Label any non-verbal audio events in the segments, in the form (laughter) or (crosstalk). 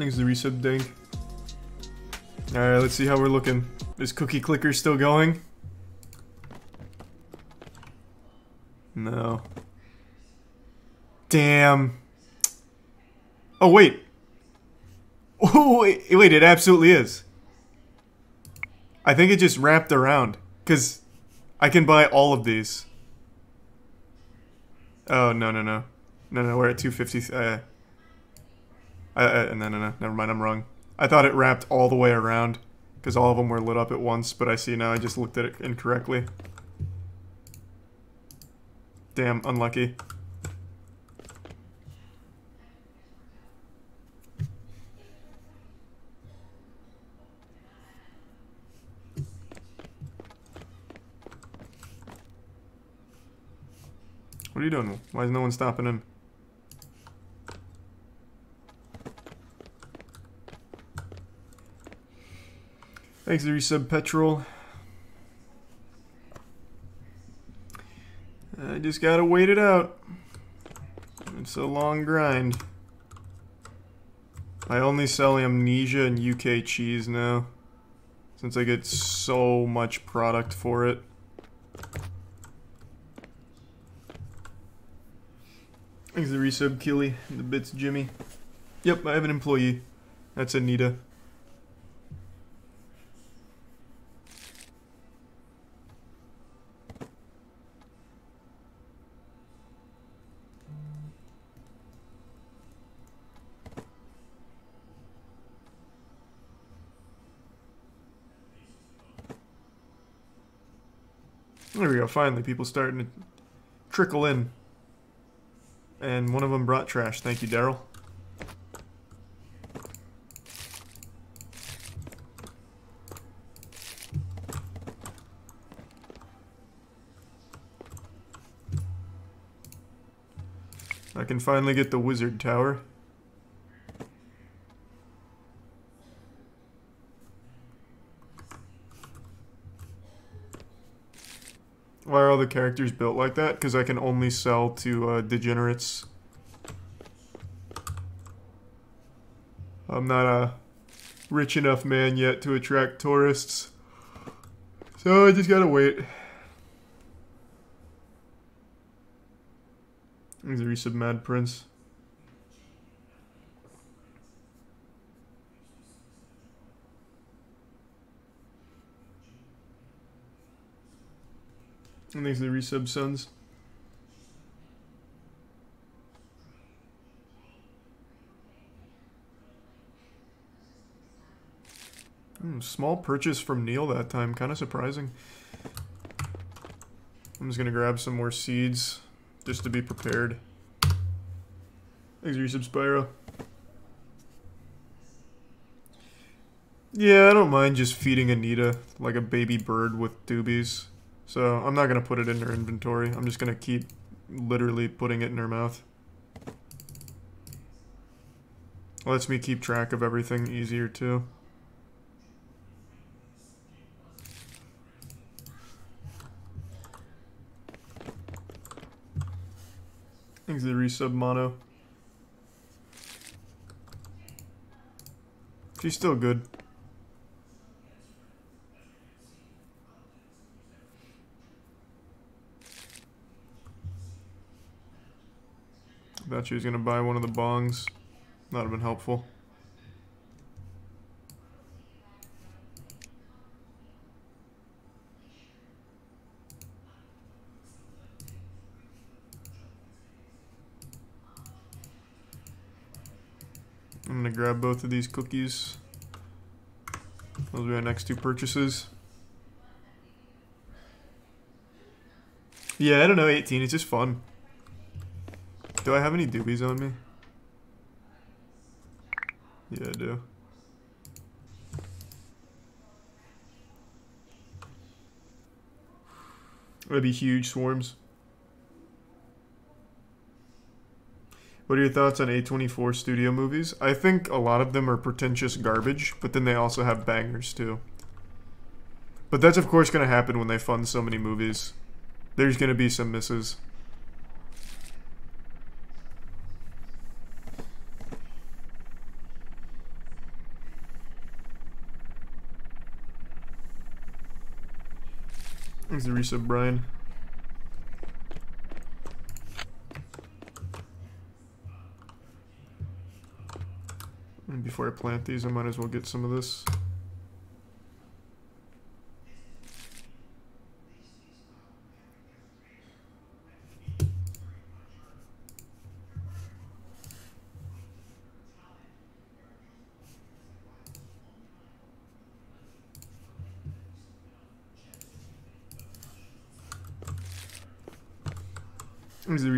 Thanks the resub dink. Alright, let's see how we're looking. Is Cookie Clicker still going? No. Damn. Oh, wait. (laughs) Oh, wait, wait, it absolutely is. I think it just wrapped around. Because I can buy all of these. Oh, no, no, no. No, no, we're at 250. Uh, I, I, no, no, no. Never mind, I'm wrong. I thought it wrapped all the way around. Because all of them were lit up at once, but I see now I just looked at it incorrectly. Damn, unlucky. What are you doing? Why is no one stopping in? Thanks, the resub petrol. I just gotta wait it out. It's a long grind. I only sell Amnesia and UK cheese now. Since I get so much product for it. Thanks the resub, Killy, the bits, Jimmy. Yep, I have an employee. That's Anita. Finally, people starting to trickle in. And one of them brought trash. Thank you, Daryl. I can finally get the wizard tower. Why are all the characters built like that? Because I can only sell to uh, degenerates. I'm not a rich enough man yet to attract tourists. So I just gotta wait. There's a resub Mad Prince. And there's the resub sons. Hmm, small purchase from Neil that time, kind of surprising. I'm just gonna grab some more seeds, just to be prepared. Thanks, resub Spyro. Yeah, I don't mind just feeding Anita like a baby bird with doobies. So I'm not going to put it in her inventory. I'm just going to keep literally putting it in her mouth. Lets me keep track of everything easier too. Thanks the resub mono. She's still good. Thought she was gonna buy one of the bongs. That would have been helpful. I'm gonna grab both of these cookies. Those are our next two purchases. Yeah, I don't know, 18, it's just fun. Do I have any doobies on me? Yeah, I do. That'd be huge swarms. What are your thoughts on A24 studio movies? I think a lot of them are pretentious garbage, but then they also have bangers too. But that's of course going to happen when they fund so many movies. There's going to be some misses. Thanks the resub, Brian. And before I plant these, I might as well get some of this.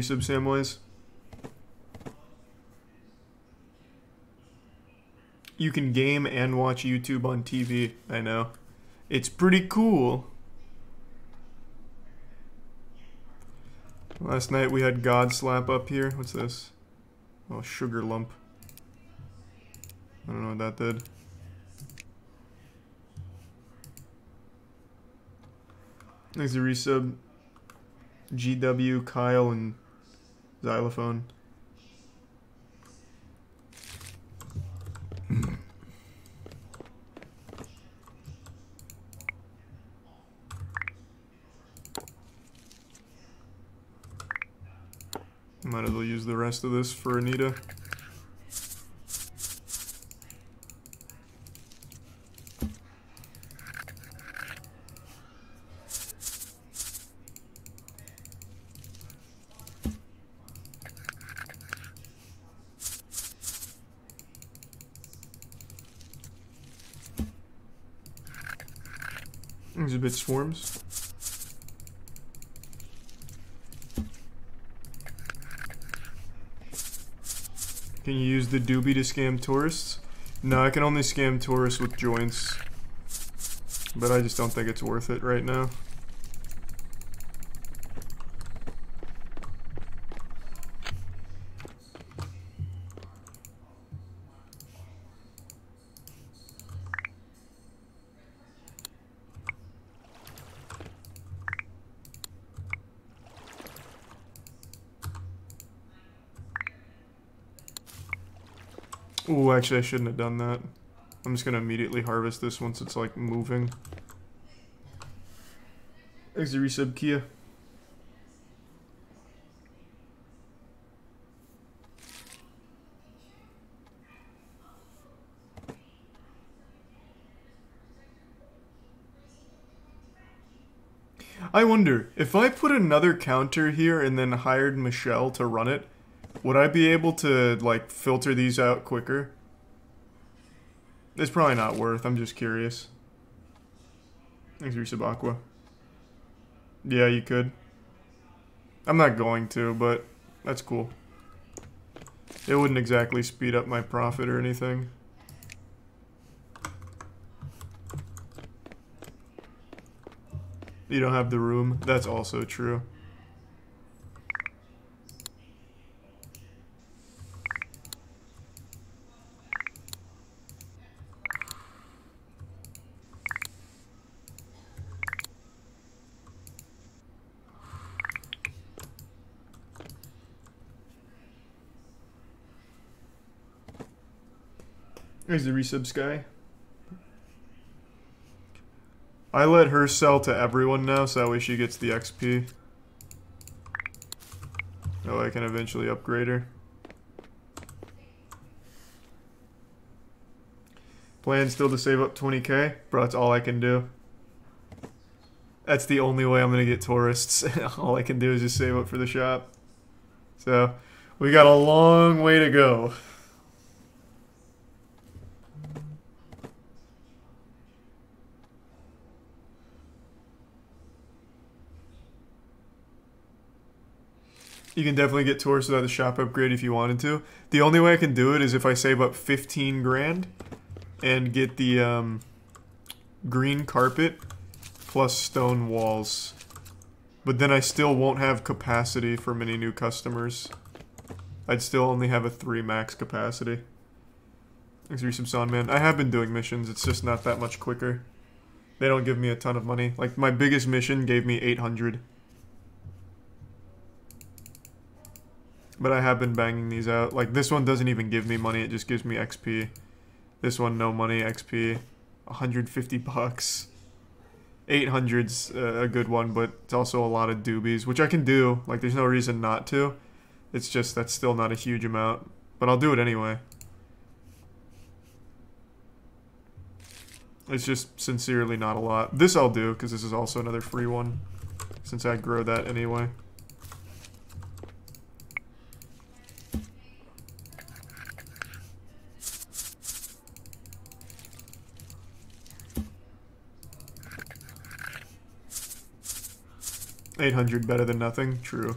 Resub Samwise. You can game and watch YouTube on TV. I know. It's pretty cool. Last night we had God Slap up here. What's this? Oh, Sugar Lump. I don't know what that did. There's a resub. GW, Kyle, and Xylophone. Might as well use the rest of this for Anita. Exhibit swarms. Can you use the doobie to scam tourists? No, I can only scam tourists with joints. But I just don't think it's worth it right now. Actually I shouldn't have done that. I'm just gonna immediately harvest this once it's like moving. Thanks resub Kia. I wonder, if I put another counter here and then hired Michelle to run it, would I be able to, like, filter these out quicker? It's probably not worth, I'm just curious. Thanks, Resub Aqua. Yeah, you could. I'm not going to, but that's cool. It wouldn't exactly speed up my profit or anything. You don't have the room. That's also true. Here's the resubs guy. I let her sell to everyone now, so that way she gets the XP. Oh, I can eventually upgrade her. Plan still to save up 20k? Bro, that's all I can do. That's the only way I'm going to get tourists. (laughs) all I can do is just save up for the shop. So, we got a long way to go. You can definitely get tours without the shop upgrade if you wanted to. The only way I can do it is if I save up 15 grand and get the um, green carpet plus stone walls. But then I still won't have capacity for many new customers. I'd still only have a 3 max capacity. Thanks for some man. I have been doing missions, it's just not that much quicker. They don't give me a ton of money. Like, my biggest mission gave me 800. But I have been banging these out. Like, this one doesn't even give me money, it just gives me XP. This one, no money, XP. 150 bucks. 800's a good one, but it's also a lot of doobies, which I can do. Like, there's no reason not to. It's just that's still not a huge amount. But I'll do it anyway. It's just sincerely not a lot. This I'll do, because this is also another free one. Since I grow that anyway. Eight hundred better than nothing. True.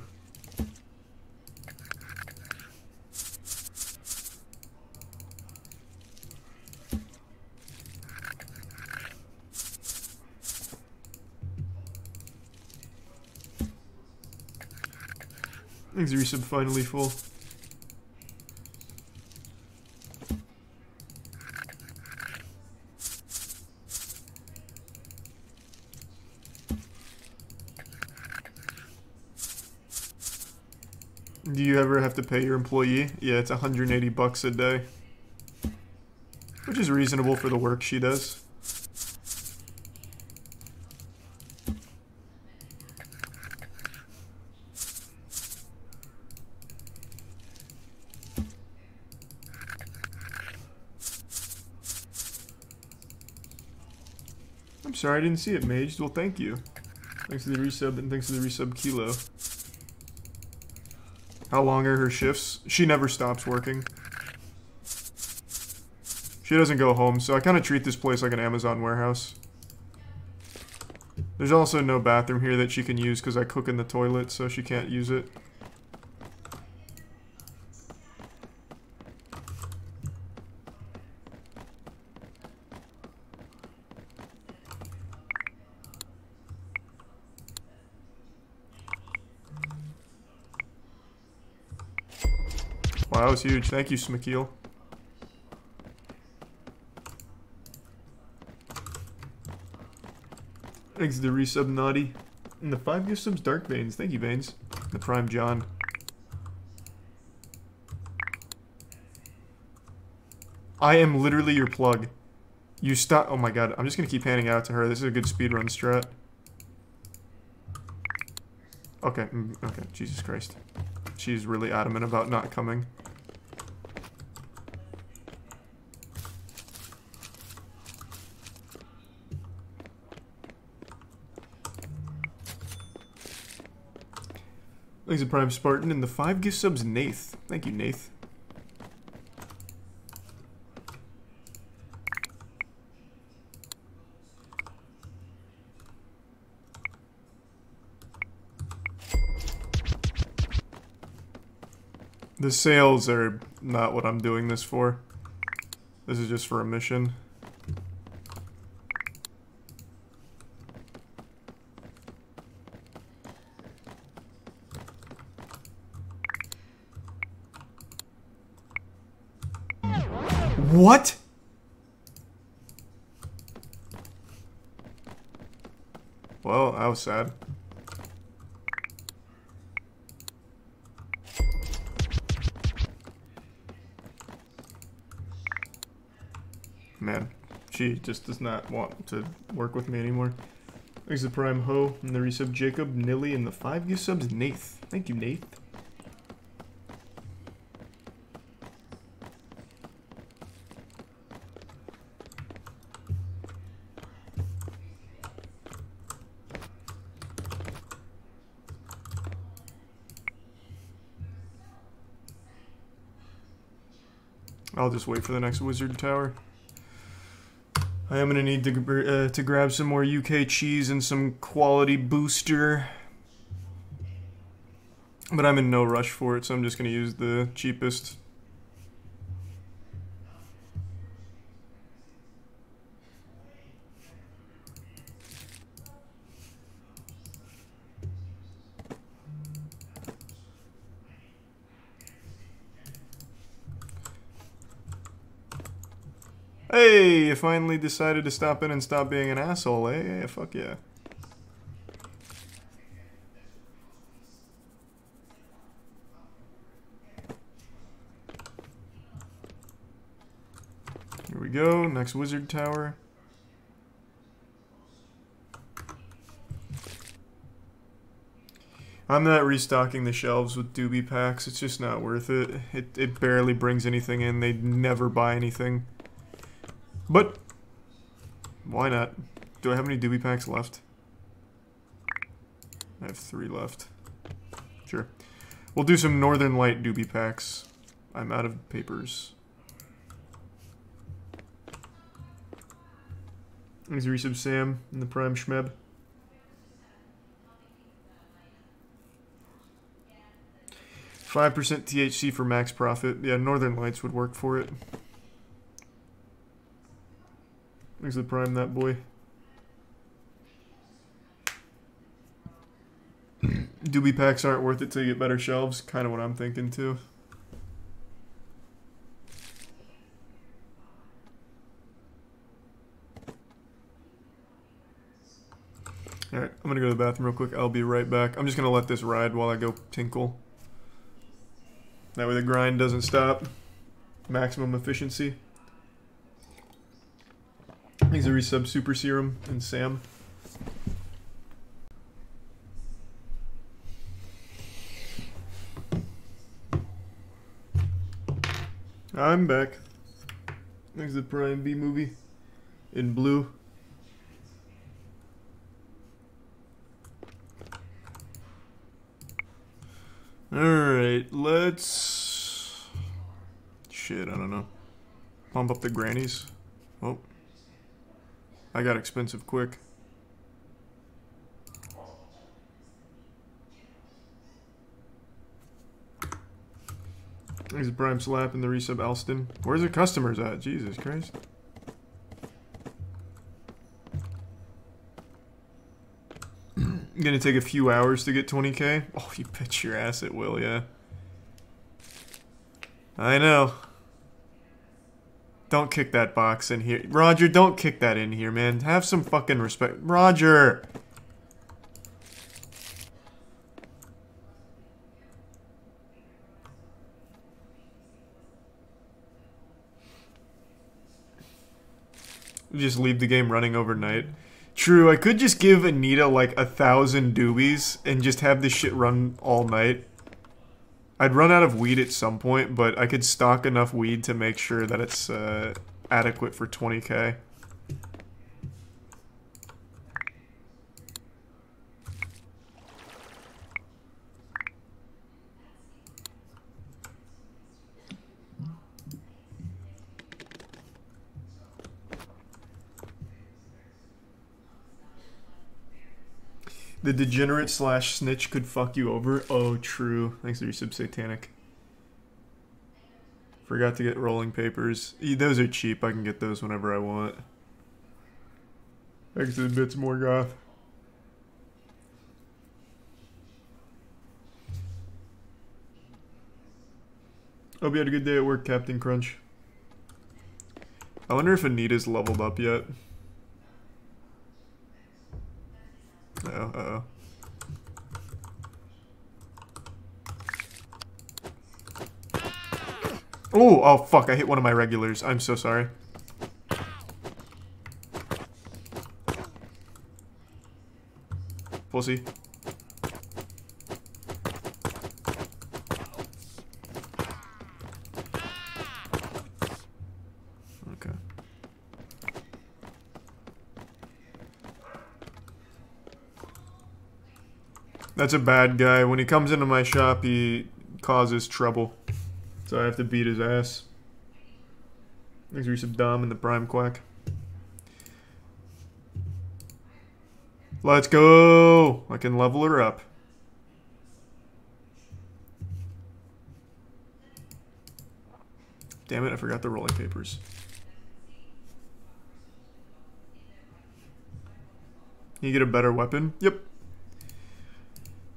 Thanks, resub finally full. Do you ever have to pay your employee? Yeah, it's 180 bucks a day. Which is reasonable for the work she does. I'm sorry I didn't see it, Mage. Well, thank you. Thanks to the resub and thanks to the resub Kilo. How long are her shifts? She never stops working. She doesn't go home, so I kind of treat this place like an Amazon warehouse. There's also no bathroom here that she can use because I cook in the toilet, so she can't use it. Was huge. Thank you, Smakeel. Thanks to the resub Naughty. And the five gift Dark Veins. Thank you, Veins. The Prime John. I am literally your plug. You stop. Oh my god, I'm just gonna keep handing out to her. This is a good speedrun strat. Okay, mm, okay, Jesus Christ. She's really adamant about not coming. Thanks to Prime Spartan and the five gift subs Nath. Thank you, Nath. The sales are not what I'm doing this for. This is just for a mission. What? Well, that was sad. Man, she just does not want to work with me anymore. Thanks to Prime Ho and the resub Jacob, Nilly, and the five subs Nath. Thank you, Nath. I'll just wait for the next wizard tower. I am going to need to, uh, to grab some more UK cheese and some quality booster. But I'm in no rush for it, so I'm just going to use the cheapest. finally decided to stop in and stop being an asshole, eh? Fuck yeah. Here we go, next wizard tower. I'm not restocking the shelves with doobie packs. It's just not worth it. It, it barely brings anything in. They never buy anything. But why not? Do I have any doobie packs left? I have three left. Sure. We'll do some Northern Light doobie packs. I'm out of papers. There's Resub Sam in the Prime Schmeb. Five percent THC for max profit. Yeah, Northern Lights would work for it. The prime that boy. Doobie packs aren't worth it till you get better shelves. Kind of what I'm thinking too. Alright, I'm gonna go to the bathroom real quick. I'll be right back. I'm just gonna let this ride while I go tinkle. That way the grind doesn't stop. Maximum efficiency. Thanks a resub super serum and Sam. I'm back. Thanks the Prime B movie in blue. Alright, let's... Shit, I don't know. Pump up the grannies. I got expensive quick. There's a prime slap in the resub Elston. Where's the customers at? Jesus Christ. (clears throat) Gonna take a few hours to get 20k? Oh, you bet your ass it will, yeah. I know. Don't kick that box in here. Roger, don't kick that in here, man. Have some fucking respect. Roger! Just leave the game running overnight. True, I could just give Anita like a thousand doobies and just have this shit run all night. I'd run out of weed at some point, but I could stock enough weed to make sure that it's uh, adequate for 20k. The degenerate slash snitch could fuck you over. Oh, true. Thanks for your sub satanic. Forgot to get rolling papers. Those are cheap. I can get those whenever I want. Thanks to the bits more goth. Hope you had a good day at work, Captain Crunch. I wonder if Anita's leveled up yet. Oh, uh oh. Oh, oh fuck, I hit one of my regulars. I'm so sorry. Pussy. That's a bad guy. When he comes into my shop, he causes trouble. So I have to beat his ass. There's Resub Dom in the Prime Quack. Let's go! I can level her up. Damn it, I forgot the rolling papers. You get a better weapon? Yep.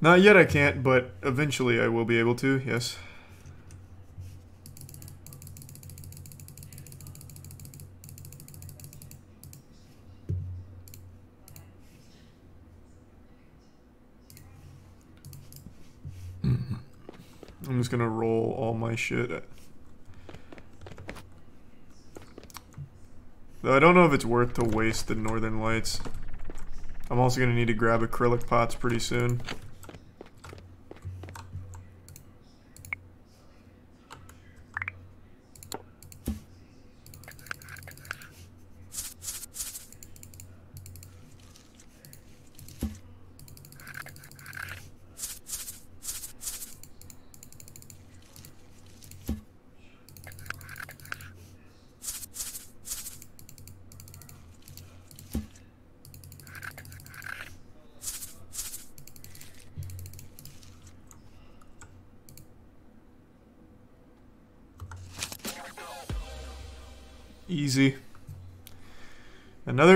Not yet I can't, but eventually I will be able to, yes. I'm just gonna roll all my shit. Though I don't know if it's worth to waste the northern lights. I'm also gonna need to grab acrylic pots pretty soon.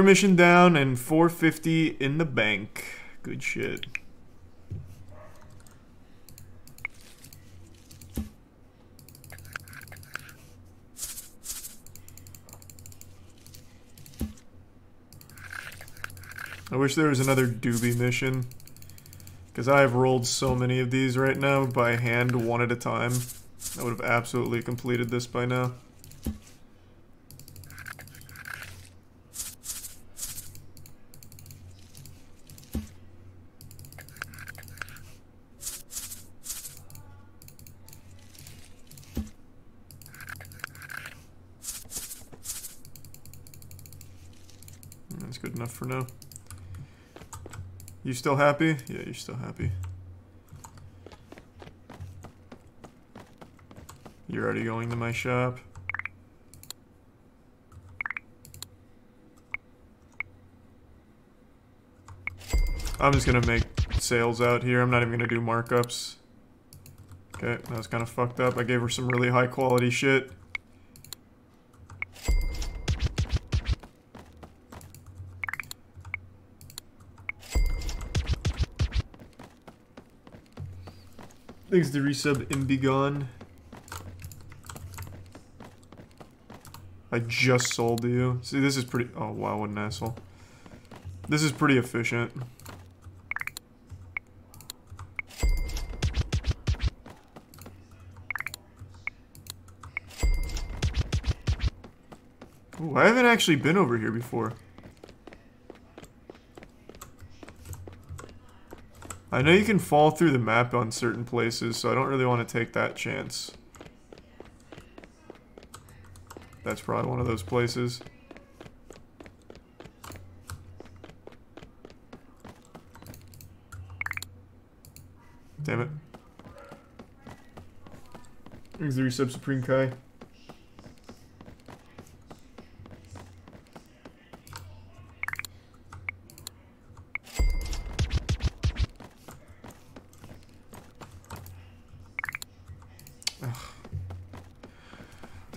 Mission down and 450 in the bank. Good shit. I wish there was another doobie mission. Because I have rolled so many of these right now by hand, one at a time. I would have absolutely completed this by now. That's good enough for now. You still happy? Yeah, you're still happy. You're already going to my shop. I'm just gonna make sales out here. I'm not even gonna do markups. Okay, that was kind of fucked up. I gave her some really high quality shit. Thanks to resub Imbigon. I just sold you. See, this is pretty... Oh, wow, what an asshole. This is pretty efficient. Ooh, I haven't actually been over here before. I know you can fall through the map on certain places, so I don't really want to take that chance. That's probably one of those places. Damn it. Thanks the resub Supreme Kai.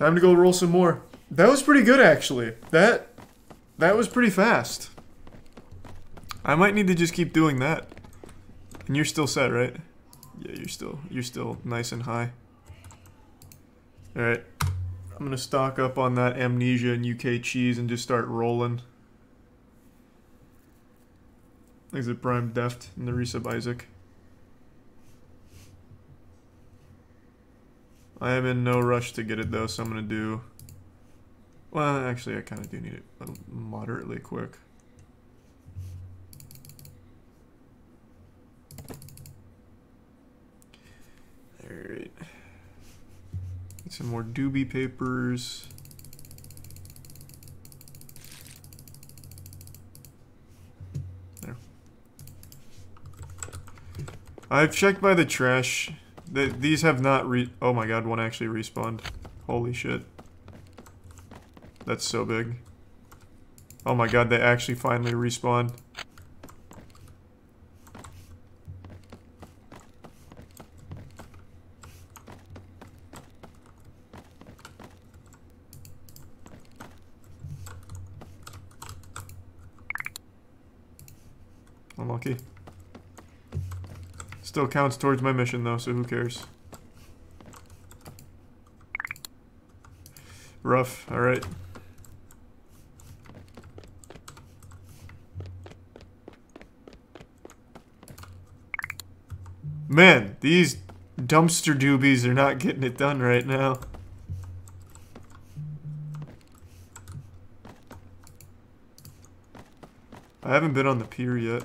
Time to go roll some more. That was pretty good, actually. That that was pretty fast. I might need to just keep doing that. And you're still set, right? Yeah, you're still you're still nice and high. All right. I'm gonna stock up on that amnesia and UK cheese and just start rolling. Thanks it Prime Deft and the resub Isaac. I am in no rush to get it though, so I'm gonna do... Well, actually I kind of do need it moderately quick. Alright. Get some more doobie papers. There. I've checked by the trash the, these have not re- Oh my god, one actually respawned. Holy shit. That's so big. Oh my god, they actually finally respawned. Unlucky. Still counts towards my mission though, so who cares? Rough, alright. Man, these dumpster doobies are not getting it done right now. I haven't been on the pier yet.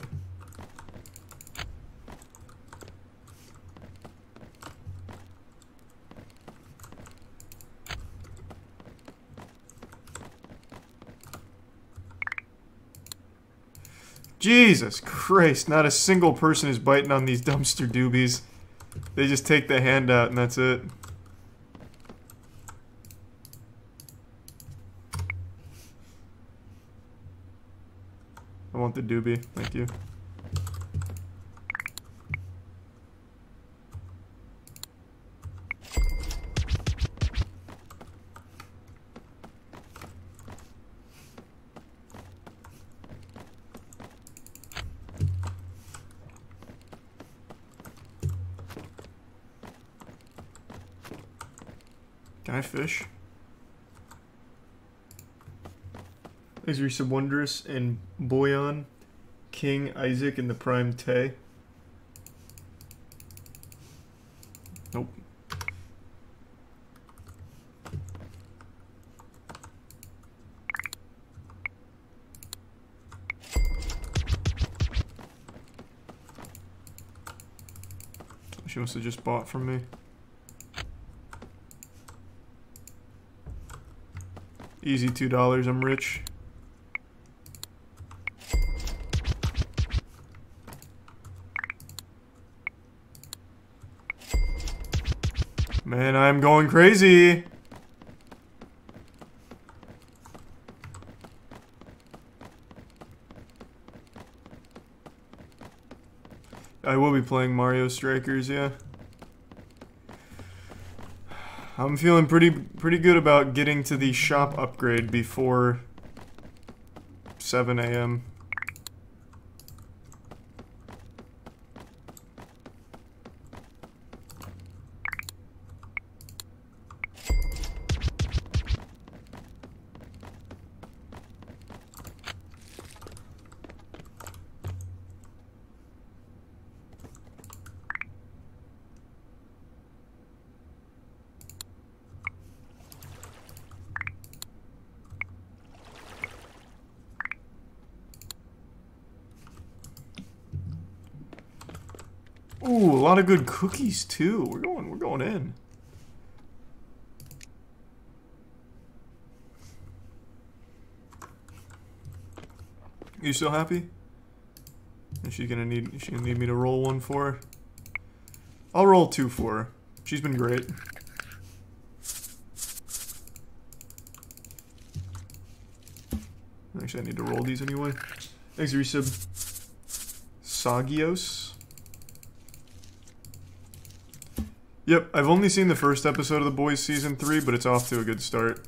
Jesus Christ, not a single person is biting on these dumpster doobies. They just take the hand out and that's it. I want the doobie, thank you. Is Risa Wondrous and Boyan, King Isaac, and the Prime Tay? Nope. She must have just bought from me. Easy $2, I'm rich. I'm going crazy. I will be playing Mario Strikers, yeah. I'm feeling pretty pretty good about getting to the shop upgrade before 7 a.m. Ooh, a lot of good cookies too. We're going we're going in. You still happy? Is she gonna need is she gonna need me to roll one for her? I'll roll two for her. She's been great. Actually I need to roll these anyway. Thanks, resub. Sagios. Yep, I've only seen the first episode of The Boys Season 3, but it's off to a good start.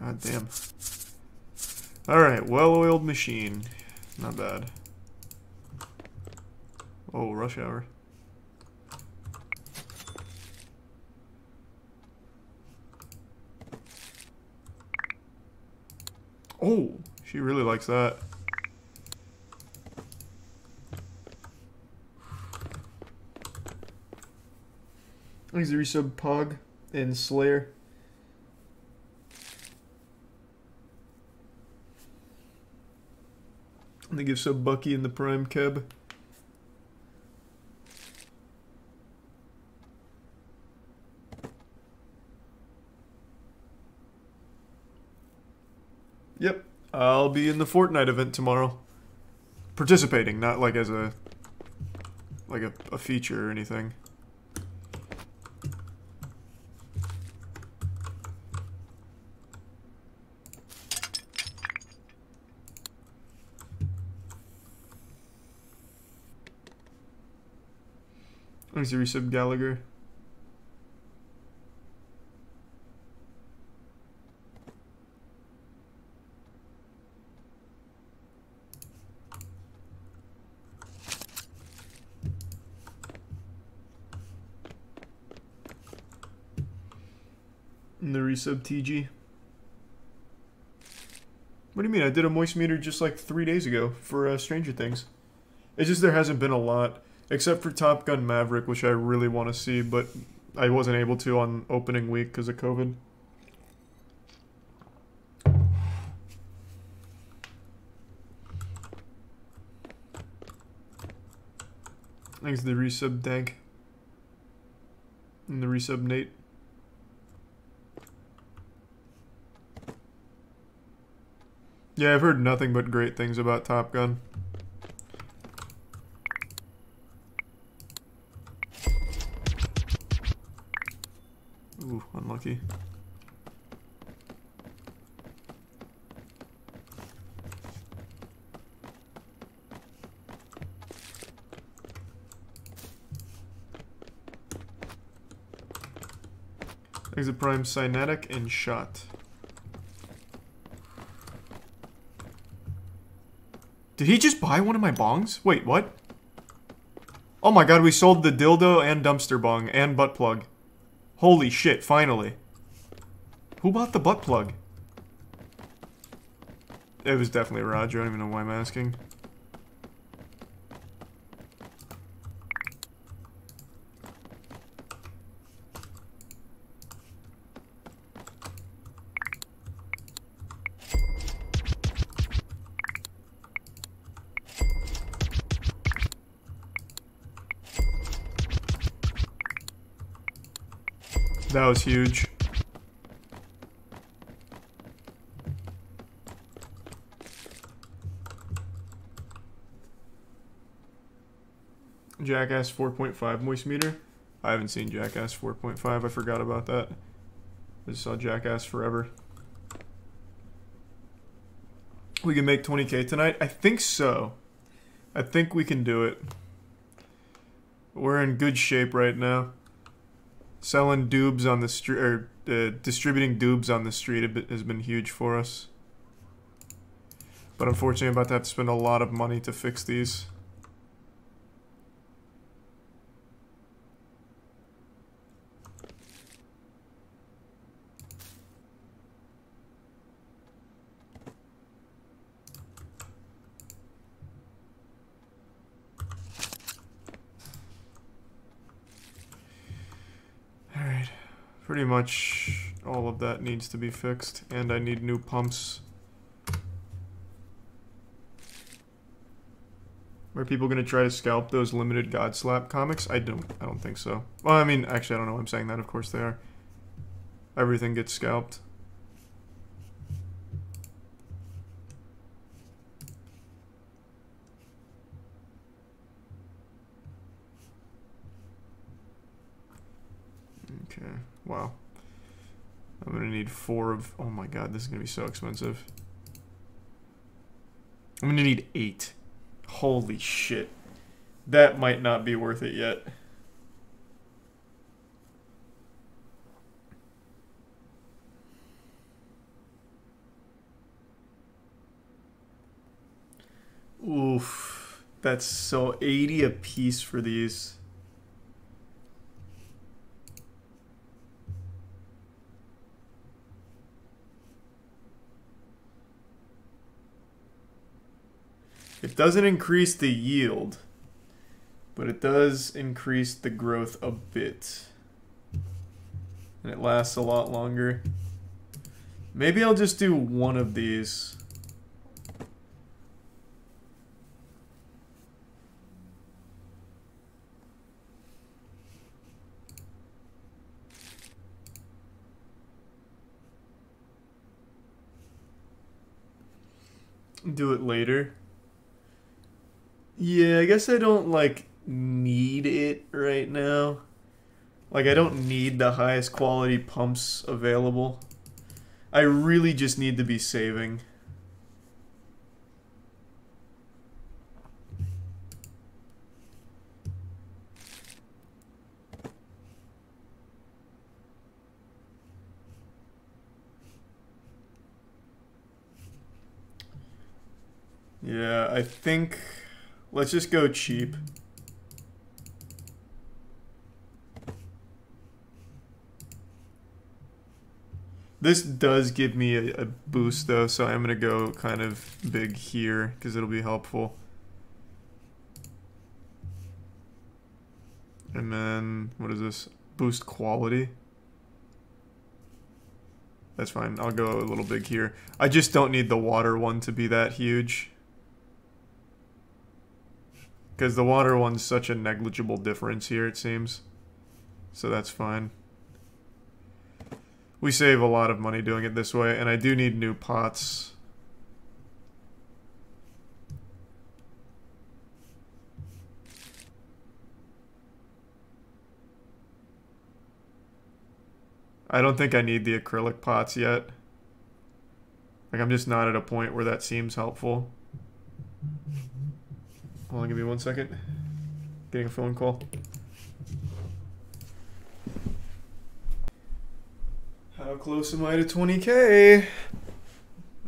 God damn. Alright, well-oiled machine. Not bad. Oh, rush hour. Oh, she really likes that. Thanks, resub Pog and Slayer. They give sub Bucky in the prime cab. Yep, I'll be in the Fortnite event tomorrow. Participating, not like as a like a, a feature or anything. Thanks, resub Gallagher. And the resub TG. What do you mean? I did a moist meter just like three days ago for uh, Stranger Things. It's just there hasn't been a lot. Except for Top Gun Maverick, which I really want to see, but I wasn't able to on opening week because of COVID. Thanks to the resub Dank. And the resub Nate. Yeah, I've heard nothing but great things about Top Gun. Ooh, unlucky. Exit Prime Cynetic and Shot. Did he just buy one of my bongs? Wait, what? Oh my god, we sold the dildo and dumpster bong and butt plug. Holy shit, finally. Who bought the butt plug? It was definitely Roger, I don't even know why I'm asking. Was huge. Jackass 4.5 moist meter. I haven't seen Jackass 4.5. I forgot about that. I just saw Jackass forever. We can make 20k tonight? I think so. I think we can do it. We're in good shape right now. Selling dubs on the street, or uh, distributing dubs on the street has been huge for us. But unfortunately, I'm about to have to spend a lot of money to fix these. Pretty much all of that needs to be fixed, and I need new pumps. Are people gonna try to scalp those limited God Slap comics? I don't. I don't think so. Well, I mean, actually, I don't know. I'm saying that. Of course they are. Everything gets scalped. Okay. Wow. I'm gonna need four of... Oh my god, this is gonna be so expensive. I'm gonna need eight. Holy shit. That might not be worth it yet. Oof. That's so 80 a piece for these. It doesn't increase the yield, but it does increase the growth a bit. And it lasts a lot longer. Maybe I'll just do one of these. Do it later. Yeah, I guess I don't like need it right now. Like I don't need the highest quality pumps available. I really just need to be saving. Yeah, I think Let's just go cheap. This does give me a, a boost though, so I'm going to go kind of big here because it'll be helpful. And then, what is this? Boost quality. That's fine. I'll go a little big here. I just don't need the water one to be that huge. Because the water one's such a negligible difference here, it seems. So that's fine. We save a lot of money doing it this way, and I do need new pots. I don't think I need the acrylic pots yet. Like, I'm just not at a point where that seems helpful. Hold on, give me one second. Getting a phone call. How close am I to 20k?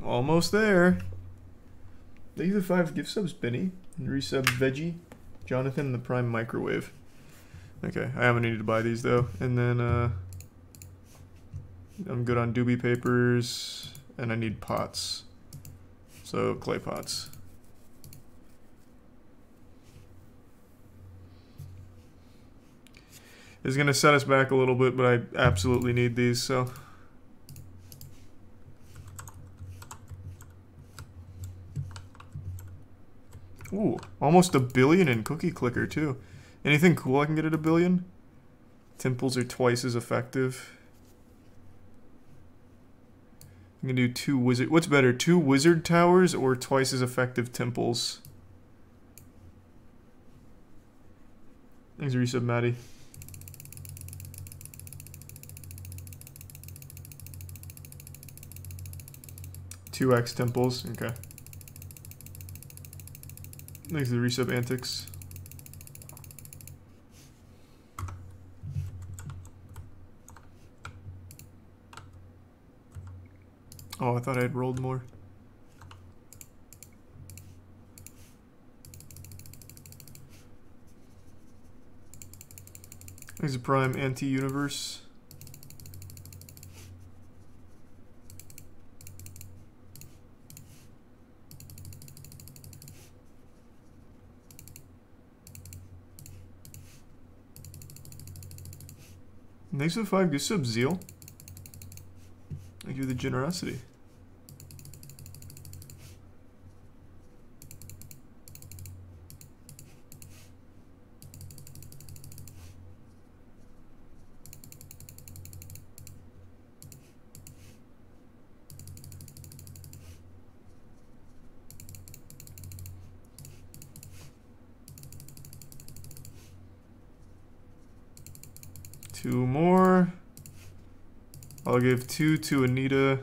Almost there. Thank you the five gift subs, Benny. Resub Veggie. Jonathan the Prime Microwave. Okay, I haven't needed to buy these though. And then uh I'm good on doobie papers and I need pots. So clay pots. Is gonna set us back a little bit, but I absolutely need these, so Ooh, almost a billion in Cookie Clicker, too. Anything cool I can get at a billion? Temples are twice as effective. I'm gonna do two wizard. What's better, two wizard towers or twice as effective temples? Thanks, resub, Maddie. Two X temples. Okay. Thanks to the resub antics. Oh, I thought I had rolled more. There's a prime anti-universe. Thanks for the five good subs, Zeal. Thank you for the generosity. Two more. I'll give two to Anita.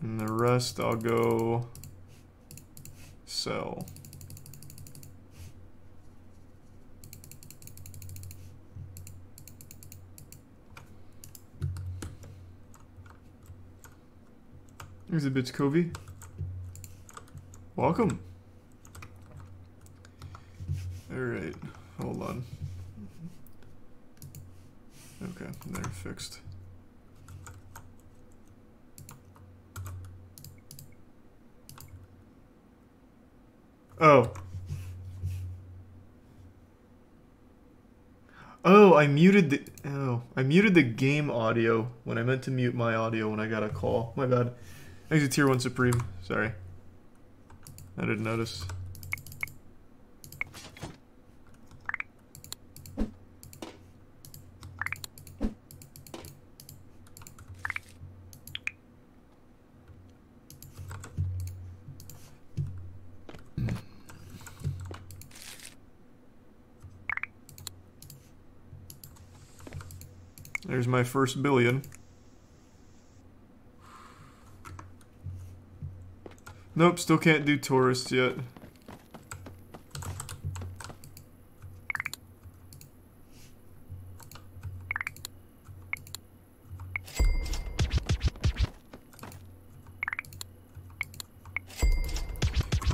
And the rest I'll go sell. Here's a bitch Covey. Welcome. Alright, hold on. Okay, they're fixed. Oh. Oh, I muted the oh, I muted the game audio when I meant to mute my audio when I got a call. My bad. To tier one supreme. Sorry. I didn't notice. There's my first billion. Nope, still can't do tourists yet.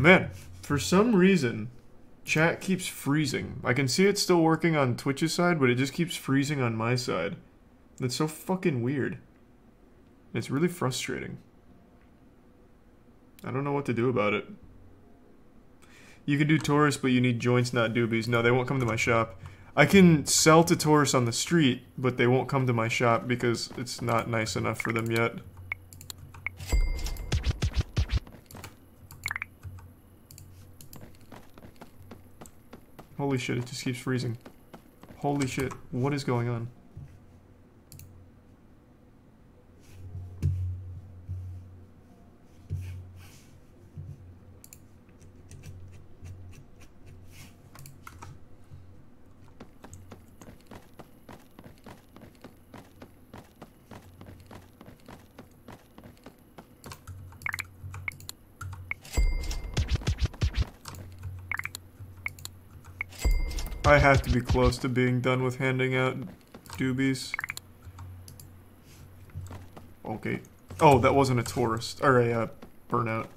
Man, for some reason, chat keeps freezing. I can see it's still working on Twitch's side, but it just keeps freezing on my side. That's so fucking weird. It's really frustrating. I don't know what to do about it. You can do tourists, but you need joints, not doobies. No, they won't come to my shop. I can sell to tourists on the street, but they won't come to my shop because it's not nice enough for them yet. Holy shit, it just keeps freezing. Holy shit, what is going on? To be close to being done with handing out doobies. Okay. Oh, that wasn't a tourist. Or a uh, burnout.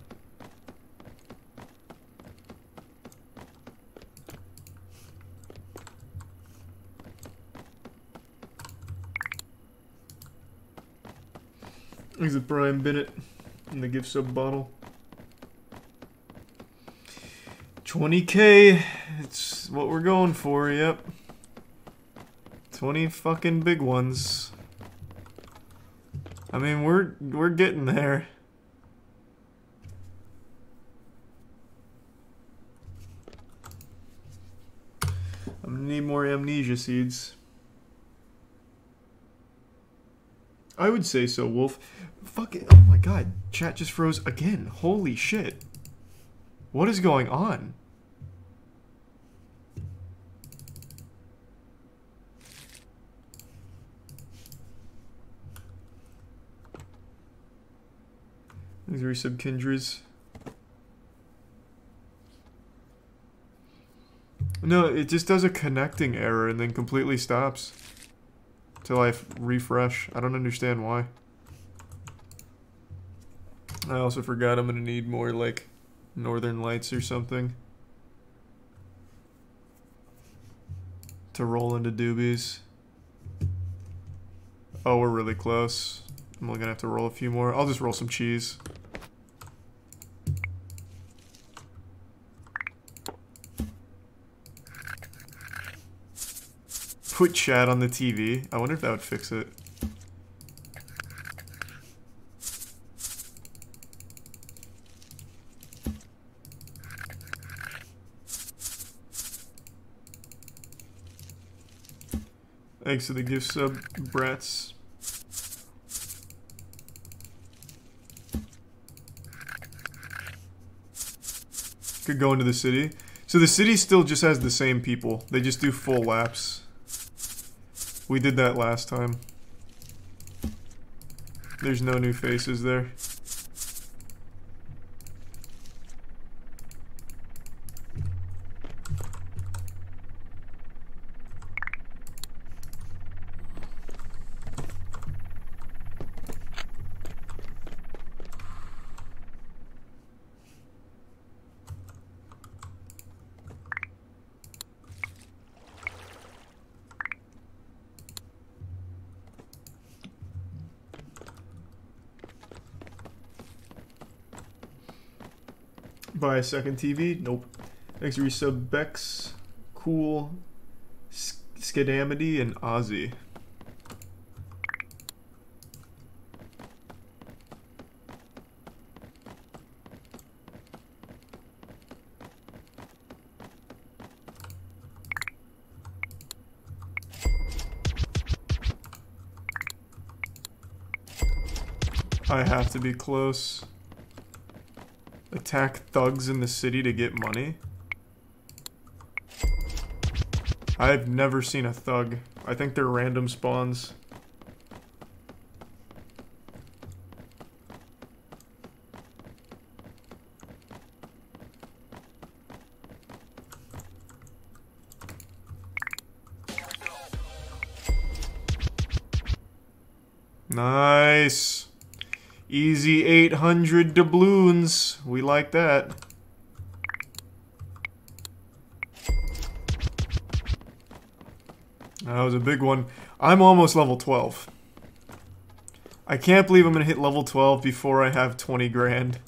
Is it Brian Bennett in the gift sub bottle? 20k, it's what we're going for, yep. 20 fucking big ones. I mean, we're we're getting there. I'm gonna need more amnesia seeds. I would say so, Wolf. Fuck it. Oh my god. Chat just froze again. Holy shit. What is going on? Are Kindreds. No, it just does a connecting error and then completely stops. Till I refresh. I don't understand why. I also forgot I'm gonna need more, like, Northern Lights or something. To roll into doobies. Oh, we're really close. I'm only gonna have to roll a few more. I'll just roll some cheese. Put chat on the TV. I wonder if that would fix it. Thanks for the gift sub, brats. Could go into the city. So the city still just has the same people. They just do full laps. We did that last time. There's no new faces there. A second TV? Nope. Thanks for resub Bex, Cool, Skidamity, and Ozzy. I have to be close. Attack thugs in the city to get money? I've never seen a thug. I think they're random spawns. Easy 800 doubloons. We like that. That was a big one. I'm almost level 12. I can't believe I'm going to hit level 12 before I have 20 grand.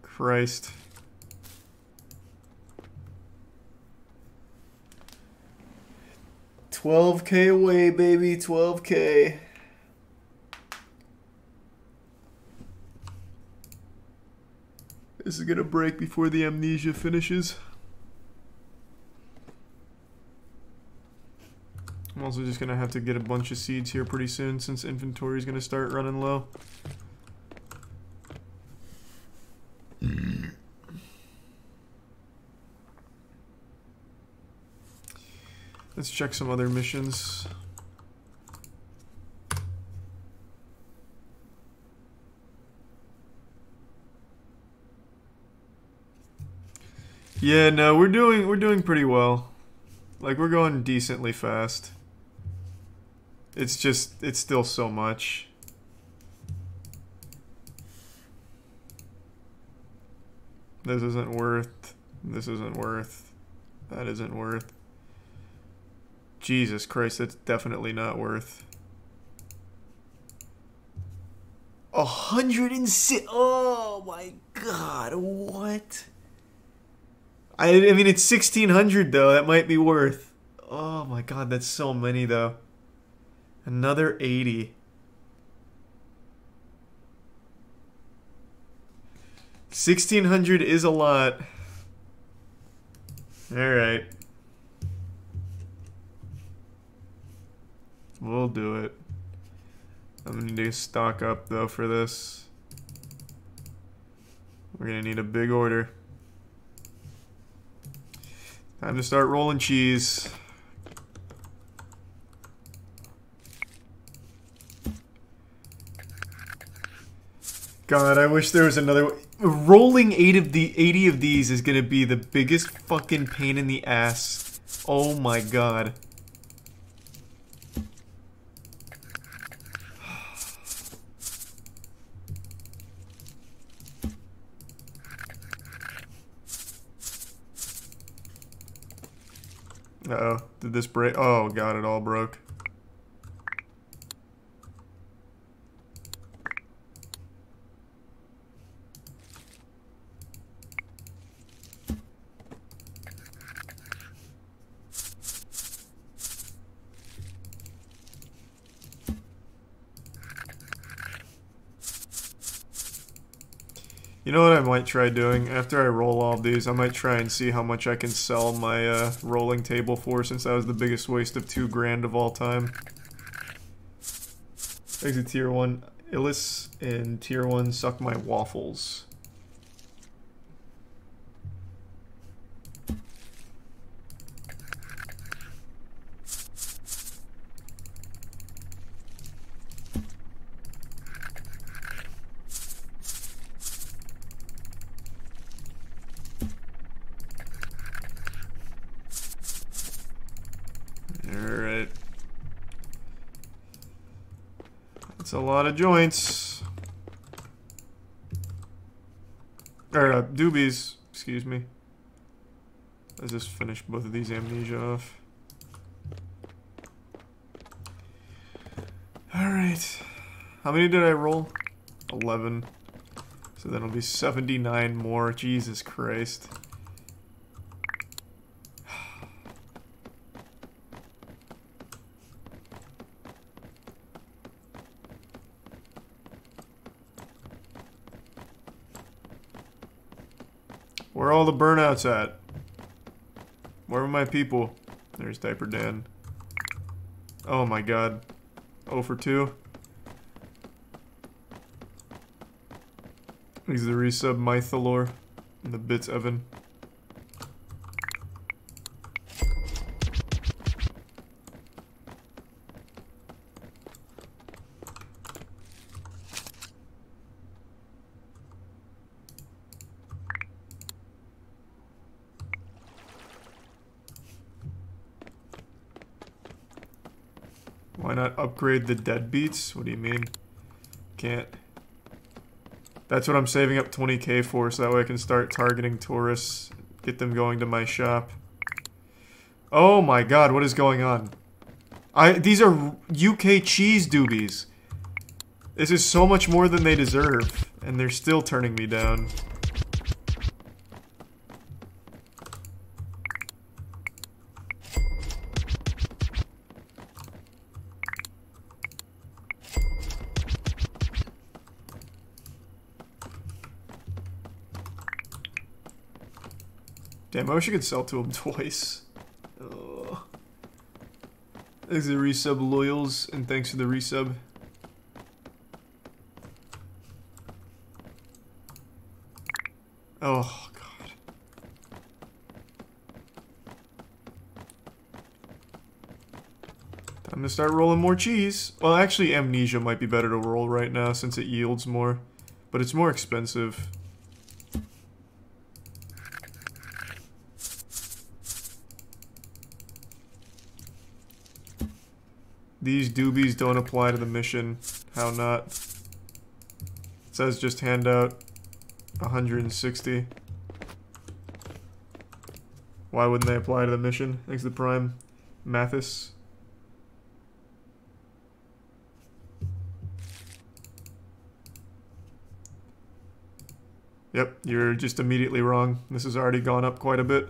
Christ. Twelve K away, baby, twelve K. This is gonna break before the amnesia finishes. I'm also just gonna have to get a bunch of seeds here pretty soon since inventory is gonna start running low. Let's check some other missions. Yeah, no, we're doing we're doing pretty well. Like we're going decently fast. It's just it's still so much. This isn't worth. This isn't worth. That isn't worth. Jesus Christ, that's definitely not worth. A hundred and six. Oh my god, what? I, I mean, it's 1600 though. That might be worth. Oh my god, that's so many though. Another 80. Sixteen hundred is a lot. All right. We'll do it. I'm gonna to stock up though for this. We're gonna need a big order. Time to start rolling cheese. God, I wish there was another. Rolling eight of the eighty of these is gonna be the biggest fucking pain in the ass. Oh my god. Uh oh, did this break? Oh god, it all broke. You know what I might try doing? After I roll all of these, I might try and see how much I can sell my uh, rolling table for since that was the biggest waste of two grand of all time. Exit tier 1. Illis and tier 1 suck my waffles. Alright. That's a lot of joints. Or, uh, doobies, excuse me. Let's just finish both of these amnesia off. Alright. How many did I roll? 11. So that'll be 79 more. Jesus Christ. All the burnouts at? Where are my people? There's Diaper Dan. Oh my god. 0 for 2. He's the resub Mythalor. And the bits Evan. Upgrade the deadbeats? What do you mean? Can't. That's what I'm saving up 20k for, so that way I can start targeting tourists, get them going to my shop. Oh my god, what is going on? I These are UK cheese doobies. This is so much more than they deserve, and they're still turning me down. Damn, I wish I could sell to him (laughs) twice. Oh. Thanks the resub, loyals, and thanks for the resub. Oh, God. Time to start rolling more cheese. Well, actually, Amnesia might be better to roll right now since it yields more. But it's more expensive. These doobies don't apply to the mission. How not? It says just hand out 160. Why wouldn't they apply to the mission? Thanks the prime. Mathis. Yep, you're just immediately wrong. This has already gone up quite a bit.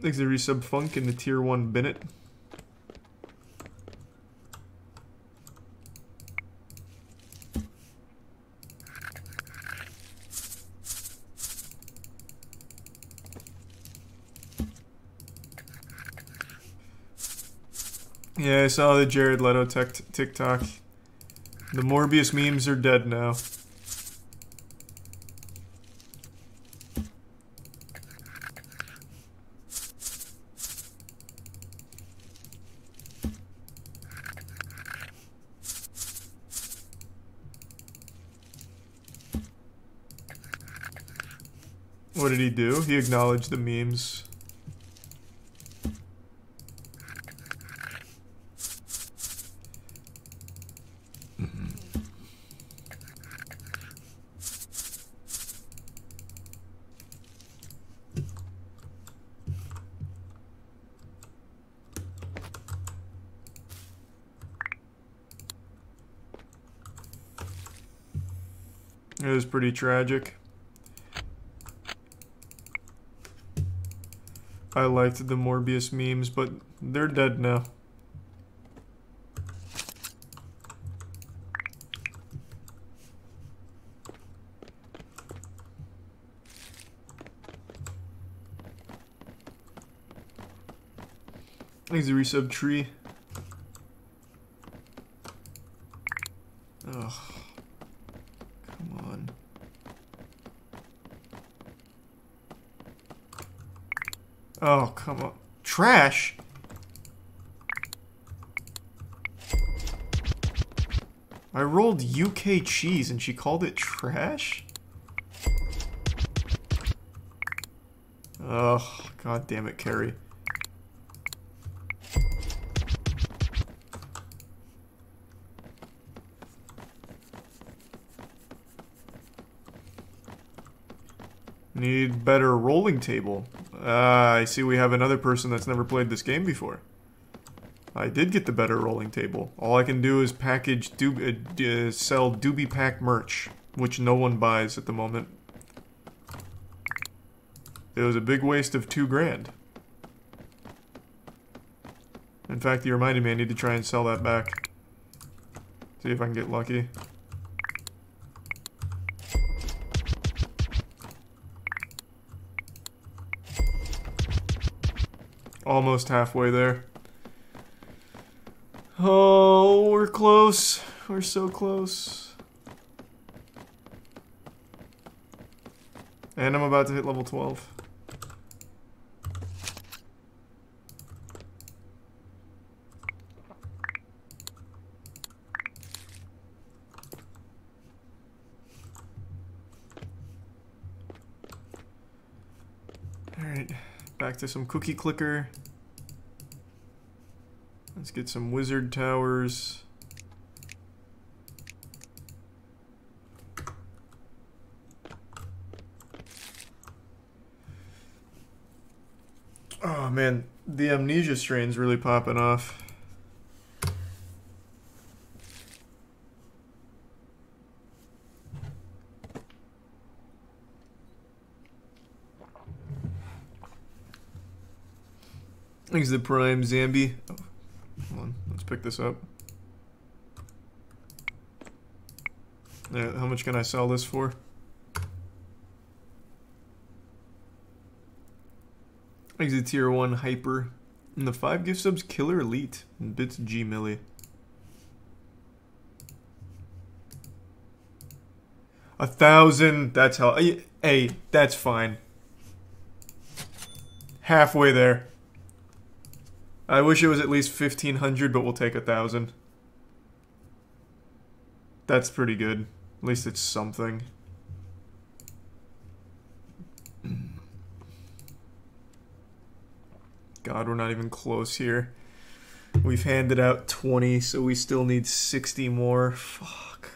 Thanks the resub funk in the tier 1 Bennett. Yeah, I saw the Jared Leto TikTok. The Morbius memes are dead now. What did he do? He acknowledged the memes. Pretty tragic. I liked the Morbius memes, but they're dead now. Thanks the resub tree. Ugh. Oh, come on. Trash? I rolled UK cheese and she called it trash? Oh, god damn it, Carrie. Need better rolling table. Ah, I see we have another person that's never played this game before. I did get the better rolling table. All I can do is package, uh, sell doobie pack merch, which no one buys at the moment. It was a big waste of two grand. In fact, you reminded me I need to try and sell that back. See if I can get lucky. Almost halfway there. Oh, we're close. We're so close. And I'm about to hit level 12. Alright, to some cookie clicker. Let's get some wizard towers. Oh man, the amnesia strain's really popping off. Thanks the Prime Zambi. Oh pick this up. Yeah, how much can I sell this for? Exit tier 1 hyper. And the 5 gift subs killer elite. And bits G milli. A thousand. That's how. Hey, that's fine. Halfway there. I wish it was at least 1500, but we'll take a thousand. That's pretty good. At least it's something. God, we're not even close here. We've handed out 20, so we still need 60 more. Fuck.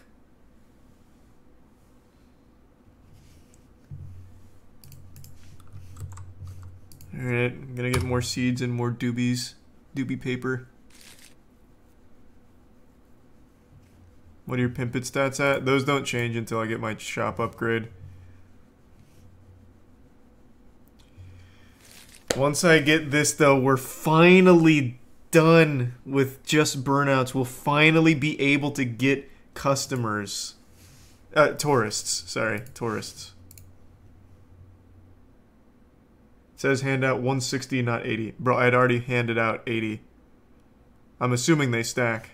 Alright, I'm gonna get more seeds and more doobies. Doobie paper. What are your pimpit stats at? Those don't change until I get my shop upgrade. Once I get this, though, we're finally done with just burnouts. We'll finally be able to get customers. Uh, tourists. Sorry, tourists. It says hand out 160, not 80. Bro, I'd already handed out 80. I'm assuming they stack.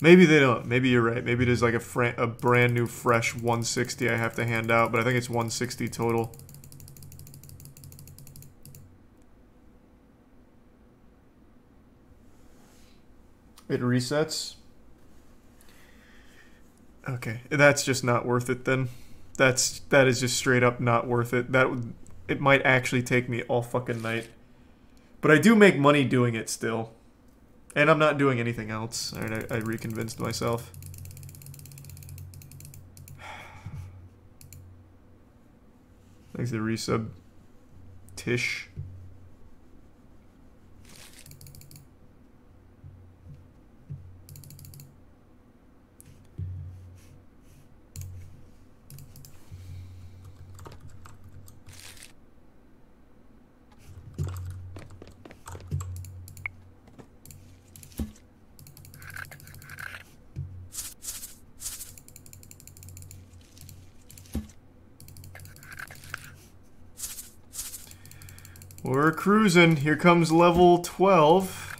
Maybe they don't. Maybe you're right. Maybe there's like a, a brand new fresh 160 I have to hand out, but I think it's 160 total. It resets. Okay, that's just not worth it then. That's that is just straight up not worth it. That would it might actually take me all fucking night. But I do make money doing it still. And I'm not doing anything else. Alright, I, I reconvinced myself. (sighs) Thanks to resub. Tish. We're cruising. Here comes level 12.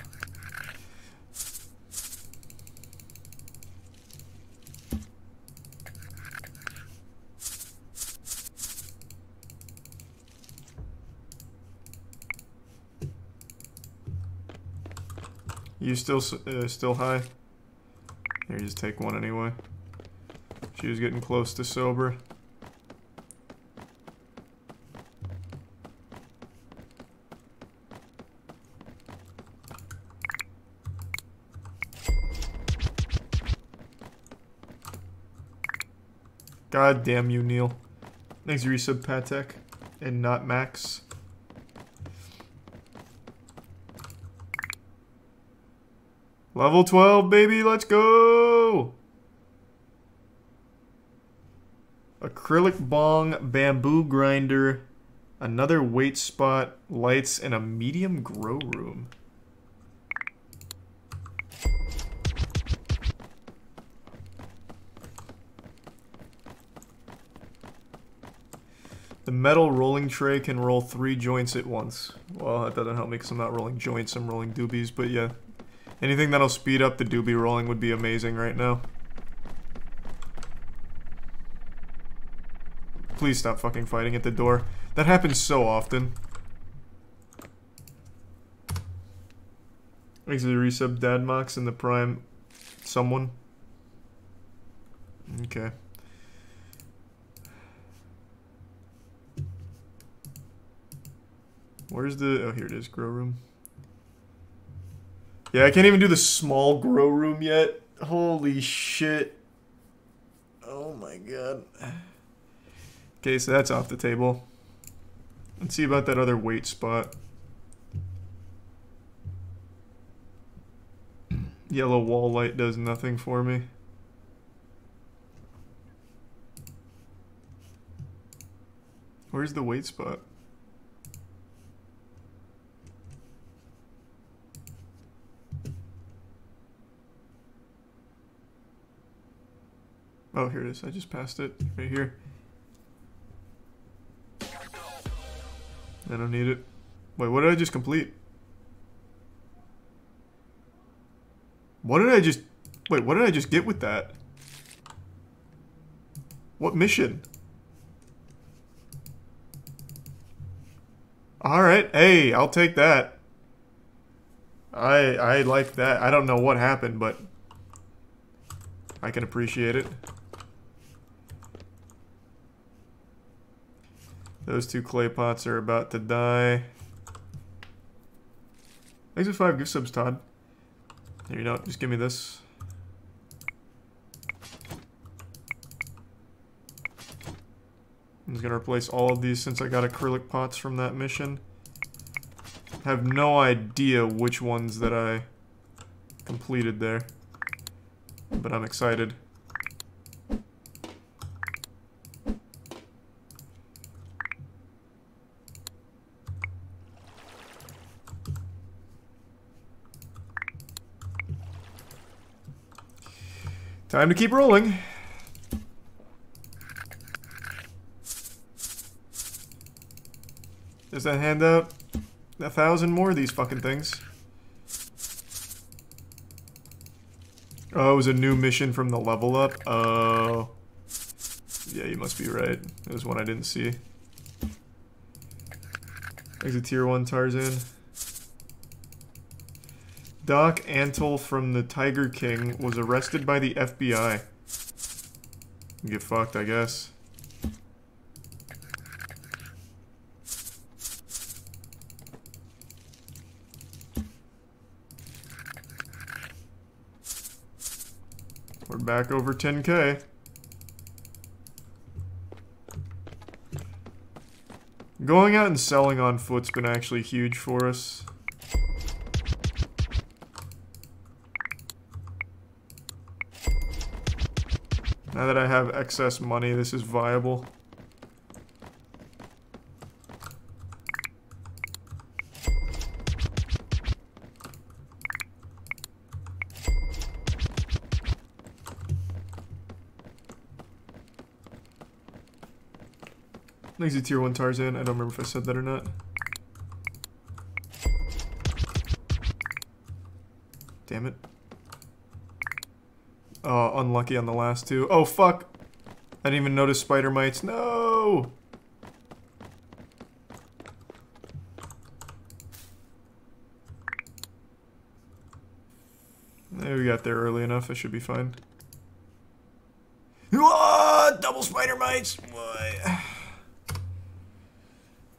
You still uh, still high? Here, just take one anyway. She was getting close to sober. God damn you, Neil. Thanks, resub Patek. And not Max. Level 12, baby, let's go! Acrylic bong, bamboo grinder, another weight spot, lights, and a medium grow room. The metal rolling tray can roll three joints at once. Well, that doesn't help me because I'm not rolling joints, I'm rolling doobies, but yeah. Anything that'll speed up the doobie rolling would be amazing right now. Please stop fucking fighting at the door. That happens so often. To the resub Dadmox and the Prime someone. Okay. Where's the... Oh, here it is. Grow room. Yeah, I can't even do the small grow room yet. Holy shit. Oh my god. Okay, so that's off the table. Let's see about that other weight spot. Yellow wall light does nothing for me. Where's the weight spot? Oh, here it is. I just passed it right here. I don't need it. Wait, what did I just complete? What did I just... Wait, what did I just get with that? What mission? Alright, hey, I'll take that. I I like that. I don't know what happened, but I can appreciate it. Those two clay pots are about to die. Thanks for five gift subs, Todd. There you go. Just give me this. I'm just gonna replace all of these since I got acrylic pots from that mission. have no idea which ones that I completed there. But I'm excited. Time to keep rolling. Does that hand out a thousand more of these fucking things? Oh, it was a new mission from the level up? Oh. Yeah, you must be right. It was one I didn't see. Exit tier 1 Tarzan. Doc Antle from the Tiger King was arrested by the FBI. Get fucked, I guess. We're back over 10k. Going out and selling on foot's been actually huge for us. Now that I have excess money, this is viable. He's a tier 1 Tarzan. I don't remember if I said that or not. Damn it. Oh, unlucky on the last two. Oh, fuck! I didn't even notice spider mites. No! There, we got there early enough. I should be fine. Ah, double spider mites! Why? (sighs)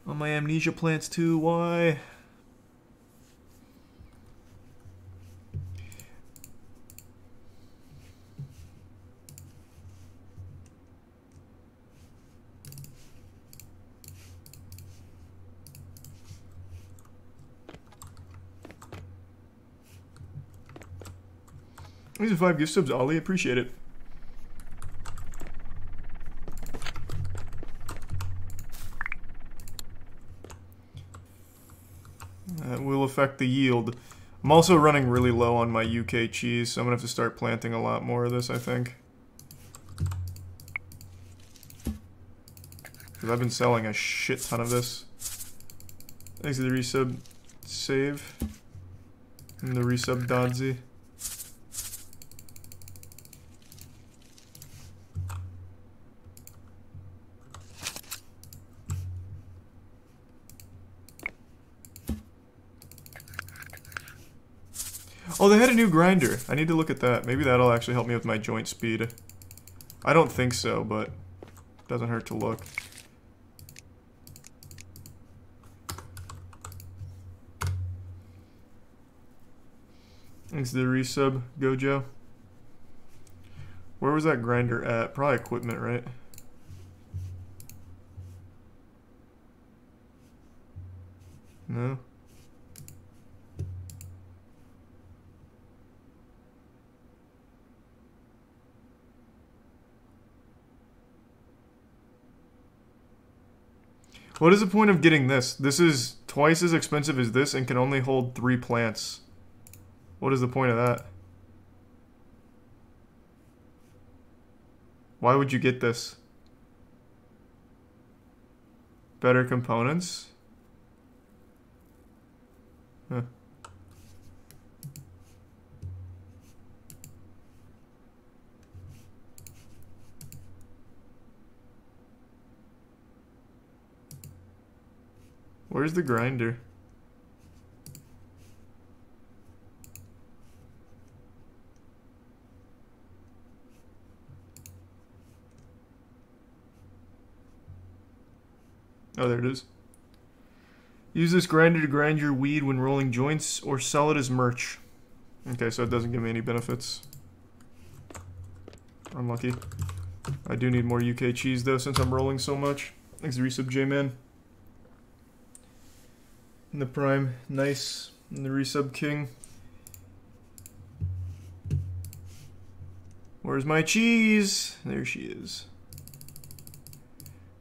On my amnesia plants too, why? These are five gift subs, Ollie. Appreciate it. That will affect the yield. I'm also running really low on my UK cheese, so I'm going to have to start planting a lot more of this, I think. Because I've been selling a shit ton of this. Thanks to the resub save. And the resub Dodzy. Oh, they had a new grinder. I need to look at that. Maybe that'll actually help me with my joint speed. I don't think so, but doesn't hurt to look. Thanks to the resub, Gojo. Where was that grinder at? Probably equipment, right? No? What is the point of getting this? This is twice as expensive as this and can only hold three plants. What is the point of that? Why would you get this? Better components? Huh. Where's the grinder? Oh, there it is. Use this grinder to grind your weed when rolling joints or sell it as merch. Okay, so it doesn't give me any benefits. Unlucky. I do need more UK cheese though since I'm rolling so much. Thanks resub J-Man. In the prime, nice. And the resub king. Where's my cheese? There she is.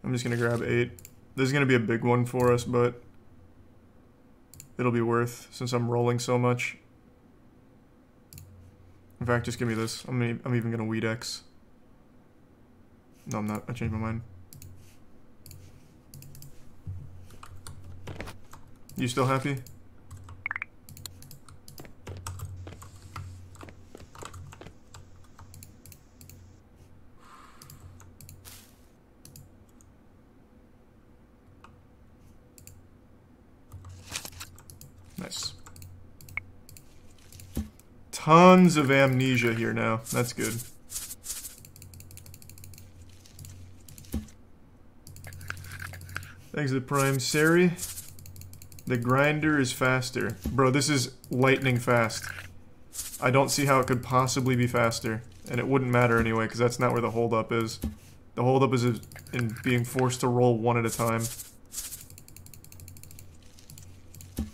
I'm just gonna grab eight. This is gonna be a big one for us, but it'll be worth since I'm rolling so much. In fact, just give me this. I'm, I'm even gonna weed X. No, I'm not. I changed my mind. You still happy? Nice. Tons of amnesia here now. That's good. Thanks to the Prime Sari. The grinder is faster. Bro, this is lightning fast. I don't see how it could possibly be faster. And it wouldn't matter anyway, because that's not where the holdup is. The holdup is in being forced to roll one at a time.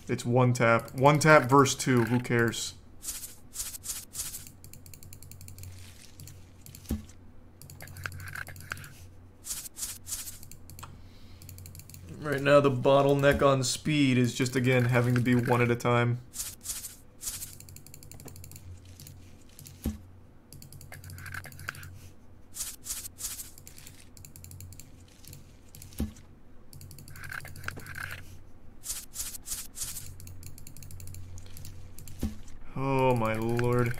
It's one tap. One tap verse two, who cares? Right now, the bottleneck on speed is just, again, having to be one at a time. Oh my lord.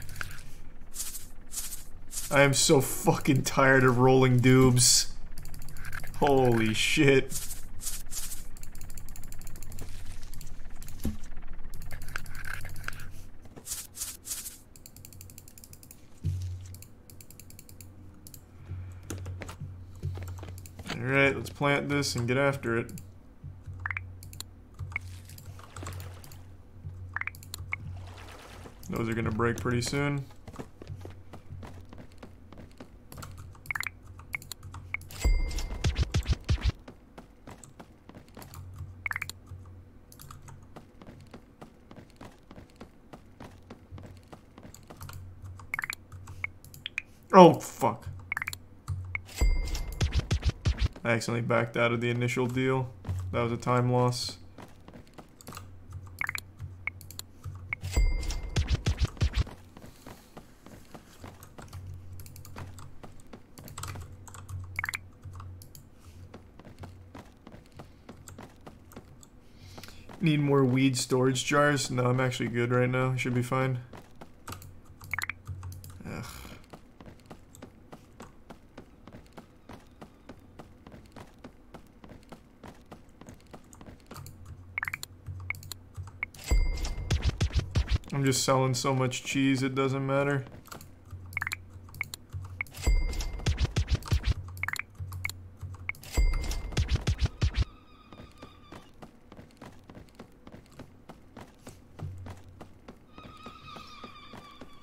I am so fucking tired of rolling dubs. Holy shit. This and get after it. Those are gonna break pretty soon. Accidentally backed out of the initial deal. That was a time loss. Need more weed storage jars? No, I'm actually good right now. Should be fine. Just selling so much cheese it doesn't matter.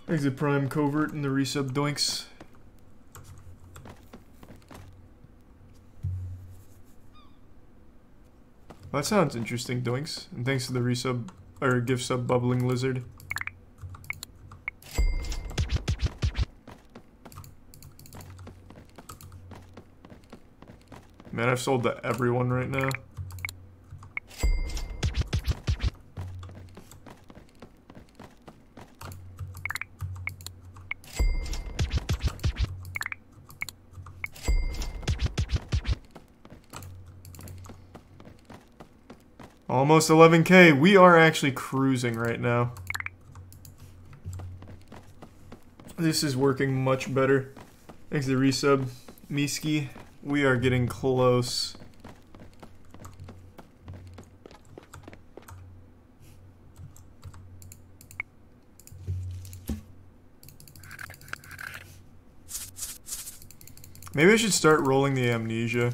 Exit Prime Covert and the resub doinks. Well, that sounds interesting, doinks. And thanks to the resub, or gift sub Bubbling Lizard. I've sold to everyone right now. Almost 11k. We are actually cruising right now. This is working much better. Thanks to the resub. Miski. We are getting close. Maybe I should start rolling the amnesia.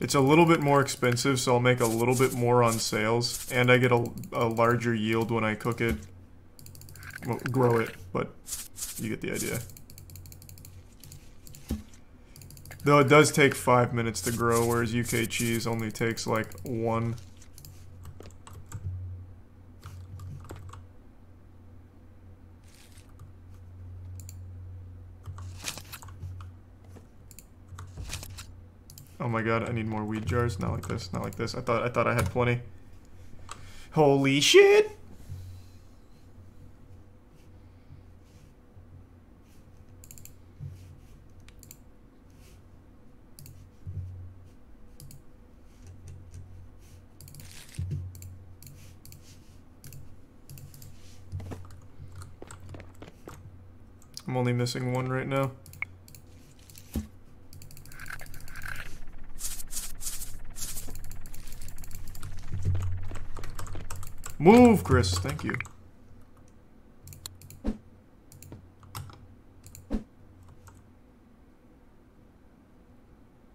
It's a little bit more expensive, so I'll make a little bit more on sales, and I get a, a larger yield when I cook it. Well, grow it, but you get the idea. Though it does take five minutes to grow, whereas UK cheese only takes like one. Oh my god, I need more weed jars. Not like this, not like this. I thought I thought I had plenty. Holy shit! Only missing one right now. Move, Chris. Thank you.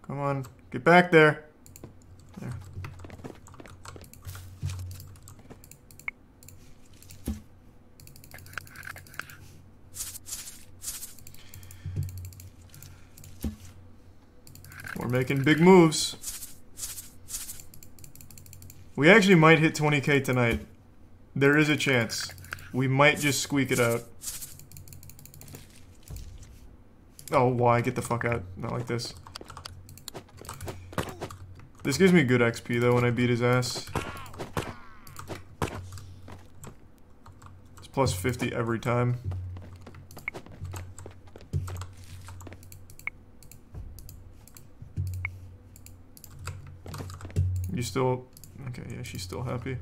Come on. Get back there. There. We're making big moves. We actually might hit 20k tonight. There is a chance. We might just squeak it out. Oh, why? Get the fuck out. Not like this. This gives me good XP, though, when I beat his ass. It's plus 50 every time. You still... Okay, yeah, she's still happy.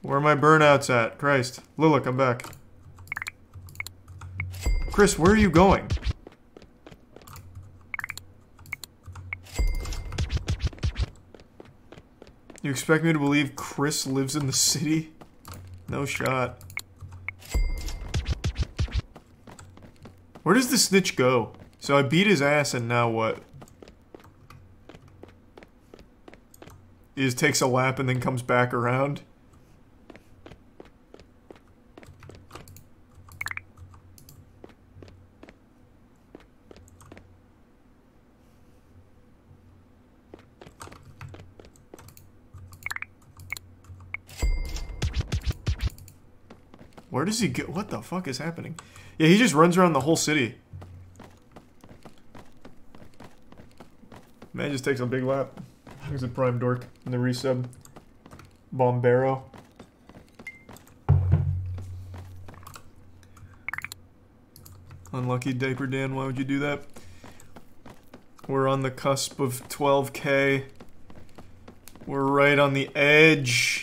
Where are my burnouts at? Christ. Lila, come back. Chris, where are you going? Expect me to believe Chris lives in the city? No shot. Where does the snitch go? So I beat his ass and now what? He just takes a lap and then comes back around? Does he get? What the fuck is happening? Yeah, he just runs around the whole city. Man just takes a big lap. He's a prime dork in the resub. Bombero. Unlucky Diaper Dan, why would you do that? We're on the cusp of 12k. We're right on the edge.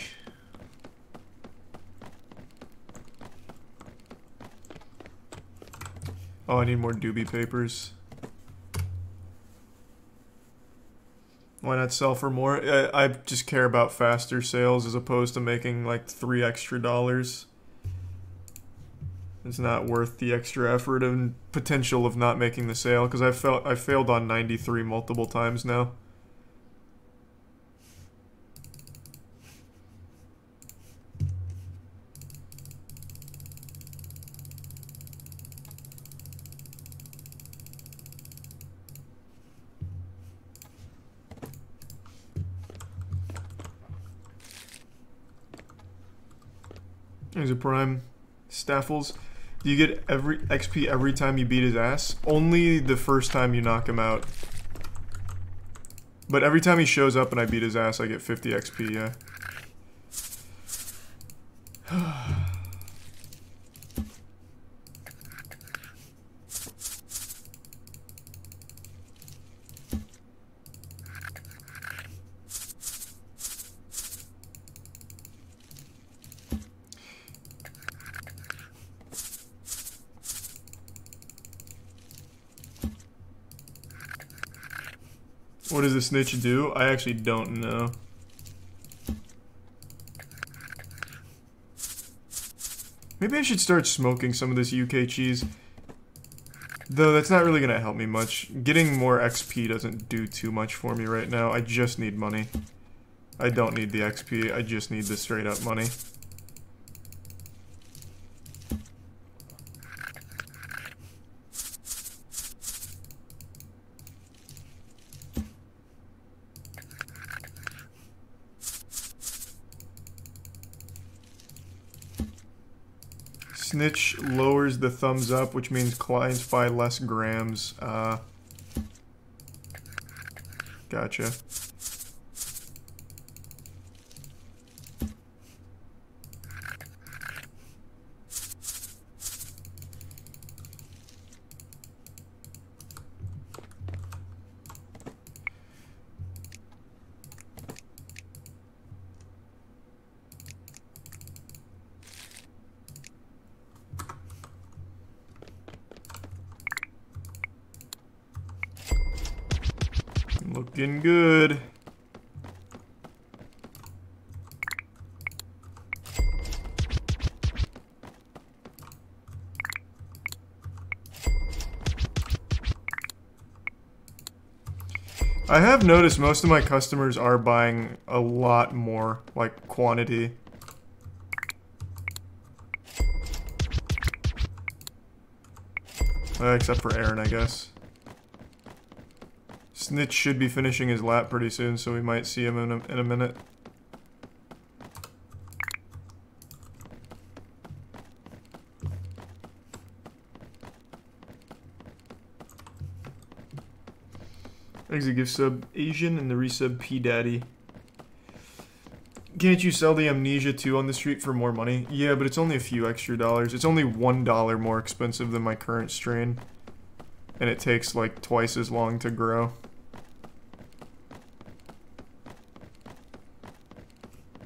Oh, I need more doobie papers. Why not sell for more? I, I just care about faster sales as opposed to making like three extra dollars. It's not worth the extra effort and potential of not making the sale because I felt I failed on 93 multiple times now. Prime. Staffles. Do you get every XP every time you beat his ass? Only the first time you knock him out. But every time he shows up and I beat his ass, I get 50 XP, yeah. (sighs) (sighs) (sighs) snitch do? I actually don't know. Maybe I should start smoking some of this UK cheese. Though that's not really going to help me much. Getting more XP doesn't do too much for me right now. I just need money. I don't need the XP, I just need the straight up money. Snitch lowers the thumbs up, which means clients buy less grams. Uh, gotcha. Noticed most of my customers are buying a lot more, like, quantity. Uh, except for Aaron, I guess. Snitch should be finishing his lap pretty soon, so we might see him in a, in a minute. Exit gift sub Asian and the resub P Daddy. Can't you sell the Amnesia 2 on the street for more money? Yeah, but it's only a few extra dollars. It's only one dollar more expensive than my current strain. And it takes like twice as long to grow.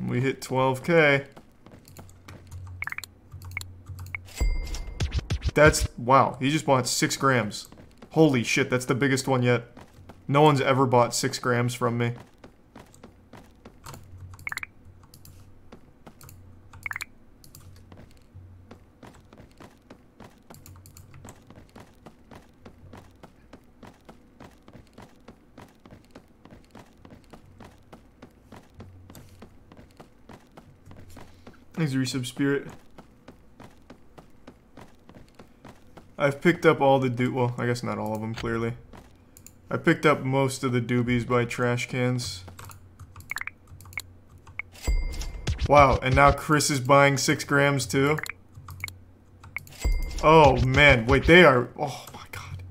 We hit 12k. That's, wow, he just bought 6 grams. Holy shit, that's the biggest one yet. No one's ever bought 6 grams from me. Thanks, Resub Spirit. I've picked up all the do- well, I guess not all of them, clearly. I picked up most of the doobies by trash cans. Wow, and now Chris is buying six grams too? Oh man, wait, they are- oh my god.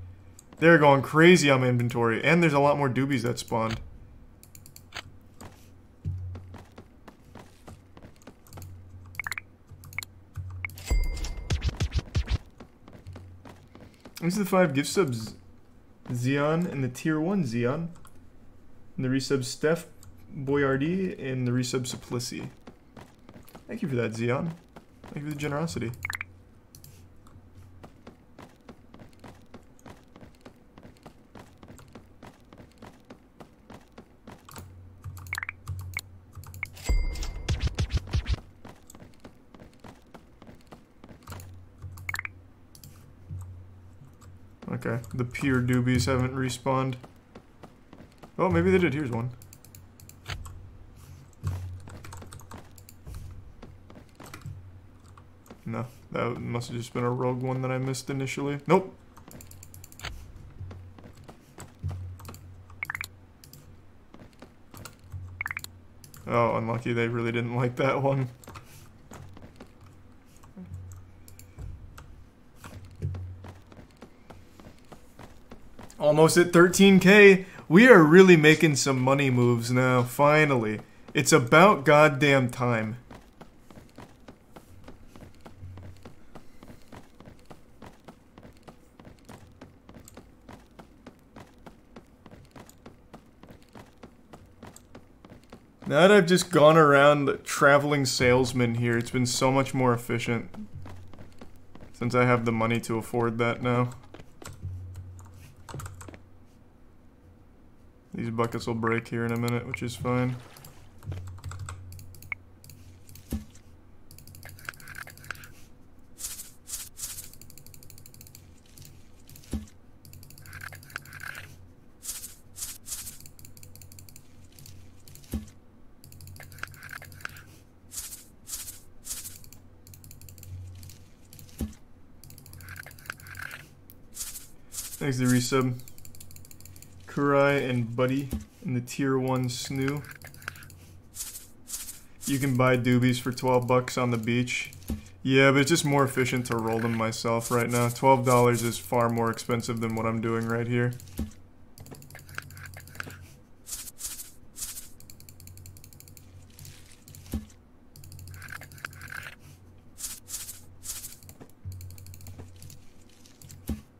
They're going crazy on my inventory, and there's a lot more doobies that spawned. These are the five gift subs. Xeon and the tier 1 Xeon. And the resub Steph Boyardee and the resub Supplicy. Thank you for that, Xeon. Thank you for the generosity. Pure doobies haven't respawned. Oh, maybe they did. Here's one. No, that must have just been a rogue one that I missed initially. Nope. Oh, unlucky. They really didn't like that one. Almost at 13k. We are really making some money moves now, finally. It's about goddamn time. Now that I've just gone around traveling salesman here, it's been so much more efficient. Since I have the money to afford that now. These buckets will break here in a minute, which is fine. Thanks the resub. Kurai and Buddy in the tier 1 snoo. You can buy doobies for 12 bucks on the beach. Yeah, but it's just more efficient to roll them myself right now. $12 is far more expensive than what I'm doing right here.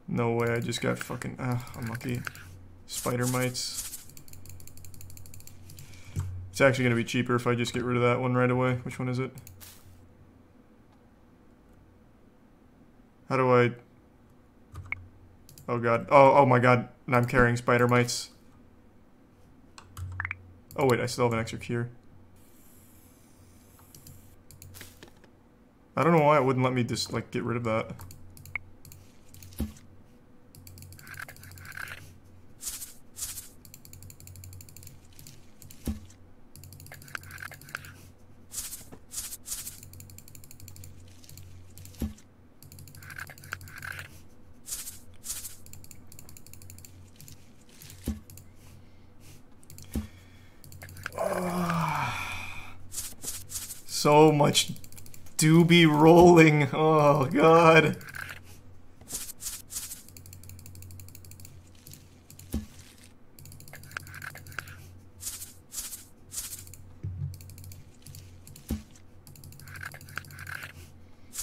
No way, I just got fucking, ah, unlucky. Spider mites. It's actually going to be cheaper if I just get rid of that one right away. Which one is it? How do I... Oh god. Oh, oh my god. And I'm carrying spider mites. Oh wait, I still have an extra cure. I don't know why it wouldn't let me just, like, get rid of that. so much doobie rolling. Oh, God.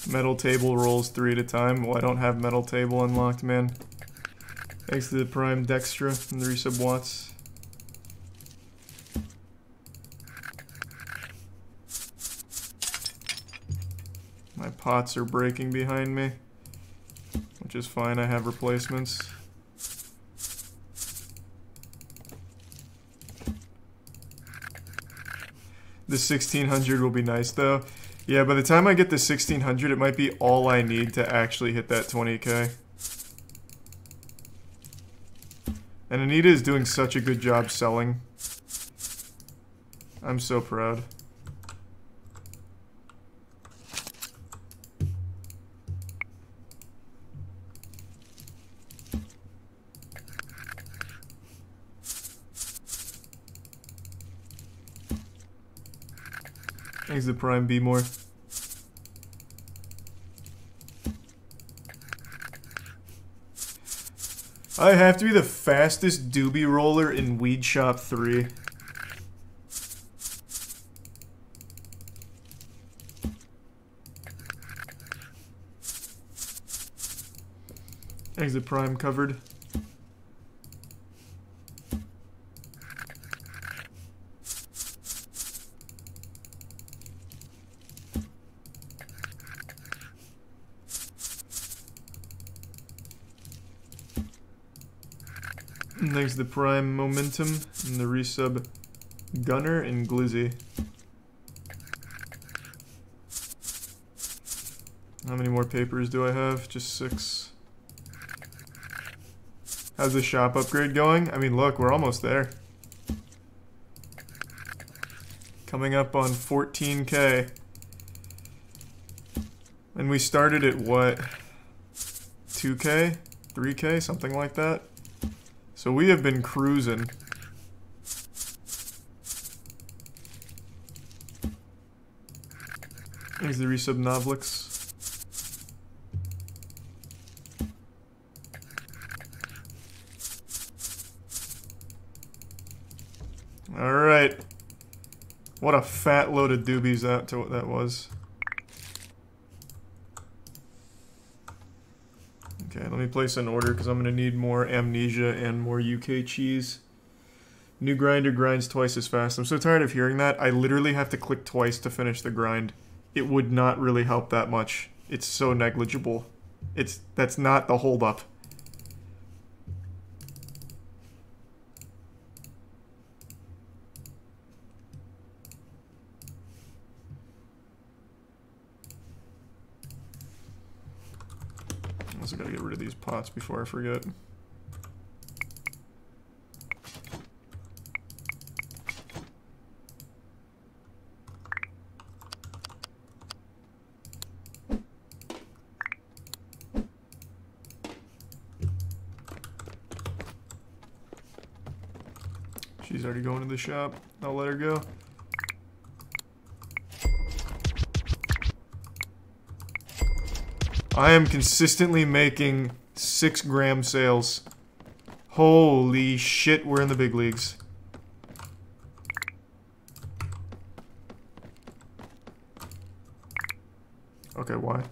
Metal table rolls three at a time. Well, I don't have metal table unlocked, man. Thanks to the Prime Dextra and the resub Watts. Pots are breaking behind me. Which is fine, I have replacements. The 1600 will be nice though. Yeah, by the time I get the 1600, it might be all I need to actually hit that 20k. And Anita is doing such a good job selling. I'm so proud. Thanks to Prime be more. I have to be the fastest doobie roller in Weed Shop 3. Exit Prime covered. Thanks the Prime Momentum and the resub Gunner and Glizzy. How many more papers do I have? Just six. How's the shop upgrade going? I mean, look, we're almost there. Coming up on 14k. And we started at what? 2k? 3k? Something like that? So we have been cruising. Here's the resub Novlix. Alright. What a fat load of doobies that, to, what that was. Okay, let place an order because I'm going to need more amnesia and more UK cheese. New grinder grinds twice as fast. I'm so tired of hearing that. I literally have to click twice to finish the grind. It would not really help that much. It's so negligible. It's That's not the holdup. Also gotta get rid pots before I forget. She's already going to the shop. I'll let her go. I am consistently making six gram sales. Holy shit, we're in the big leagues. Okay, why?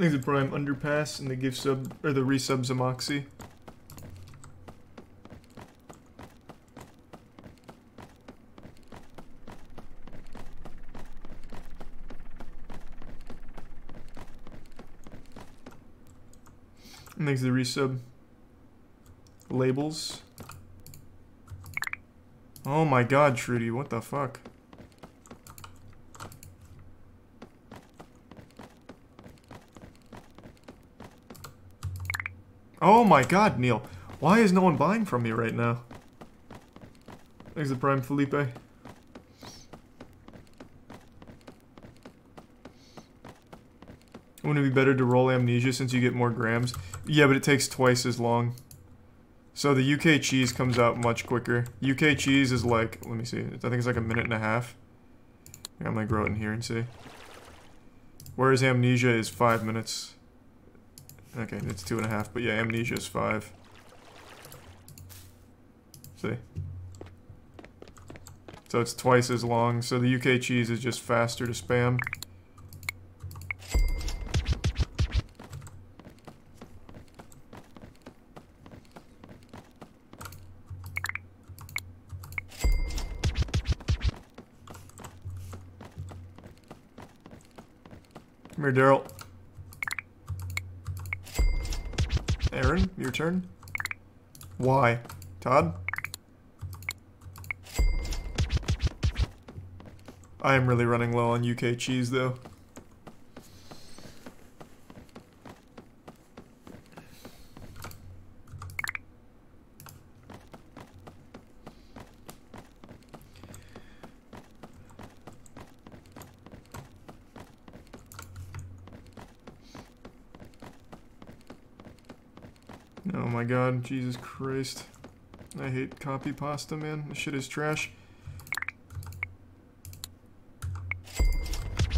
There's the Prime Underpass and the gift sub or the resub Zamoxi. And the resub labels. Oh my god, Trudy, what the fuck? Oh my god, Neil. Why is no one buying from me right now? There's the Prime Felipe. Wouldn't it be better to roll Amnesia since you get more grams? Yeah, but it takes twice as long. So the UK cheese comes out much quicker. UK cheese is like, let me see, I think it's like a minute and a half. I'm gonna grow it in here and see. Whereas Amnesia is five minutes. Okay, it's two and a half, but yeah, Amnesia is five. See? So it's twice as long, so the UK cheese is just faster to spam. Come here, Daryl. Turn. Why? Todd? I am really running low on UK cheese, though. Oh my god, Jesus Christ. I hate copy pasta, man. This shit is trash.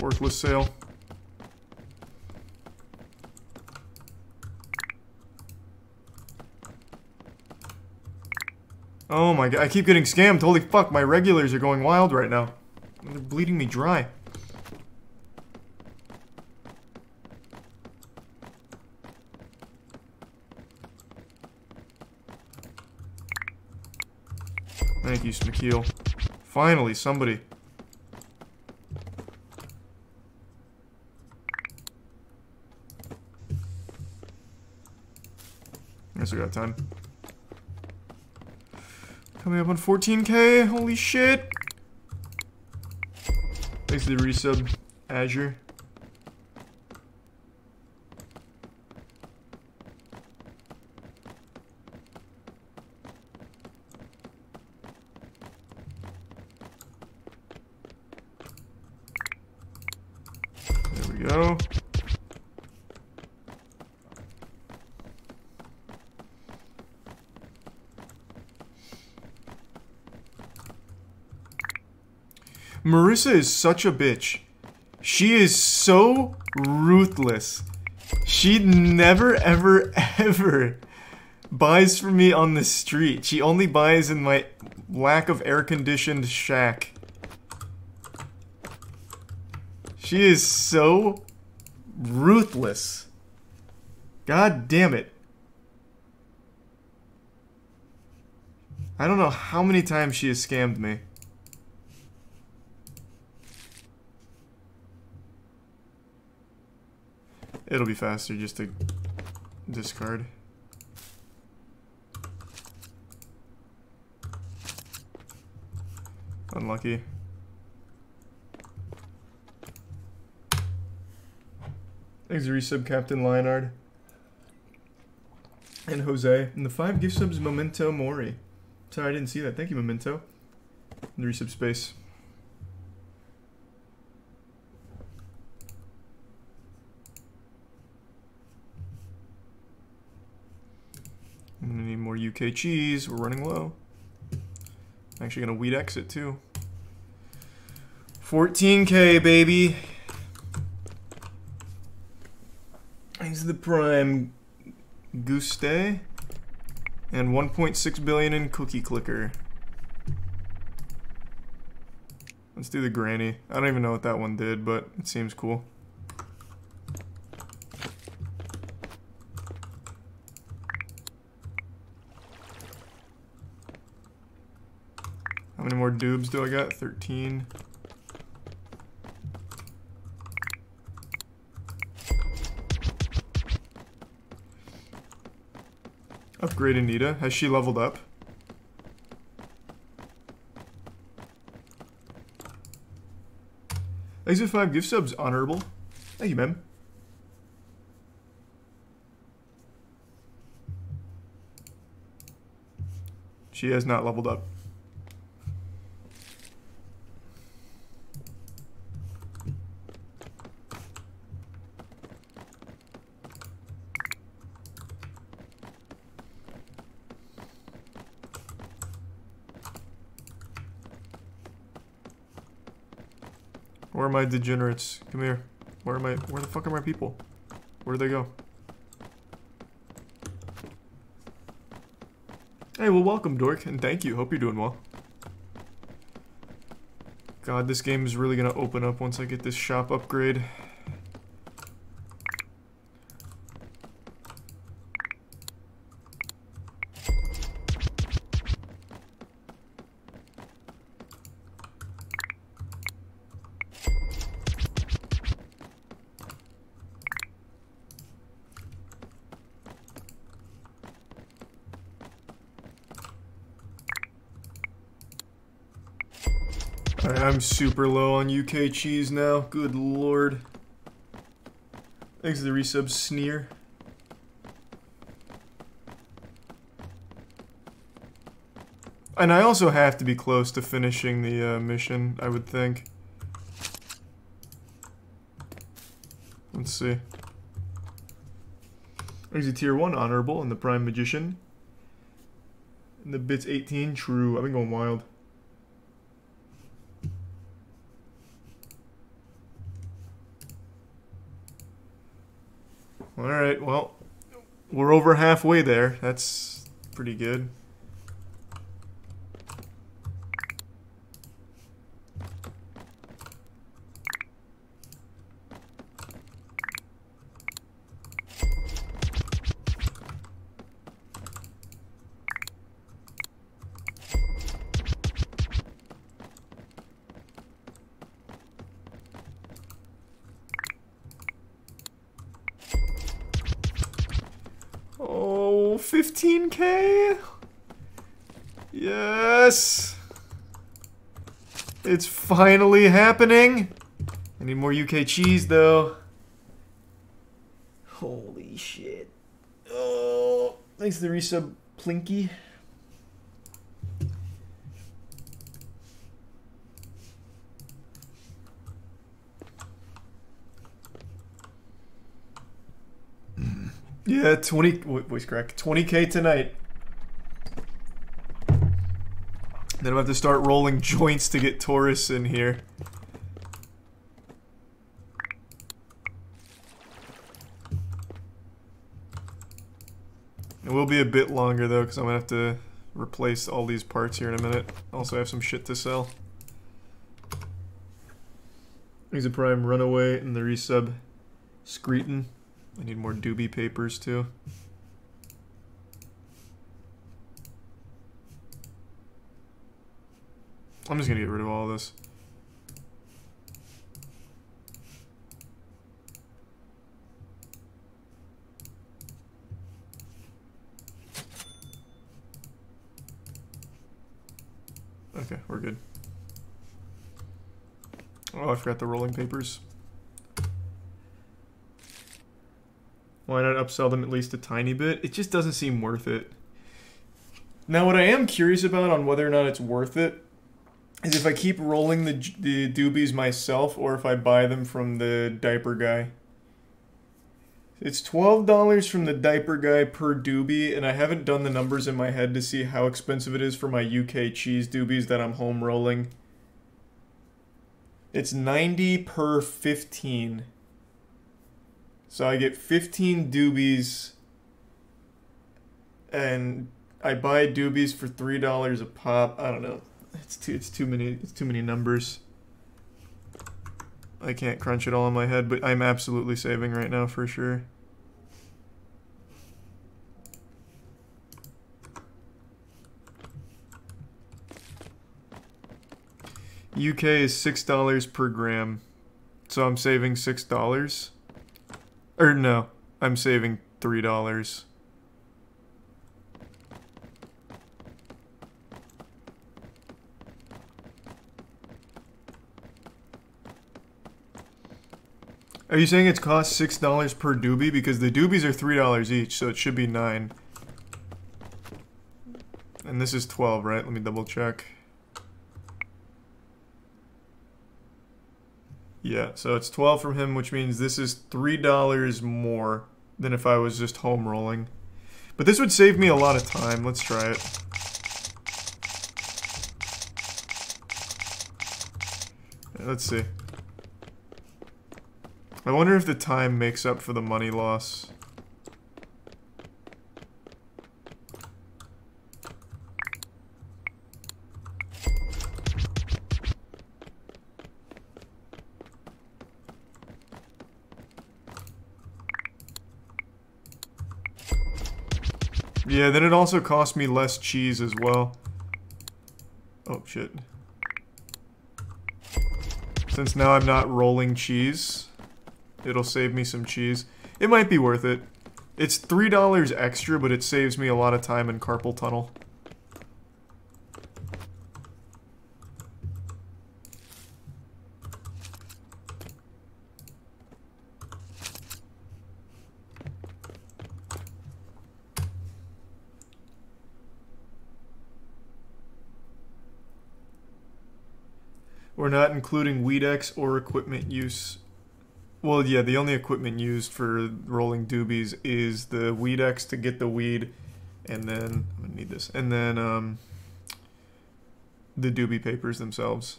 Worthless sale. Oh my god, I keep getting scammed. Holy fuck, my regulars are going wild right now. They're bleeding me dry. Smakeel. Finally, somebody. Guess we got time. Coming up on 14k, holy shit! Thanks to the resub, Azure. Marissa is such a bitch. She is so ruthless. She never, ever, (laughs) ever buys from me on the street. She only buys in my lack of air-conditioned shack. She is so ruthless. God damn it. I don't know how many times she has scammed me. It'll be faster just to discard. Unlucky. Thanks, resub Captain Lionard. And Jose. And the five gift subs Memento Mori. Sorry, I didn't see that. Thank you, Memento. And the resub space. I'm gonna need more UK cheese. We're running low. I'm actually gonna weed exit too. 14k baby. To the prime Guste and 1.6 billion in cookie clicker. Let's do the granny. I don't even know what that one did, but it seems cool. Dubs do I got? 13. Upgrade Anita. Has she leveled up? Exit 5 gift subs. Honorable. Thank you, ma'am. She has not leveled up. My degenerates? Come here. Where are my- where the fuck are my people? Where do they go? Hey, well welcome, Dork, and thank you. Hope you're doing well. God, this game is really gonna open up once I get this shop upgrade. I'm super low on UK cheese now. Good lord. Thanks to the resub sneer. And I also have to be close to finishing the uh, mission, I would think. Let's see. A tier 1 honorable and the prime magician. And the bits 18 true. I've been going wild. Alright, well, we're over halfway there. That's pretty good. Finally happening! I need more UK cheese, though. Holy shit. Oh, thanks to the resub, Plinky. Yeah, 20 voice crack. 20k tonight. Then I have to start rolling joints to get tourists in here. It will be a bit longer though, because I'm gonna have to replace all these parts here in a minute. Also, I have some shit to sell. He's a prime runaway and the resub Screeton. I need more doobie papers too. I'm just gonna get rid of all of this. Okay, we're good. Oh, I forgot the rolling papers. Why not upsell them at least a tiny bit? It just doesn't seem worth it. Now, what I am curious about on whether or not it's worth it is if I keep rolling the, the doobies myself or if I buy them from the diaper guy. It's $12 from the diaper guy per doobie, and I haven't done the numbers in my head to see how expensive it is for my UK cheese doobies that I'm home rolling. It's 90 per 15. So I get 15 doobies, and I buy doobies for $3 a pop. I don't know. It's too, it's too many, it's too many numbers. I can't crunch it all in my head, but I'm absolutely saving right now for sure. UK is $6 per gram. So I'm saving $6. Or no, I'm saving $3. Are you saying it's cost six dollars per doobie? Because the doobies are three dollars each, so it should be nine. And this is twelve, right? Let me double check. Yeah, so it's twelve from him, which means this is three dollars more than if I was just home rolling. But this would save me a lot of time. Let's try it. Let's see. I wonder if the time makes up for the money loss. Yeah, then it also cost me less cheese as well. Oh, shit. Since now I'm not rolling cheese. It'll save me some cheese. It might be worth it. It's $3 extra, but it saves me a lot of time in carpal tunnel. We're not including Weedex or equipment use well, yeah, the only equipment used for rolling doobies is the Weedex to get the weed, and then I'm gonna need this, and then um, the doobie papers themselves.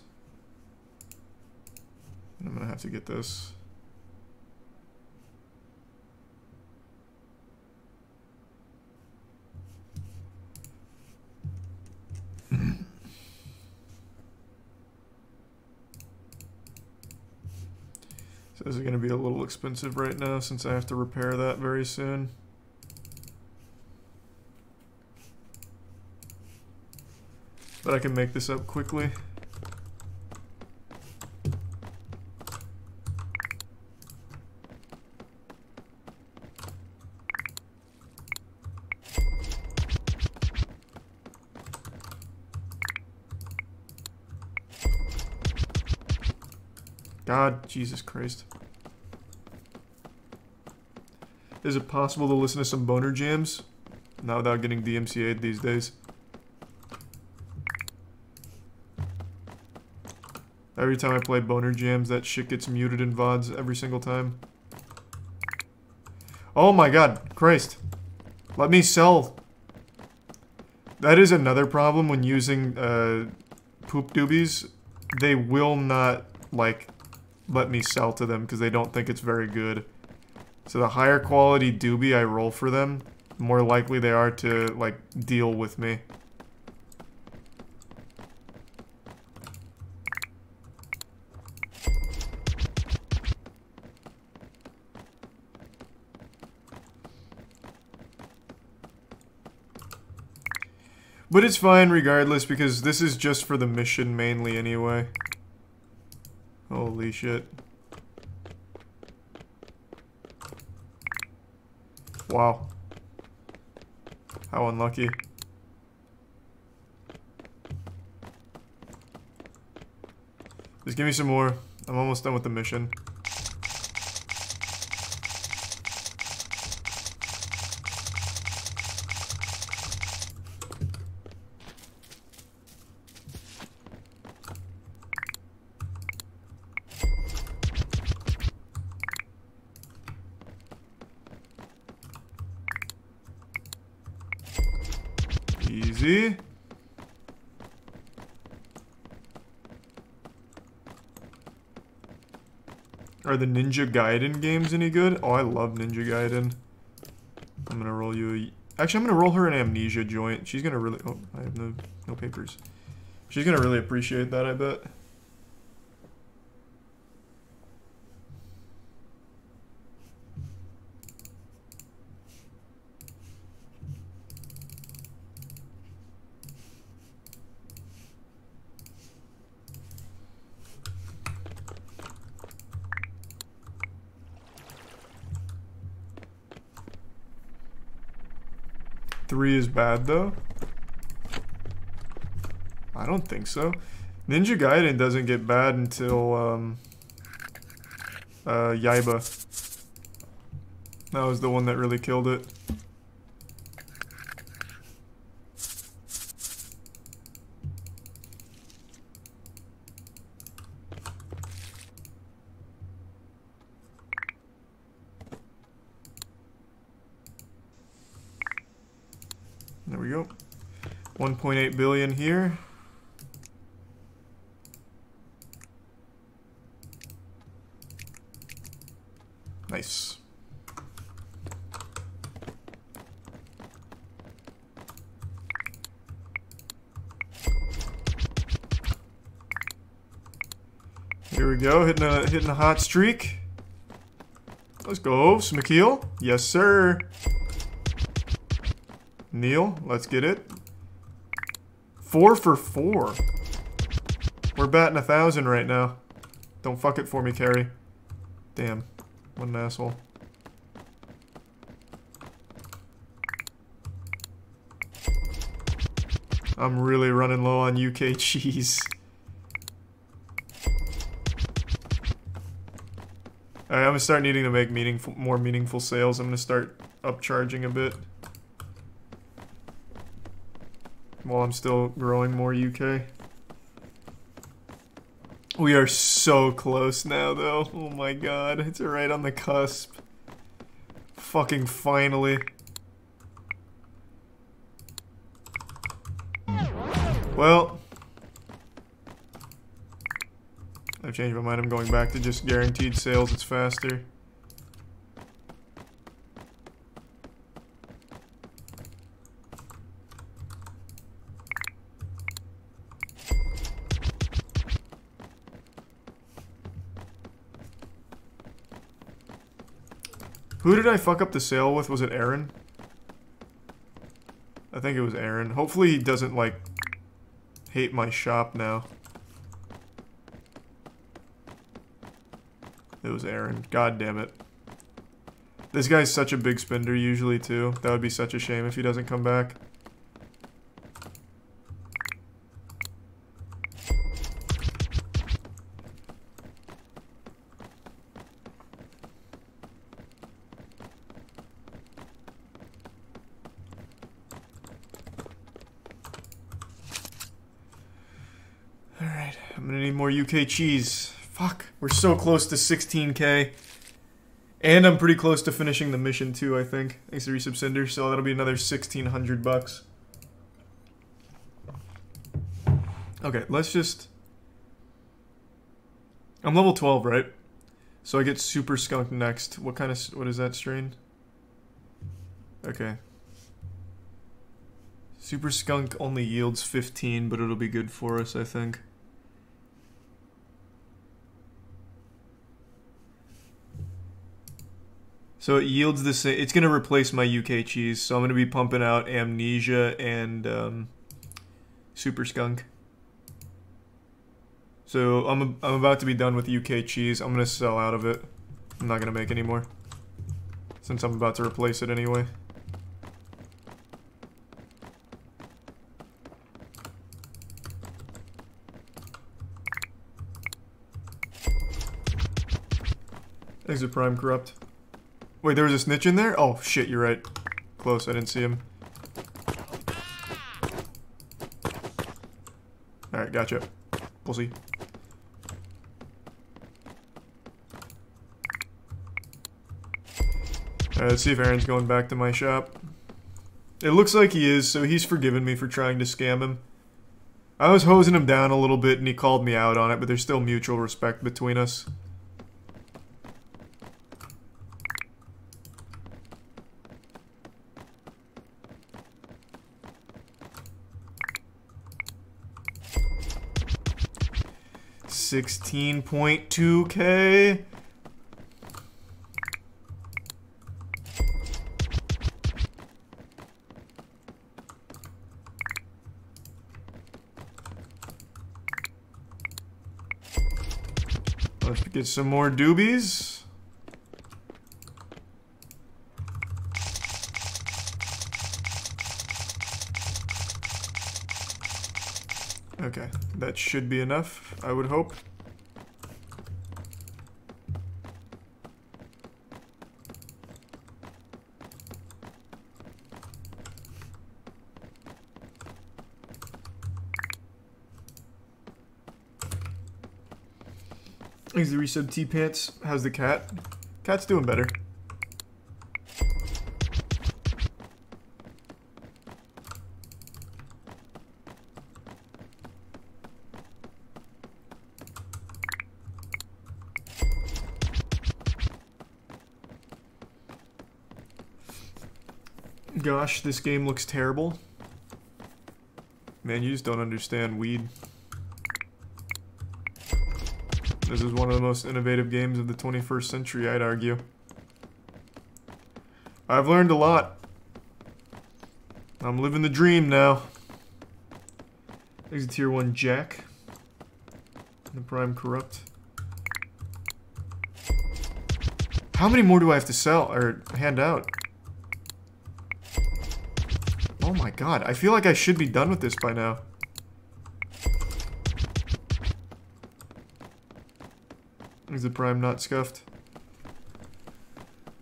I'm gonna have to get this. This is going to be a little expensive right now since I have to repair that very soon. But I can make this up quickly. God, Jesus Christ. Is it possible to listen to some boner jams? Not without getting DMCA'd these days. Every time I play boner jams, that shit gets muted in VODs every single time. Oh my god, Christ. Let me sell. That is another problem when using uh, poop doobies. They will not, like, let me sell to them because they don't think it's very good. So the higher quality doobie I roll for them, the more likely they are to, like, deal with me. But it's fine regardless because this is just for the mission mainly anyway. Holy shit. Wow. How unlucky. Just give me some more. I'm almost done with the mission. Ninja Gaiden games any good? Oh, I love Ninja Gaiden. I'm gonna roll you a... Actually, I'm gonna roll her an Amnesia joint. She's gonna really... Oh, I have no, no papers. She's gonna really appreciate that, I bet. Is bad, though? I don't think so. Ninja Gaiden doesn't get bad until, um... Uh, Yaiba. That was the one that really killed it. There we go. 1.8 billion here. Nice. Here we go, hitting a hitting a hot streak. Let's go, Smakeel. Yes, sir. Neil, let's get it. Four for four. We're batting a thousand right now. Don't fuck it for me, Carrie. Damn. What an asshole. I'm really running low on UK (laughs) cheese. Right, I'm gonna start needing to make meaningful, more meaningful sales. I'm gonna start upcharging a bit. While I'm still growing more UK. We are so close now, though. Oh my god, it's right on the cusp. Fucking finally. Well. I've changed my mind. I'm going back to just guaranteed sales. It's faster. I fuck up the sale with? Was it Aaron? I think it was Aaron. Hopefully he doesn't, like, hate my shop now. It was Aaron. God damn it. This guy's such a big spender usually, too. That would be such a shame if he doesn't come back. Okay, cheese. Fuck, we're so close to 16K. And I'm pretty close to finishing the mission too, I think. Thanks to Resub Cinder, so that'll be another 1600 bucks. Okay, let's just... I'm level 12, right? So I get Super Skunk next. What kind of... What is that strain? Okay. Super Skunk only yields 15, but it'll be good for us, I think. So it yields the same. It's going to replace my UK cheese. So I'm going to be pumping out Amnesia and um, Super Skunk. So I'm, I'm about to be done with UK cheese. I'm going to sell out of it. I'm not going to make any more. Since I'm about to replace it anyway. Exit Prime corrupt. Wait, there was a snitch in there? Oh, shit, you're right. Close, I didn't see him. Alright, gotcha. See. Uh, let's see if Aaron's going back to my shop. It looks like he is, so he's forgiven me for trying to scam him. I was hosing him down a little bit and he called me out on it, but there's still mutual respect between us. Sixteen point two K. Let's get some more doobies. Okay, that should be enough, I would hope. He's the resub T pants. How's the cat? Cat's doing better. This game looks terrible. Man, you just don't understand weed. This is one of the most innovative games of the 21st century, I'd argue. I've learned a lot. I'm living the dream now. Exit tier 1 Jack. The Prime Corrupt. How many more do I have to sell or hand out? God, I feel like I should be done with this by now. Is the prime not scuffed?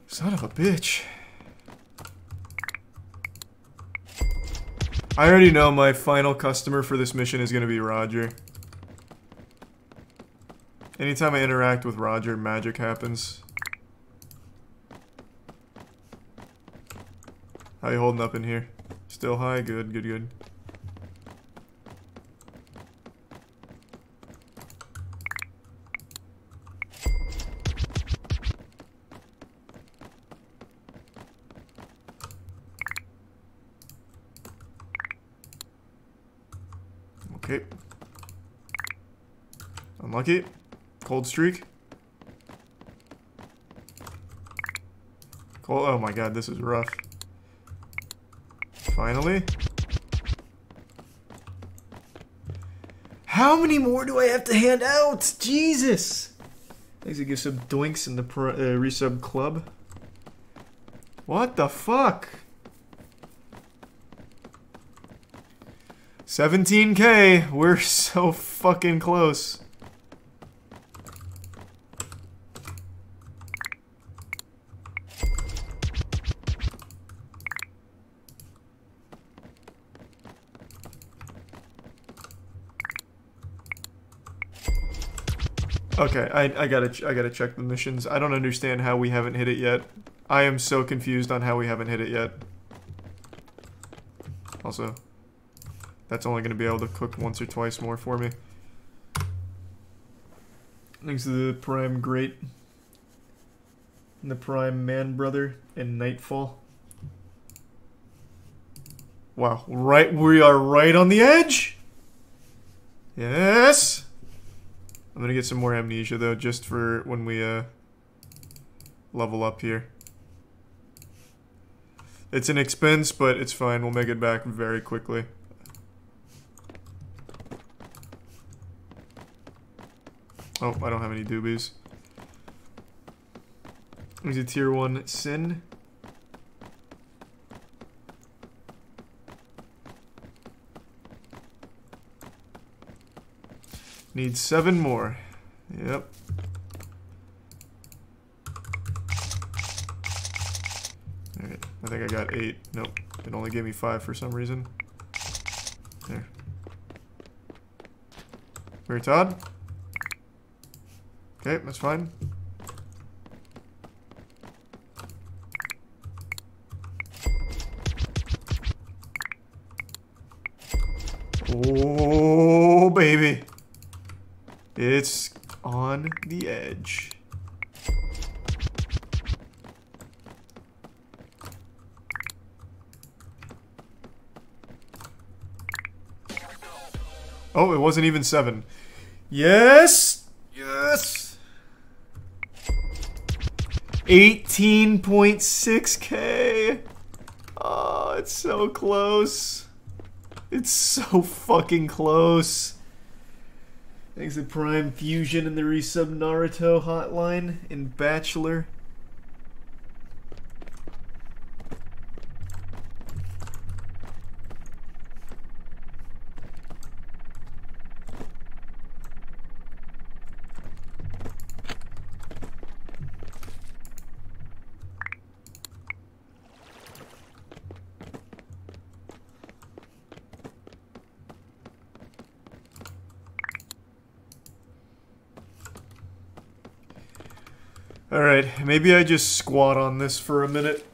Son of a bitch. I already know my final customer for this mission is going to be Roger. Anytime I interact with Roger, magic happens. How you holding up in here? Still high? Good, good, good. Okay. Unlucky. Cold streak. Cold. Oh my god, this is rough. Finally. How many more do I have to hand out? Jesus! Thanks to give some doinks in the uh, resub club. What the fuck? 17k! We're (laughs) so fucking close. Okay, I, I gotta I gotta check the missions. I don't understand how we haven't hit it yet. I am so confused on how we haven't hit it yet. Also, that's only to be able to cook once or twice more for me. Thanks to the Prime Great. The Prime Man Brother and Nightfall. Wow, right, we are right on the edge! Yes! I'm gonna get some more amnesia though, just for when we, uh, level up here. It's an expense, but it's fine. We'll make it back very quickly. Oh, I don't have any doobies. There's a tier 1 Sin. Need seven more. Yep. Alright, I think I got eight. Nope, it only gave me five for some reason. There. Where, Todd? Okay, that's fine. Wasn't even seven. Yes! Yes! 18.6k! Oh, it's so close. It's so fucking close. Thanks to Prime Fusion and the resub Naruto hotline in Bachelor. Maybe I just squat on this for a minute.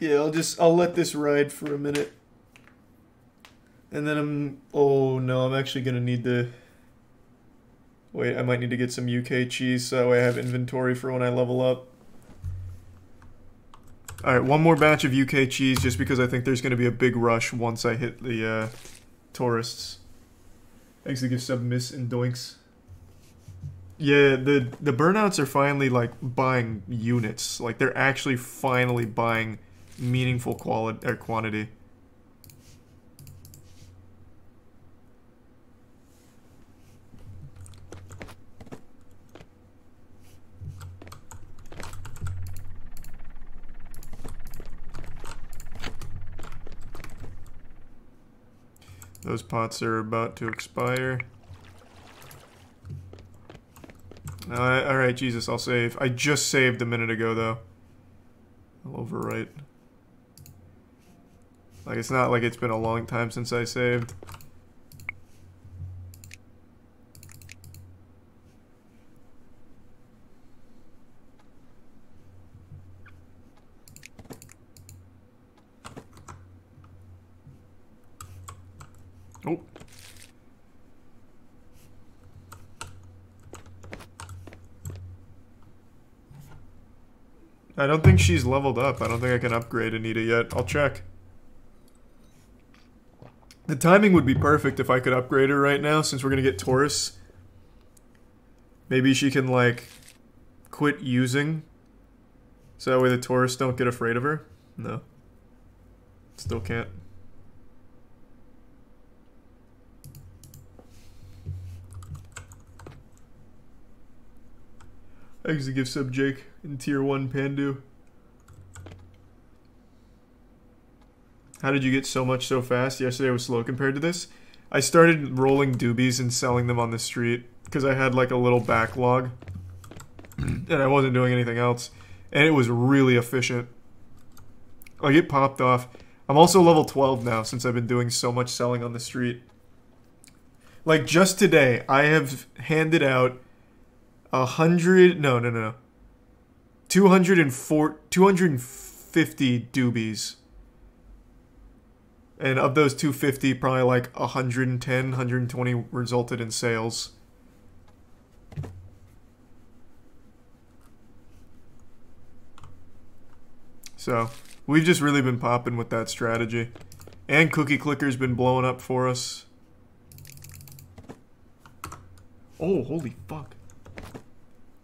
Yeah, I'll just, I'll let this ride for a minute. And then I'm, oh no, I'm actually gonna need to, wait, I might need to get some UK cheese so that way I have inventory for when I level up. Alright, one more batch of UK cheese just because I think there's gonna be a big rush once I hit the, uh, tourists. Thanks to give sub miss and doinks. Yeah, the the burnouts are finally like buying units. Like they're actually finally buying meaningful quality or quantity. Those pots are about to expire. Uh, Alright, Jesus, I'll save. I just saved a minute ago, though. I'll overwrite. Like, it's not like it's been a long time since I saved. Oh. I don't think she's leveled up. I don't think I can upgrade Anita yet. I'll check. The timing would be perfect if I could upgrade her right now, since we're gonna get tourists. Maybe she can, like, quit using. So that way the tourists don't get afraid of her. No. Still can't. Thanks to give sub Jake in tier 1 Pandu. How did you get so much so fast? Yesterday was slow compared to this. I started rolling doobies and selling them on the street because I had like a little backlog (clears throat) and I wasn't doing anything else. And it was really efficient. Like it popped off. I'm also level 12 now since I've been doing so much selling on the street. Like just today, I have handed out a hundred no no no 204 250 doobies. And of those 250 probably like 110 120 resulted in sales. So we've just really been popping with that strategy. And cookie clicker's been blowing up for us. Oh holy fuck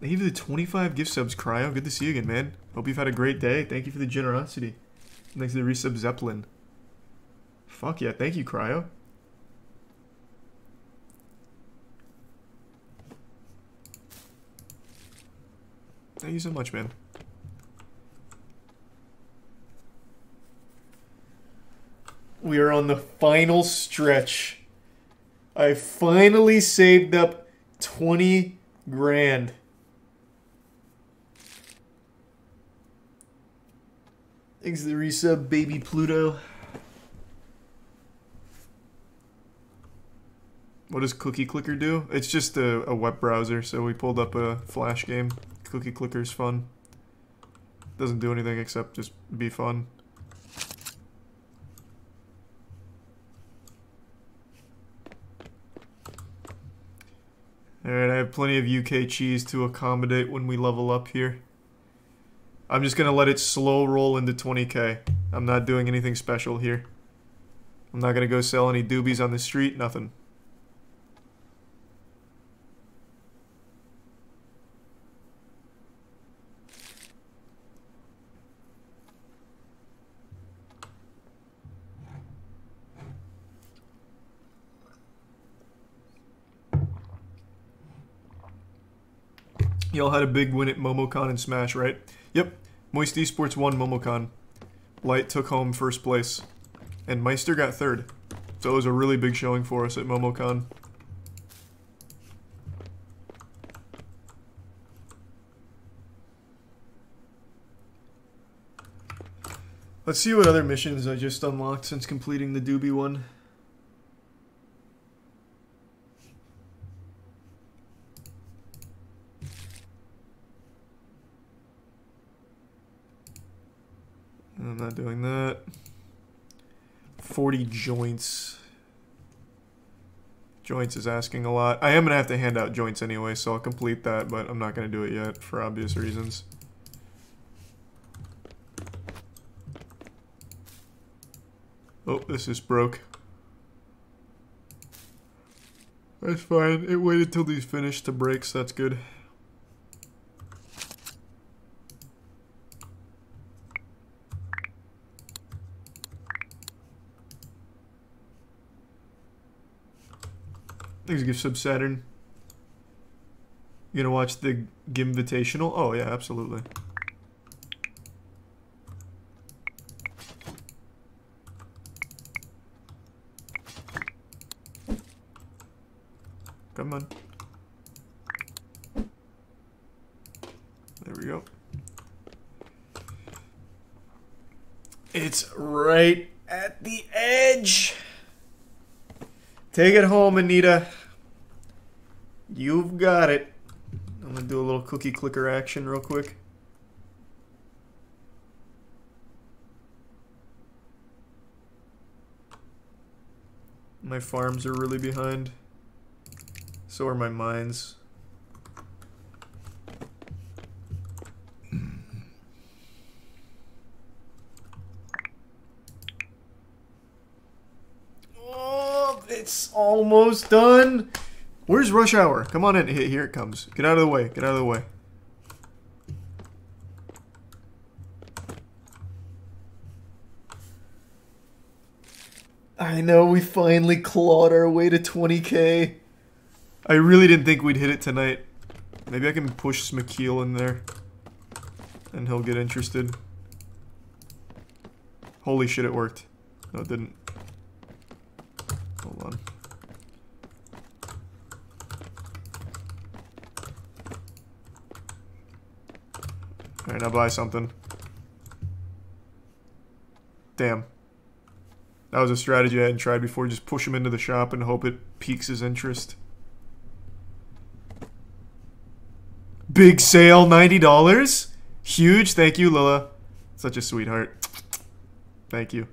Thank you for the 25 gift subs, Cryo. Good to see you again, man. Hope you've had a great day. Thank you for the generosity. Thanks to the resub Zeppelin. Fuck yeah, thank you, Cryo. Thank you so much, man. We are on the final stretch. I finally saved up 20 grand. Thanks to the resub, baby Pluto. What does Cookie Clicker do? It's just a, a web browser, so we pulled up a Flash game. Cookie Clicker's fun. Doesn't do anything except just be fun. Alright, I have plenty of UK cheese to accommodate when we level up here. I'm just going to let it slow roll into 20k. I'm not doing anything special here. I'm not going to go sell any doobies on the street, nothing. Y'all had a big win at MomoCon and Smash, right? Yep. Moist Esports won MomoCon. Light took home first place. And Meister got third. So it was a really big showing for us at MomoCon. Let's see what other missions I just unlocked since completing the Doobie one. I'm not doing that. 40 joints. Joints is asking a lot. I am going to have to hand out joints anyway, so I'll complete that, but I'm not going to do it yet for obvious reasons. Oh, this is broke. That's fine. It waited till these finished to break, so that's good. Thanks, Gift Sub Saturn. You gonna watch the Gimvitational? Oh yeah, absolutely. Come on. There we go. It's right at the edge. Take it home, Anita. You've got it. I'm going to do a little cookie clicker action real quick. My farms are really behind. So are my mines. It's almost done. Where's rush hour? Come on in. Here it comes. Get out of the way. Get out of the way. I know we finally clawed our way to 20k. I really didn't think we'd hit it tonight. Maybe I can push Smakeel in there. And he'll get interested. Holy shit, it worked. No, it didn't. Hold on. Alright, now buy something. Damn. That was a strategy I hadn't tried before. Just push him into the shop and hope it piques his interest. Big sale, $90? Huge. Thank you, Lila. Such a sweetheart. Thank you.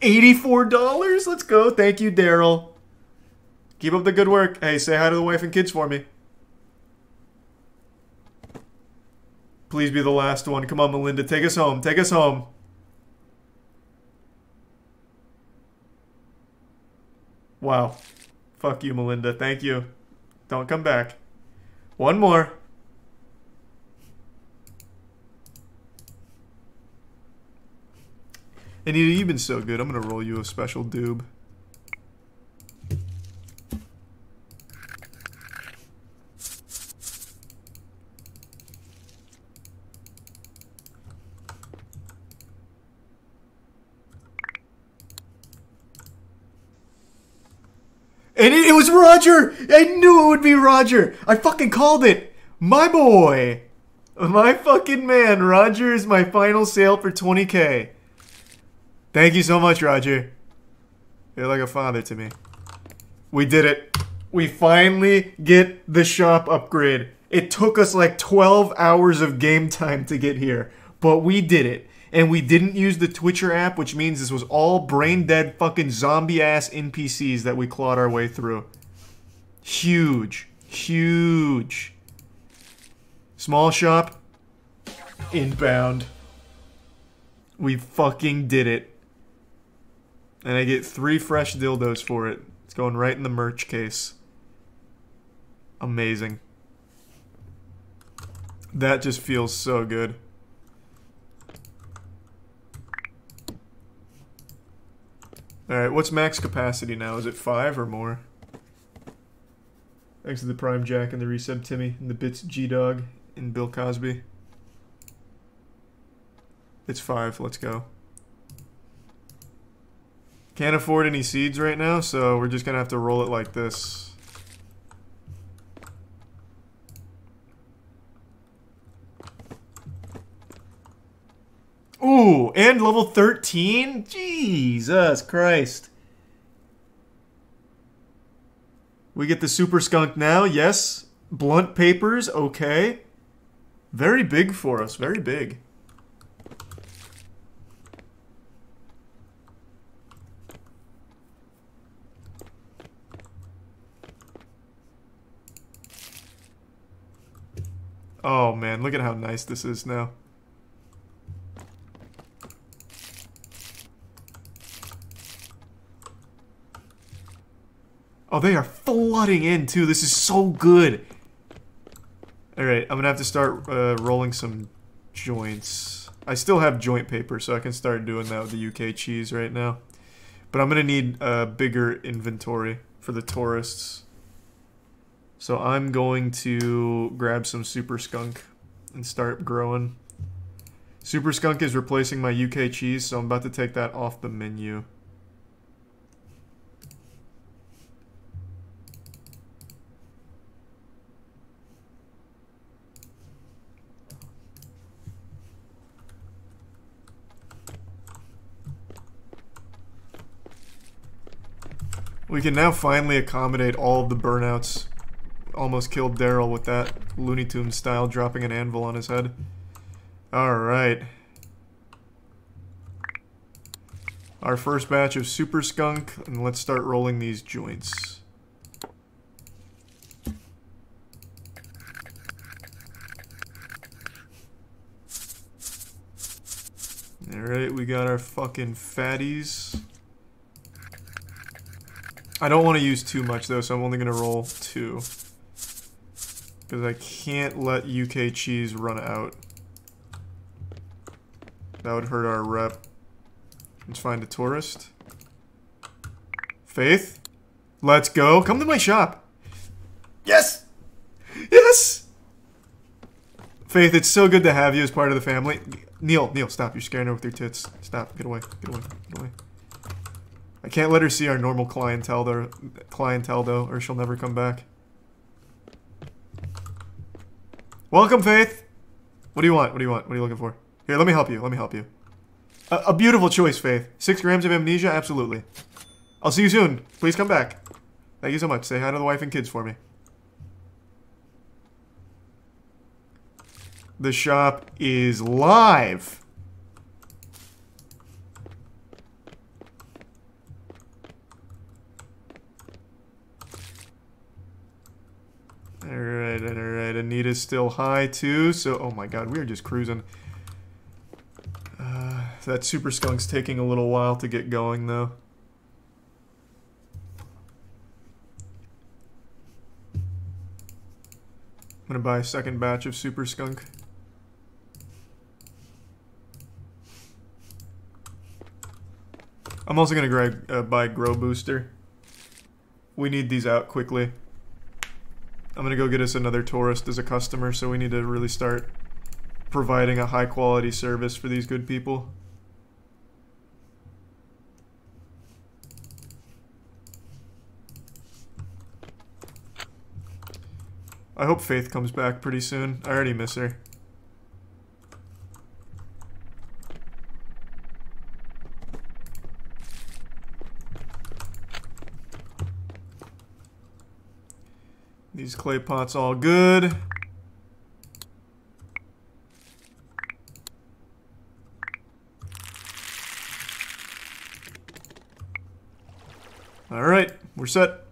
$84? Let's go. Thank you, Daryl. Keep up the good work. Hey, say hi to the wife and kids for me. Please be the last one. Come on, Melinda. Take us home. Take us home. Wow. Fuck you, Melinda. Thank you. Don't come back. One more. Anita, you've been so good. I'm going to roll you a special doob. Was Roger! I knew it would be Roger! I fucking called it! My boy! My fucking man, Roger is my final sale for 20k. Thank you so much, Roger. You're like a father to me. We did it. We finally get the shop upgrade. It took us like 12 hours of game time to get here, but we did it. And we didn't use the Twitcher app, which means this was all brain dead fucking zombie ass NPCs that we clawed our way through. Huge. Huge. Small shop. Inbound. We fucking did it. And I get three fresh dildos for it. It's going right in the merch case. Amazing. That just feels so good. Alright, what's max capacity now? Is it 5 or more? Thanks to the Prime Jack and the Resub Timmy and the Bits G Dog and Bill Cosby. It's 5, let's go. Can't afford any seeds right now, so we're just gonna have to roll it like this. Ooh, and level 13? Jesus Christ. We get the Super Skunk now, yes. Blunt Papers, okay. Very big for us, very big. Oh man, look at how nice this is now. Oh, they are flooding in too. This is so good. Alright, I'm gonna have to start uh, rolling some joints. I still have joint paper, so I can start doing that with the UK cheese right now. But I'm gonna need a bigger inventory for the tourists. So I'm going to grab some Super Skunk and start growing. Super Skunk is replacing my UK cheese, so I'm about to take that off the menu. We can now finally accommodate all of the burnouts almost killed Daryl with that Looney Tunes style dropping an anvil on his head. Alright. Our first batch of Super Skunk, and let's start rolling these joints. Alright, we got our fucking fatties. I don't want to use too much though, so I'm only going to roll two. Because I can't let UK cheese run out. That would hurt our rep. Let's find a tourist. Faith? Let's go. Come to my shop. Yes! Yes! Faith, it's so good to have you as part of the family. Neil, Neil, stop. You're scaring her with your tits. Stop. Get away. Get away. Get away. I can't let her see our normal clientele though, clientele though, or she'll never come back. Welcome, Faith. What do you want? What do you want? What are you looking for? Here, let me help you. Let me help you. A, a beautiful choice, Faith. Six grams of amnesia? Absolutely. I'll see you soon. Please come back. Thank you so much. Say hi to the wife and kids for me. The shop is live. Alright, alright. Anita's still high too, so... Oh my god, we are just cruising. Uh, that Super Skunk's taking a little while to get going though. I'm gonna buy a second batch of Super Skunk. I'm also gonna uh, buy Grow Booster. We need these out quickly. I'm gonna go get us another tourist as a customer, so we need to really start providing a high quality service for these good people. I hope Faith comes back pretty soon. I already miss her. These clay pots all good. Alright, we're set.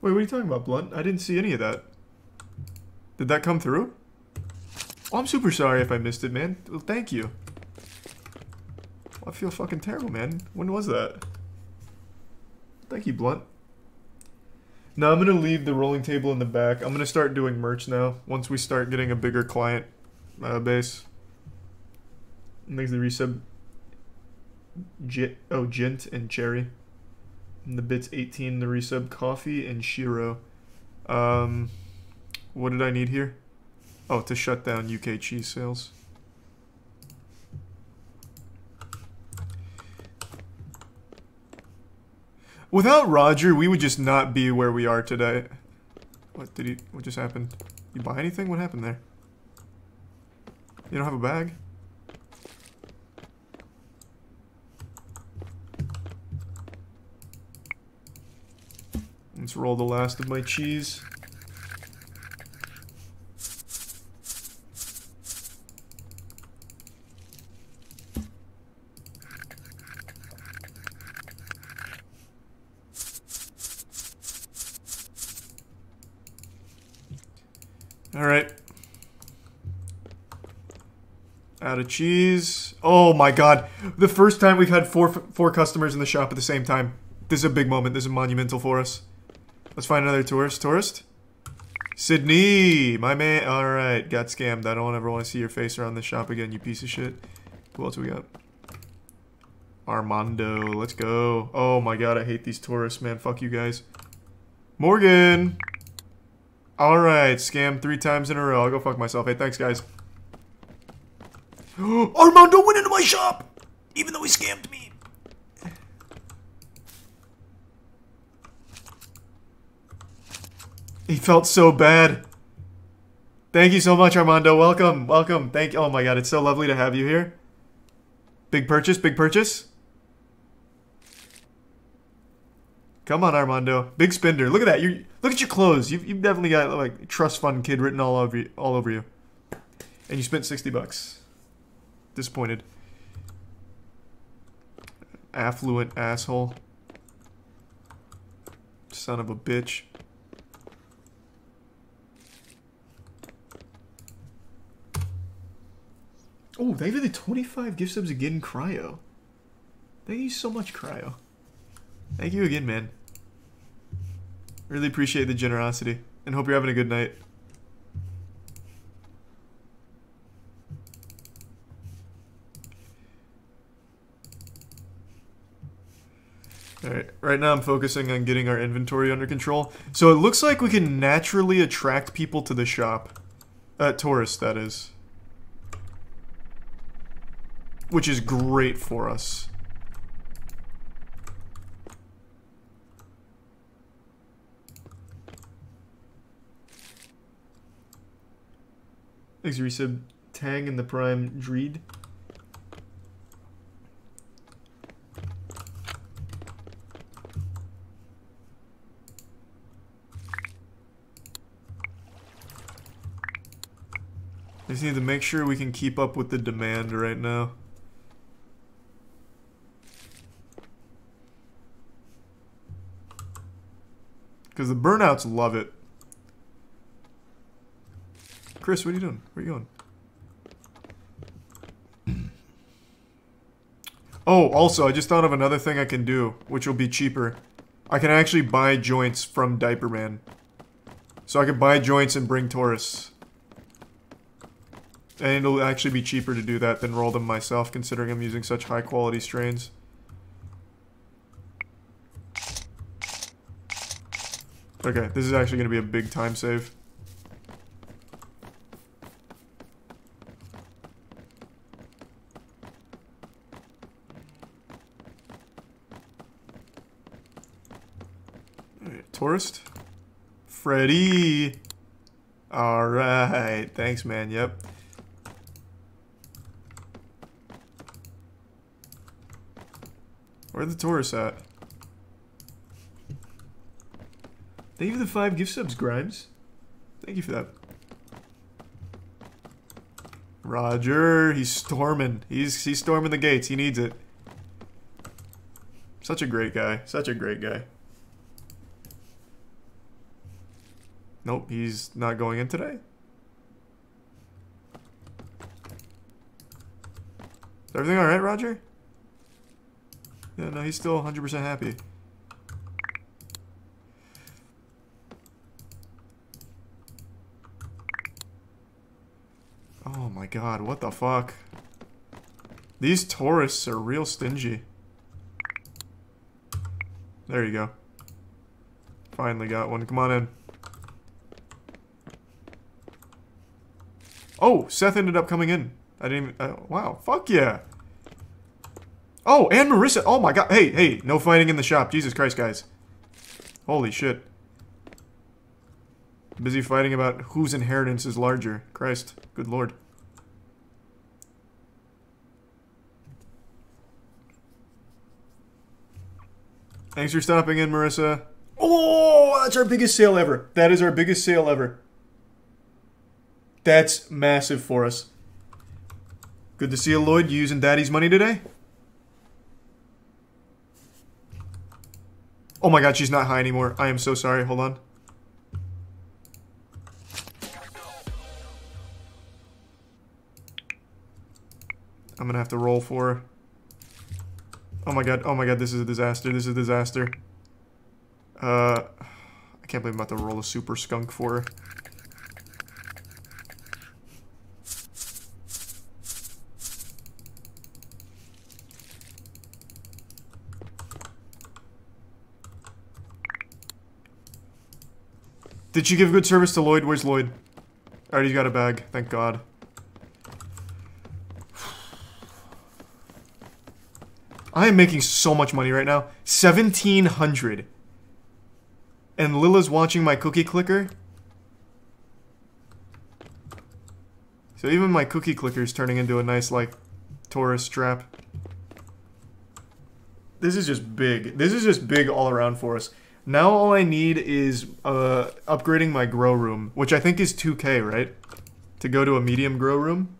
Wait, what are you talking about, Blunt? I didn't see any of that. Did that come through? Oh, I'm super sorry if I missed it, man. Well, thank you. I feel fucking terrible, man. When was that? Thank you, Blunt. Now I'm gonna leave the rolling table in the back. I'm gonna start doing merch now. Once we start getting a bigger client uh, base. Thanks the resub. J oh, Gent and Cherry. And the bits 18, the resub Coffee and Shiro. Um, what did I need here? Oh, to shut down UK cheese sales. Without Roger, we would just not be where we are today. What did he... What just happened? You buy anything? What happened there? You don't have a bag? Let's roll the last of my cheese. Alright. Out of cheese. Oh my god. The first time we've had four four customers in the shop at the same time. This is a big moment. This is monumental for us. Let's find another tourist. Tourist? Sydney! My man. Alright. Got scammed. I don't ever want to see your face around the shop again, you piece of shit. Who else we got? Armando. Let's go. Oh my god, I hate these tourists, man. Fuck you guys. Morgan! Alright, scammed three times in a row. I'll go fuck myself. Hey, thanks, guys. Armando went into my shop! Even though he scammed me. He felt so bad. Thank you so much, Armando. Welcome, welcome. Thank you. Oh my god, it's so lovely to have you here. Big purchase, big purchase. Come on, Armando. Big spender. Look at that. You look at your clothes. You've, you've definitely got like trust fund kid written all over you, all over you. And you spent 60 bucks. Disappointed. Affluent asshole. Son of a bitch. Oh, they have the 25 gift subs again, Cryo. Thank you so much, Cryo. Thank you again, man. Really appreciate the generosity and hope you're having a good night. Alright, right now I'm focusing on getting our inventory under control. So it looks like we can naturally attract people to the shop. Uh, tourists, that is. Which is great for us. Thanks, resub. Tang in the Prime Dreed. Just need to make sure we can keep up with the demand right now. Because the burnouts love it. Chris, what are you doing? Where are you going? (clears throat) oh, also, I just thought of another thing I can do, which will be cheaper. I can actually buy joints from Diaper Man. So I can buy joints and bring tourists. And it'll actually be cheaper to do that than roll them myself, considering I'm using such high quality strains. Okay, this is actually going to be a big time save. tourist. Freddy. Alright. Thanks, man. Yep. Where the tourists at? Thank you for the five gift subs, Grimes. Thank you for that. Roger, he's storming. He's he's storming the gates. He needs it. Such a great guy. Such a great guy. Nope, he's not going in today. Is everything alright, Roger? Yeah, no, he's still 100% happy. Oh my god, what the fuck? These tourists are real stingy. There you go. Finally got one. Come on in. Oh, Seth ended up coming in. I didn't even... Uh, wow, fuck yeah. Oh, and Marissa. Oh my god. Hey, hey, no fighting in the shop. Jesus Christ, guys. Holy shit. Busy fighting about whose inheritance is larger. Christ. Good lord. Thanks for stopping in, Marissa. Oh, that's our biggest sale ever. That is our biggest sale ever. That's massive for us. Good to see you, Lloyd. Using Daddy's money today? Oh my god, she's not high anymore. I am so sorry. Hold on. I'm gonna have to roll for her. Oh my god, oh my god, this is a disaster, this is a disaster. Uh, I can't believe I'm about to roll a super skunk for her. Did she give good service to Lloyd? Where's Lloyd? Alright, he's got a bag. Thank God. I am making so much money right now. 1700 And Lila's watching my cookie clicker. So even my cookie clicker is turning into a nice, like, tourist trap. This is just big. This is just big all around for us. Now all I need is uh, upgrading my grow room, which I think is 2k, right? To go to a medium grow room.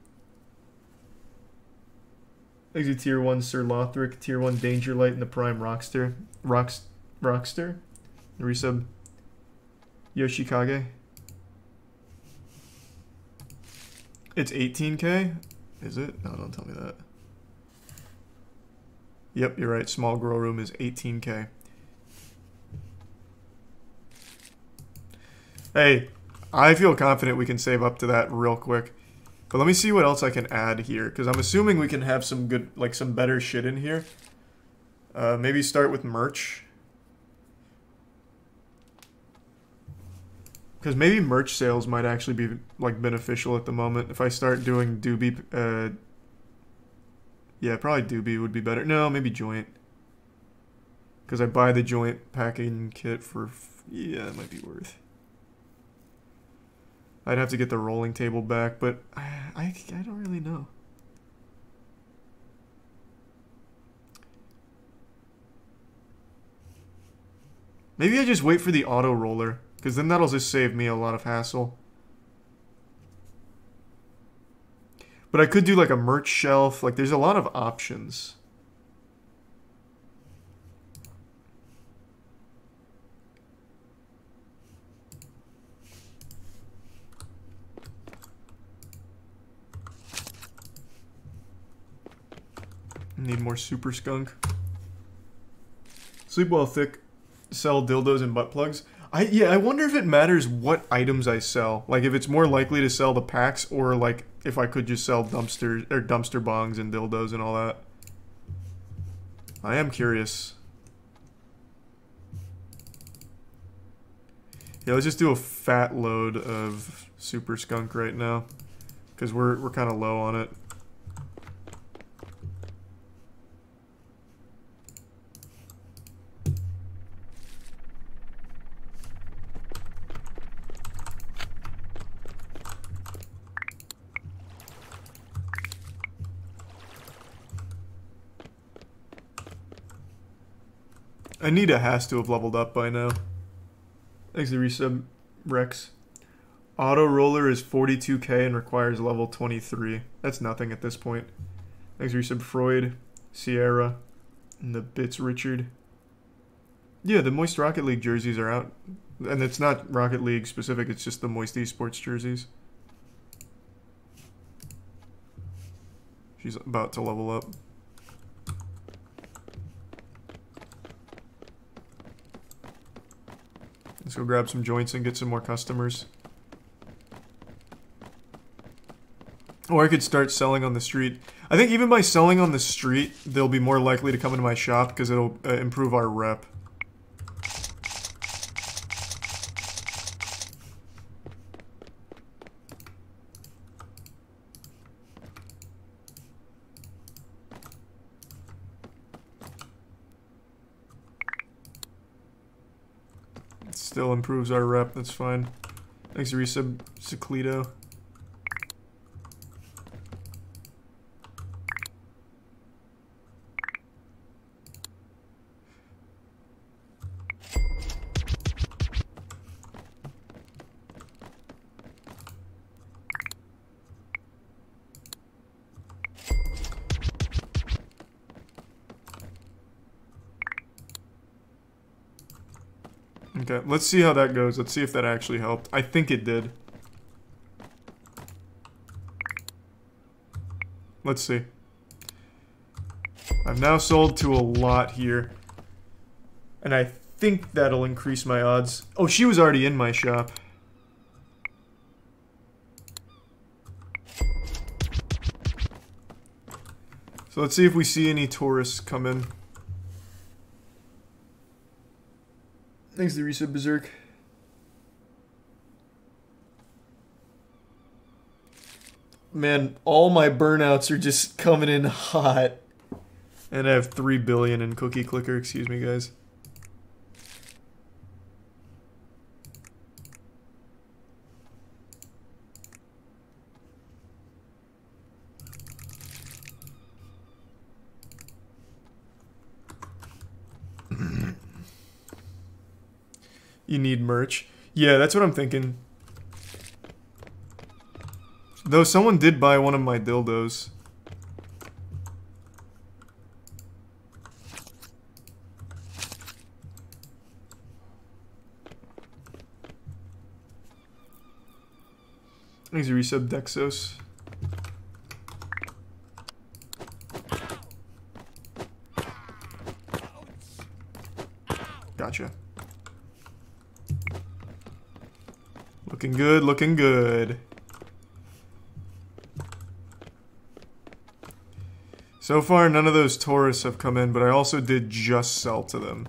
Exit tier 1 Sir Lothric, tier 1 Danger Light, and the Prime Rockster. Rocks, Rockster? Resub Yoshikage. It's 18k? Is it? No, don't tell me that. Yep, you're right. Small grow room is 18k. Hey, I feel confident we can save up to that real quick. But let me see what else I can add here, because I'm assuming we can have some good, like some better shit in here. Uh, maybe start with merch. Because maybe merch sales might actually be like beneficial at the moment. If I start doing doobie, uh, yeah, probably doobie would be better. No, maybe joint. Because I buy the joint packing kit for, yeah, it might be worth. I'd have to get the rolling table back, but I, I, I don't really know. Maybe I just wait for the auto roller, because then that'll just save me a lot of hassle. But I could do like a merch shelf, like there's a lot of options. Need more super skunk. Sleep well thick. Sell dildos and butt plugs. I yeah, I wonder if it matters what items I sell. Like if it's more likely to sell the packs or like if I could just sell dumpsters or dumpster bongs and dildos and all that. I am curious. Yeah, let's just do a fat load of super skunk right now. Because we're, we're kind of low on it. Anita has to have leveled up by now. Thanks to resub Rex. Auto roller is 42k and requires level 23. That's nothing at this point. Thanks to resub Freud, Sierra, and the Bits Richard. Yeah, the Moist Rocket League jerseys are out. And it's not Rocket League specific, it's just the Moist Esports jerseys. She's about to level up. Let's go grab some joints and get some more customers. Or I could start selling on the street. I think even by selling on the street, they'll be more likely to come into my shop because it'll uh, improve our rep. It still improves our rep, that's fine. Thanks, Resub Ciclito. Let's see how that goes. Let's see if that actually helped. I think it did. Let's see. I've now sold to a lot here. And I think that'll increase my odds. Oh, she was already in my shop. So let's see if we see any tourists come in. Thanks to the Reset Berserk. Man, all my burnouts are just coming in hot. And I have 3 billion in Cookie Clicker, excuse me guys. You need merch. Yeah, that's what I'm thinking. Though someone did buy one of my dildos. Thanks, resub Dexos. Gotcha. Looking good, looking good. So far, none of those tourists have come in, but I also did just sell to them.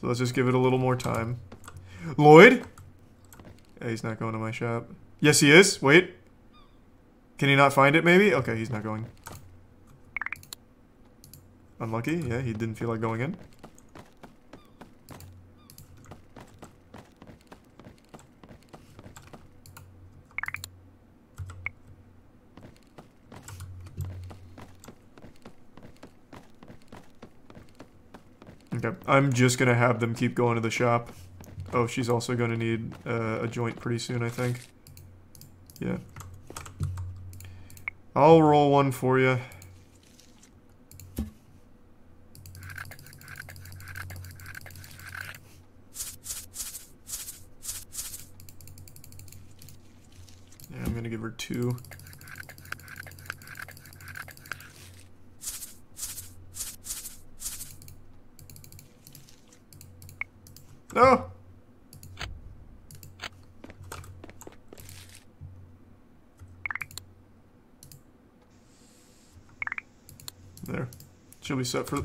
So let's just give it a little more time. Lloyd? Yeah, he's not going to my shop. Yes, he is. Wait. Can he not find it, maybe? Okay, he's not going. Unlucky. Yeah, he didn't feel like going in. Okay, I'm just gonna have them keep going to the shop. Oh, she's also gonna need uh, a joint pretty soon, I think. Yeah. I'll roll one for you. Yeah, I'm gonna give her two. No! There. She'll be set for...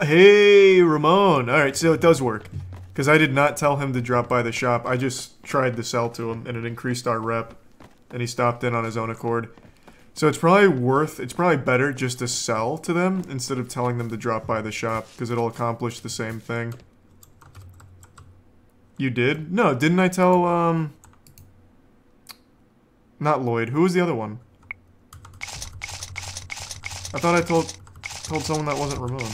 Hey, Ramon! Alright, so it does work. Because I did not tell him to drop by the shop. I just tried to sell to him, and it increased our rep. And he stopped in on his own accord. So it's probably worth... It's probably better just to sell to them instead of telling them to drop by the shop. Because it'll accomplish the same thing. You did? No, didn't I tell, um... Not Lloyd. Who was the other one? I thought I told... told someone that wasn't Ramon.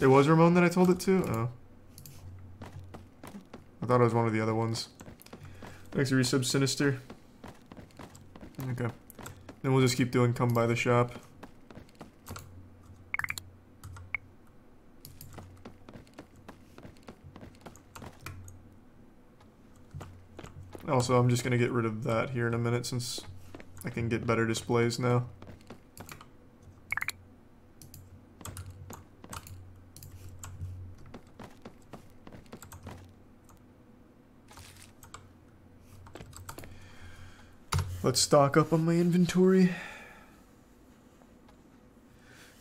It was Ramon that I told it to? Oh. I thought it was one of the other ones. Thanks for resub Sinister. Okay. Then we'll just keep doing come by the shop. Also, I'm just going to get rid of that here in a minute since I can get better displays now. Let's stock up on my inventory.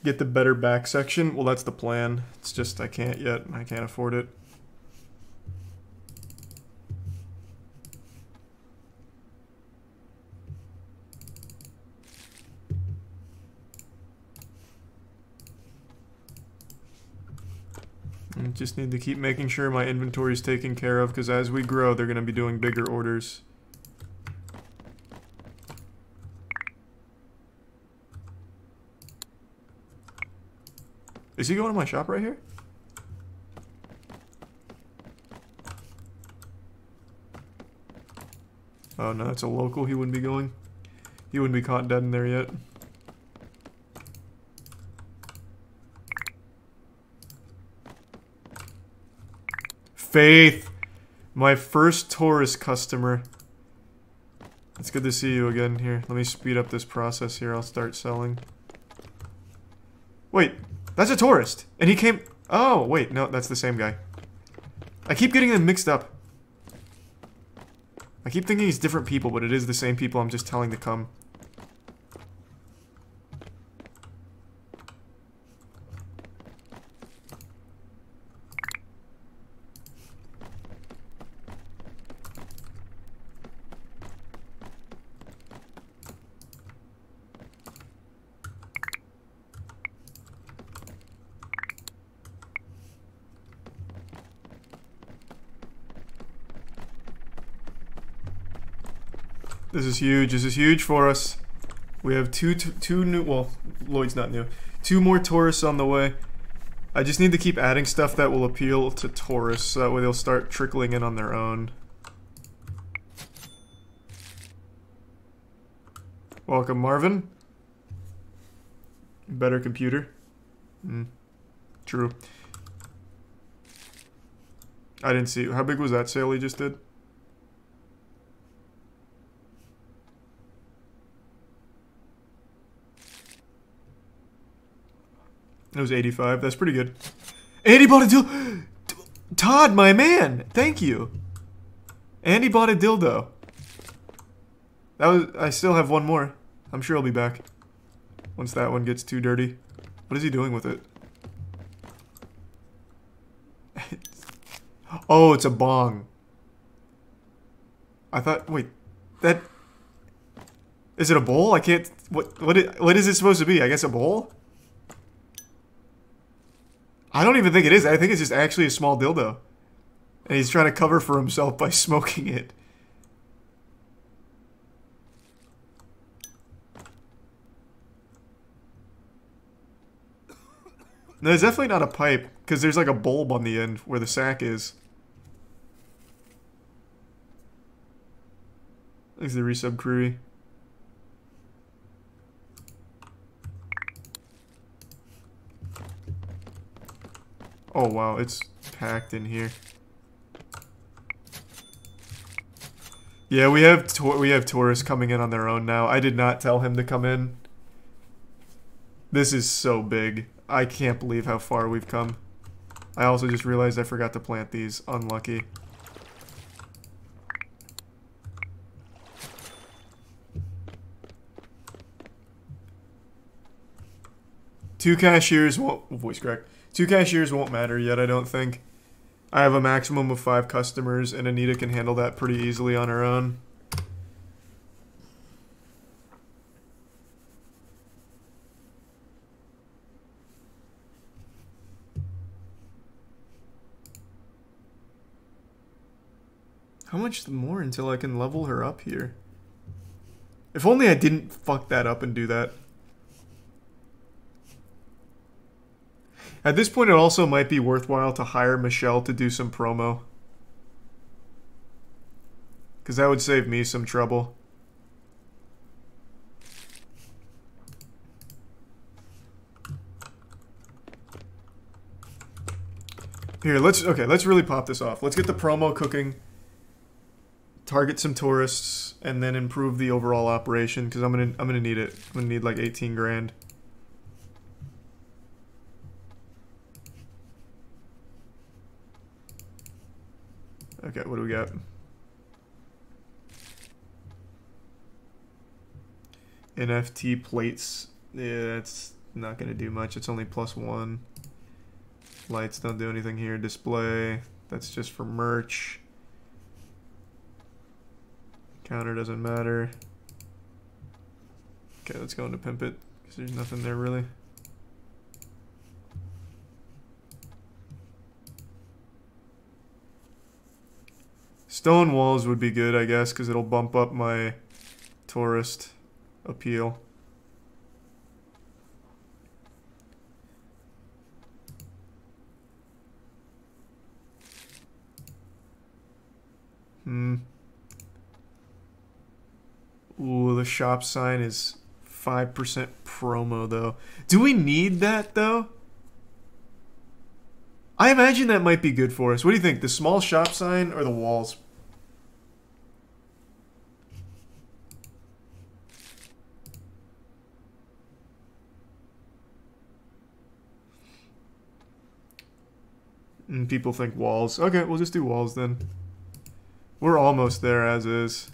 Get the better back section. Well, that's the plan. It's just I can't yet. I can't afford it. I just need to keep making sure my inventory is taken care of because as we grow, they're going to be doing bigger orders. Is he going to my shop right here? Oh no, it's a local. He wouldn't be going. He wouldn't be caught dead in there yet. Faith! My first tourist customer. It's good to see you again here. Let me speed up this process here. I'll start selling. Wait, that's a tourist. And he came... Oh, wait. No, that's the same guy. I keep getting them mixed up. I keep thinking he's different people, but it is the same people I'm just telling to come. Huge. This is huge for us. We have two, two new, well, Lloyd's not new. Two more tourists on the way. I just need to keep adding stuff that will appeal to tourists, so that way they'll start trickling in on their own. Welcome, Marvin. Better computer. Mm. True. I didn't see. How big was that sale he just did? It was 85. That's pretty good. Andy bought a dildo. Todd, my man. Thank you. Andy bought a dildo. That was. I still have one more. I'm sure I'll be back. Once that one gets too dirty. What is he doing with it? (laughs) oh, it's a bong. I thought. Wait. That. Is it a bowl? I can't. What? What? What is it supposed to be? I guess a bowl? I don't even think it is. I think it's just actually a small dildo. And he's trying to cover for himself by (laughs) smoking it. No, it's definitely not a pipe, because there's like a bulb on the end where the sack is. Thanks the resub query. Oh wow, it's packed in here. Yeah, we have we have tourists coming in on their own now. I did not tell him to come in. This is so big. I can't believe how far we've come. I also just realized I forgot to plant these. Unlucky. Two cashiers won't voice crack. Two cashiers won't matter yet, I don't think. I have a maximum of five customers, and Anita can handle that pretty easily on her own. How much more until I can level her up here? If only I didn't fuck that up and do that. At this point, it also might be worthwhile to hire Michelle to do some promo. Because that would save me some trouble. Here, let's okay, let's really pop this off. Let's get the promo cooking. Target some tourists and then improve the overall operation because I'm gonna I'm gonna need it. I'm gonna need like 18 grand. Okay, what do we got? NFT plates. Yeah, it's not gonna do much. It's only plus one. Lights don't do anything here. Display, that's just for merch. Counter doesn't matter. Okay, let's go into pimp it, because there's nothing there really. Stone walls would be good, I guess, because it'll bump up my tourist appeal. Hmm. Ooh, the shop sign is 5% promo, though. Do we need that, though? I imagine that might be good for us. What do you think? The small shop sign or the walls? And people think walls. Okay, we'll just do walls then. We're almost there as is.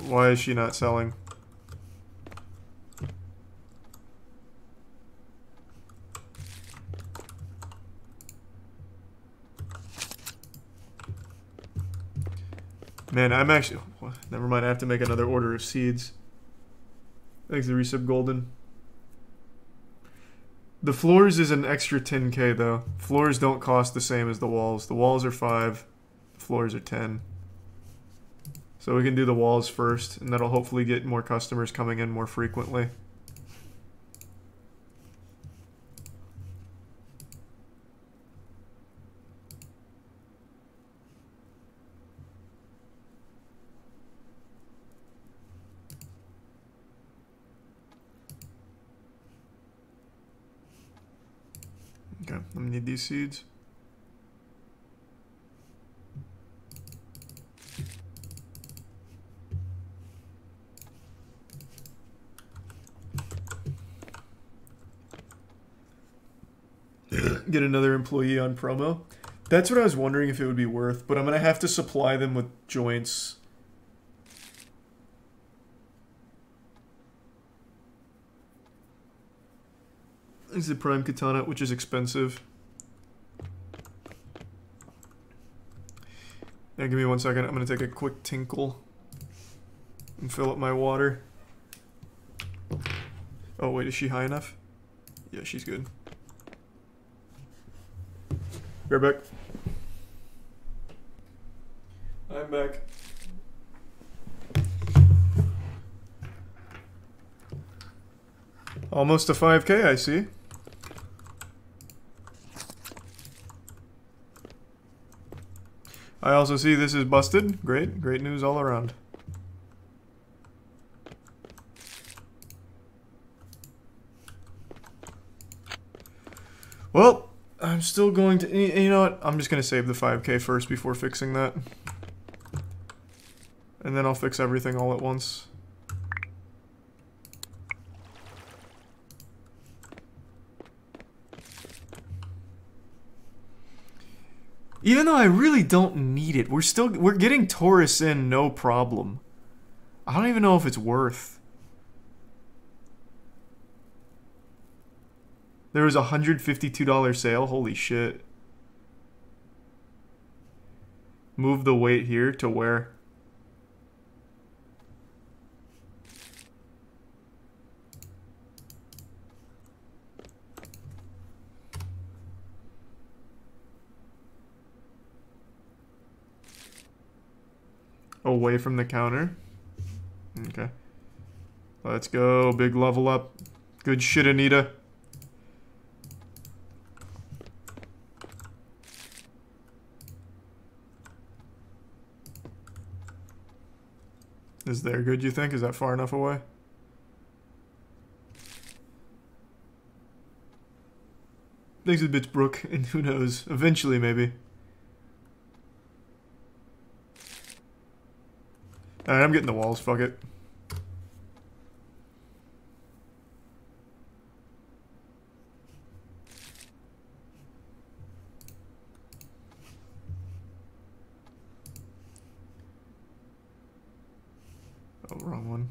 Why is she not selling? Man, I'm actually... Never mind, I have to make another order of seeds. Thanks, the resub golden. The floors is an extra 10k though. Floors don't cost the same as the walls. The walls are 5, the floors are 10. So we can do the walls first, and that'll hopefully get more customers coming in more frequently. Okay, I'm gonna need these seeds. Get another employee on promo. That's what I was wondering if it would be worth, but I'm gonna have to supply them with joints. This is the prime katana, which is expensive. Yeah, give me one second. I'm gonna take a quick tinkle and fill up my water. Oh wait, is she high enough? Yeah, she's good. Be right back. I'm back. Almost a 5k, I see. I also see this is busted. Great, great news all around. Well, I'm still going to... You know what? I'm just going to save the 5k first before fixing that. And then I'll fix everything all at once. Even though I really don't need it, we're still we're getting tourists in no problem. I don't even know if it's worth. There was a $152 sale. Holy shit. Move the weight here to where? Away from the counter. Okay. Let's go. Big level up. Good shit, Anita. Is there good, you think? Is that far enough away? Thanks a bit, Brooke, (laughs) and who knows, eventually maybe. Alright, I'm getting the walls, fuck it. Oh, wrong one.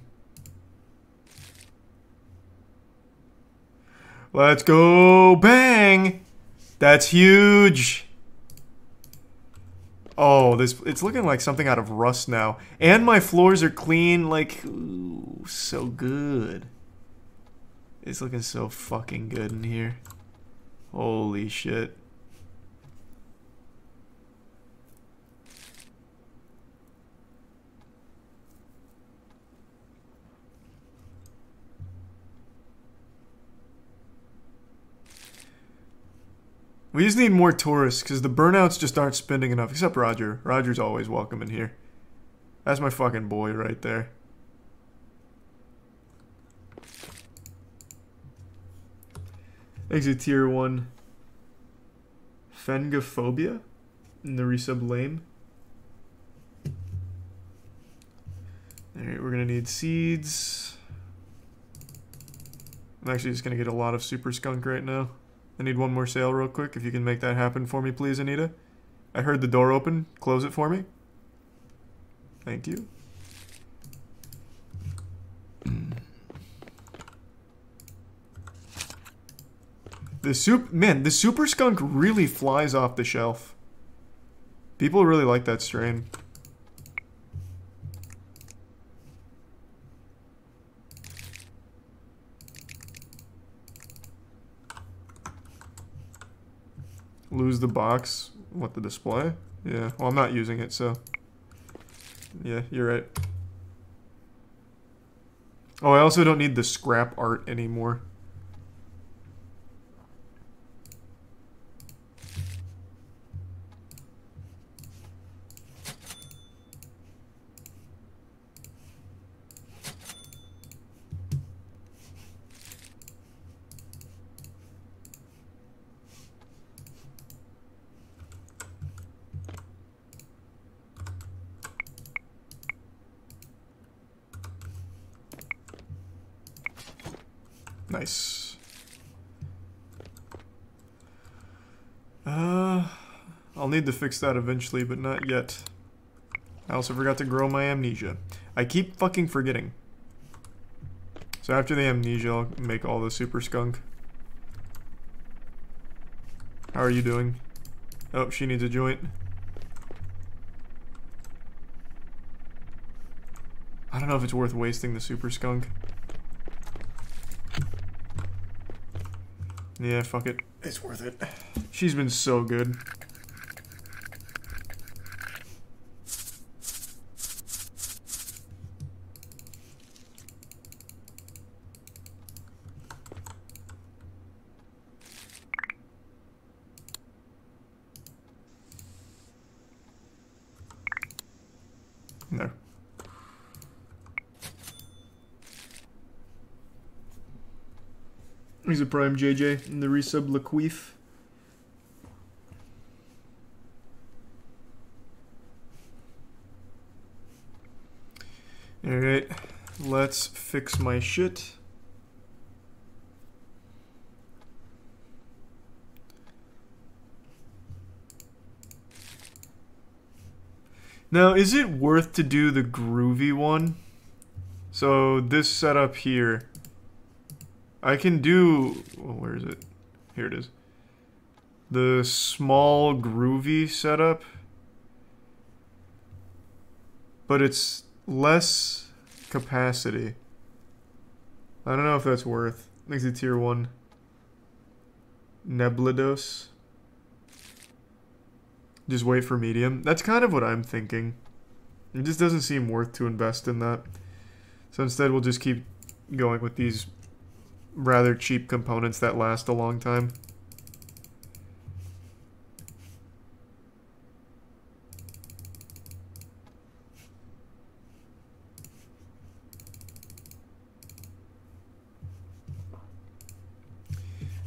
Let's go! Bang! That's huge! Oh, this it's looking like something out of Rust now. And my floors are clean, like, ooh, so good. It's looking so fucking good in here. Holy shit. We just need more tourists because the burnouts just aren't spending enough. Except Roger. Roger's always welcome in here. That's my fucking boy right there. Exit tier 1. Fengophobia? In the resub lame. Alright, we're gonna need seeds. I'm actually just gonna get a lot of super skunk right now. I need one more sale real quick. If you can make that happen for me, please, Anita. I heard the door open. Close it for me. Thank you. The soup, man, the super skunk really flies off the shelf. People really like that strain. Lose the box. What, the display? Yeah, well, I'm not using it, so... Yeah, you're right. Oh, I also don't need the scrap art anymore. Nice. Uh, I'll need to fix that eventually, but not yet. I also forgot to grow my amnesia. I keep fucking forgetting. So after the amnesia, I'll make all the super skunk. How are you doing? Oh, she needs a joint. I don't know if it's worth wasting the super skunk. Yeah, fuck it. It's worth it. She's been so good. No. He's a prime JJ in the resub Laqueef. Alright, let's fix my shit. Now, is it worth to do the groovy one? So this setup here, I can do... Well, where is it? Here it is. The small groovy setup. But it's less capacity. I don't know if that's worth. I think it's a tier 1. Neblidos. Just wait for medium. That's kind of what I'm thinking. It just doesn't seem worth to invest in that. So instead we'll just keep going with these rather cheap components that last a long time.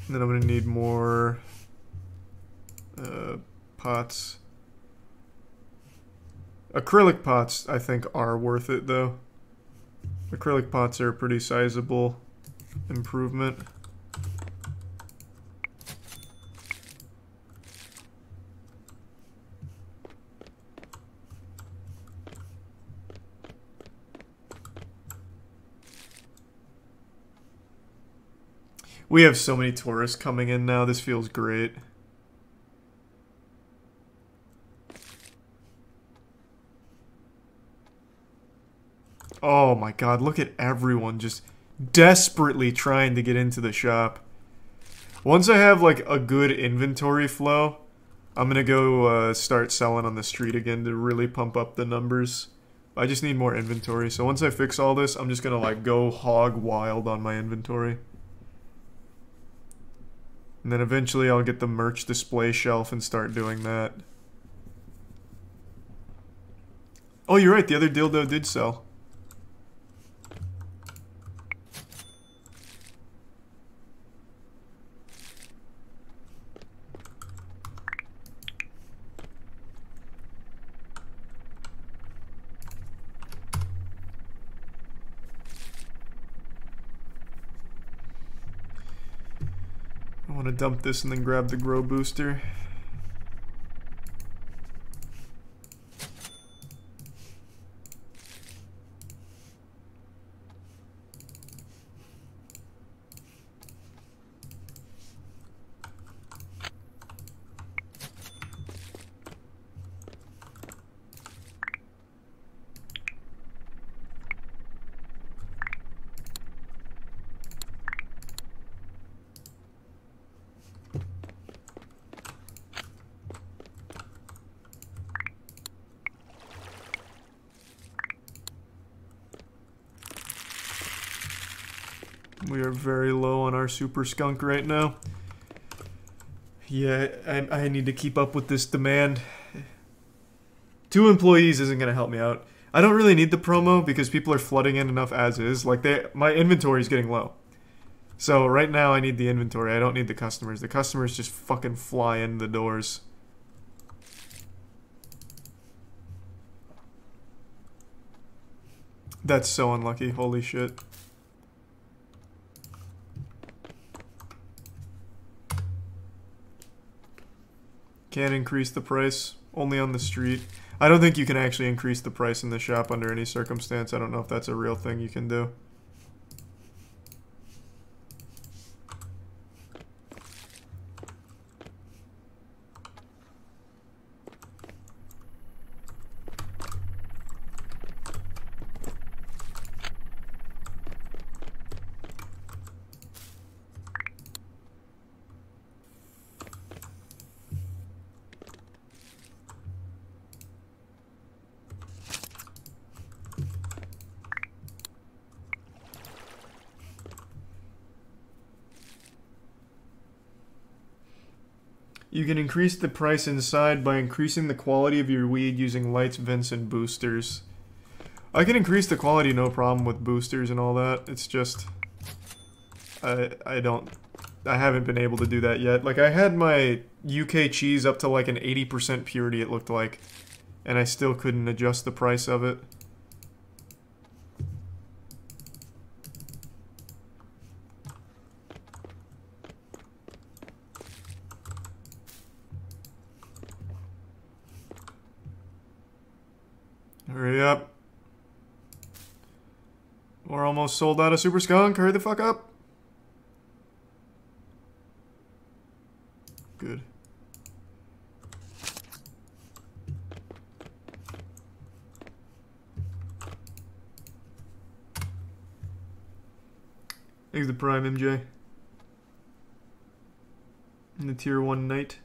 And then I'm going to need more uh, pots. Acrylic pots, I think, are worth it, though. Acrylic pots are pretty sizable improvement. We have so many tourists coming in now. This feels great. Oh my god, look at everyone just desperately trying to get into the shop. Once I have like a good inventory flow, I'm gonna go uh, start selling on the street again to really pump up the numbers. I just need more inventory. So once I fix all this, I'm just gonna like go hog wild on my inventory. And then eventually I'll get the merch display shelf and start doing that. Oh, you're right. The other dildo did sell. Dump this and then grab the grow booster. We are very low on our super skunk right now. Yeah, I, I need to keep up with this demand. Two employees isn't going to help me out. I don't really need the promo because people are flooding in enough as is. Like, they, my inventory is getting low. So right now I need the inventory. I don't need the customers. The customers just fucking fly in the doors. That's so unlucky. Holy shit. Can't increase the price, only on the street. I don't think you can actually increase the price in the shop under any circumstance. I don't know if that's a real thing you can do. You can increase the price inside by increasing the quality of your weed using lights, vents, and boosters. I can increase the quality no problem with boosters and all that. It's just... I, I don't... I haven't been able to do that yet. Like, I had my UK cheese up to like an 80% purity, it looked like. And I still couldn't adjust the price of it. Hurry up. We're almost sold out of Super Skunk. Hurry the fuck up. Good. Thanks the Prime MJ. And the Tier 1 Knight.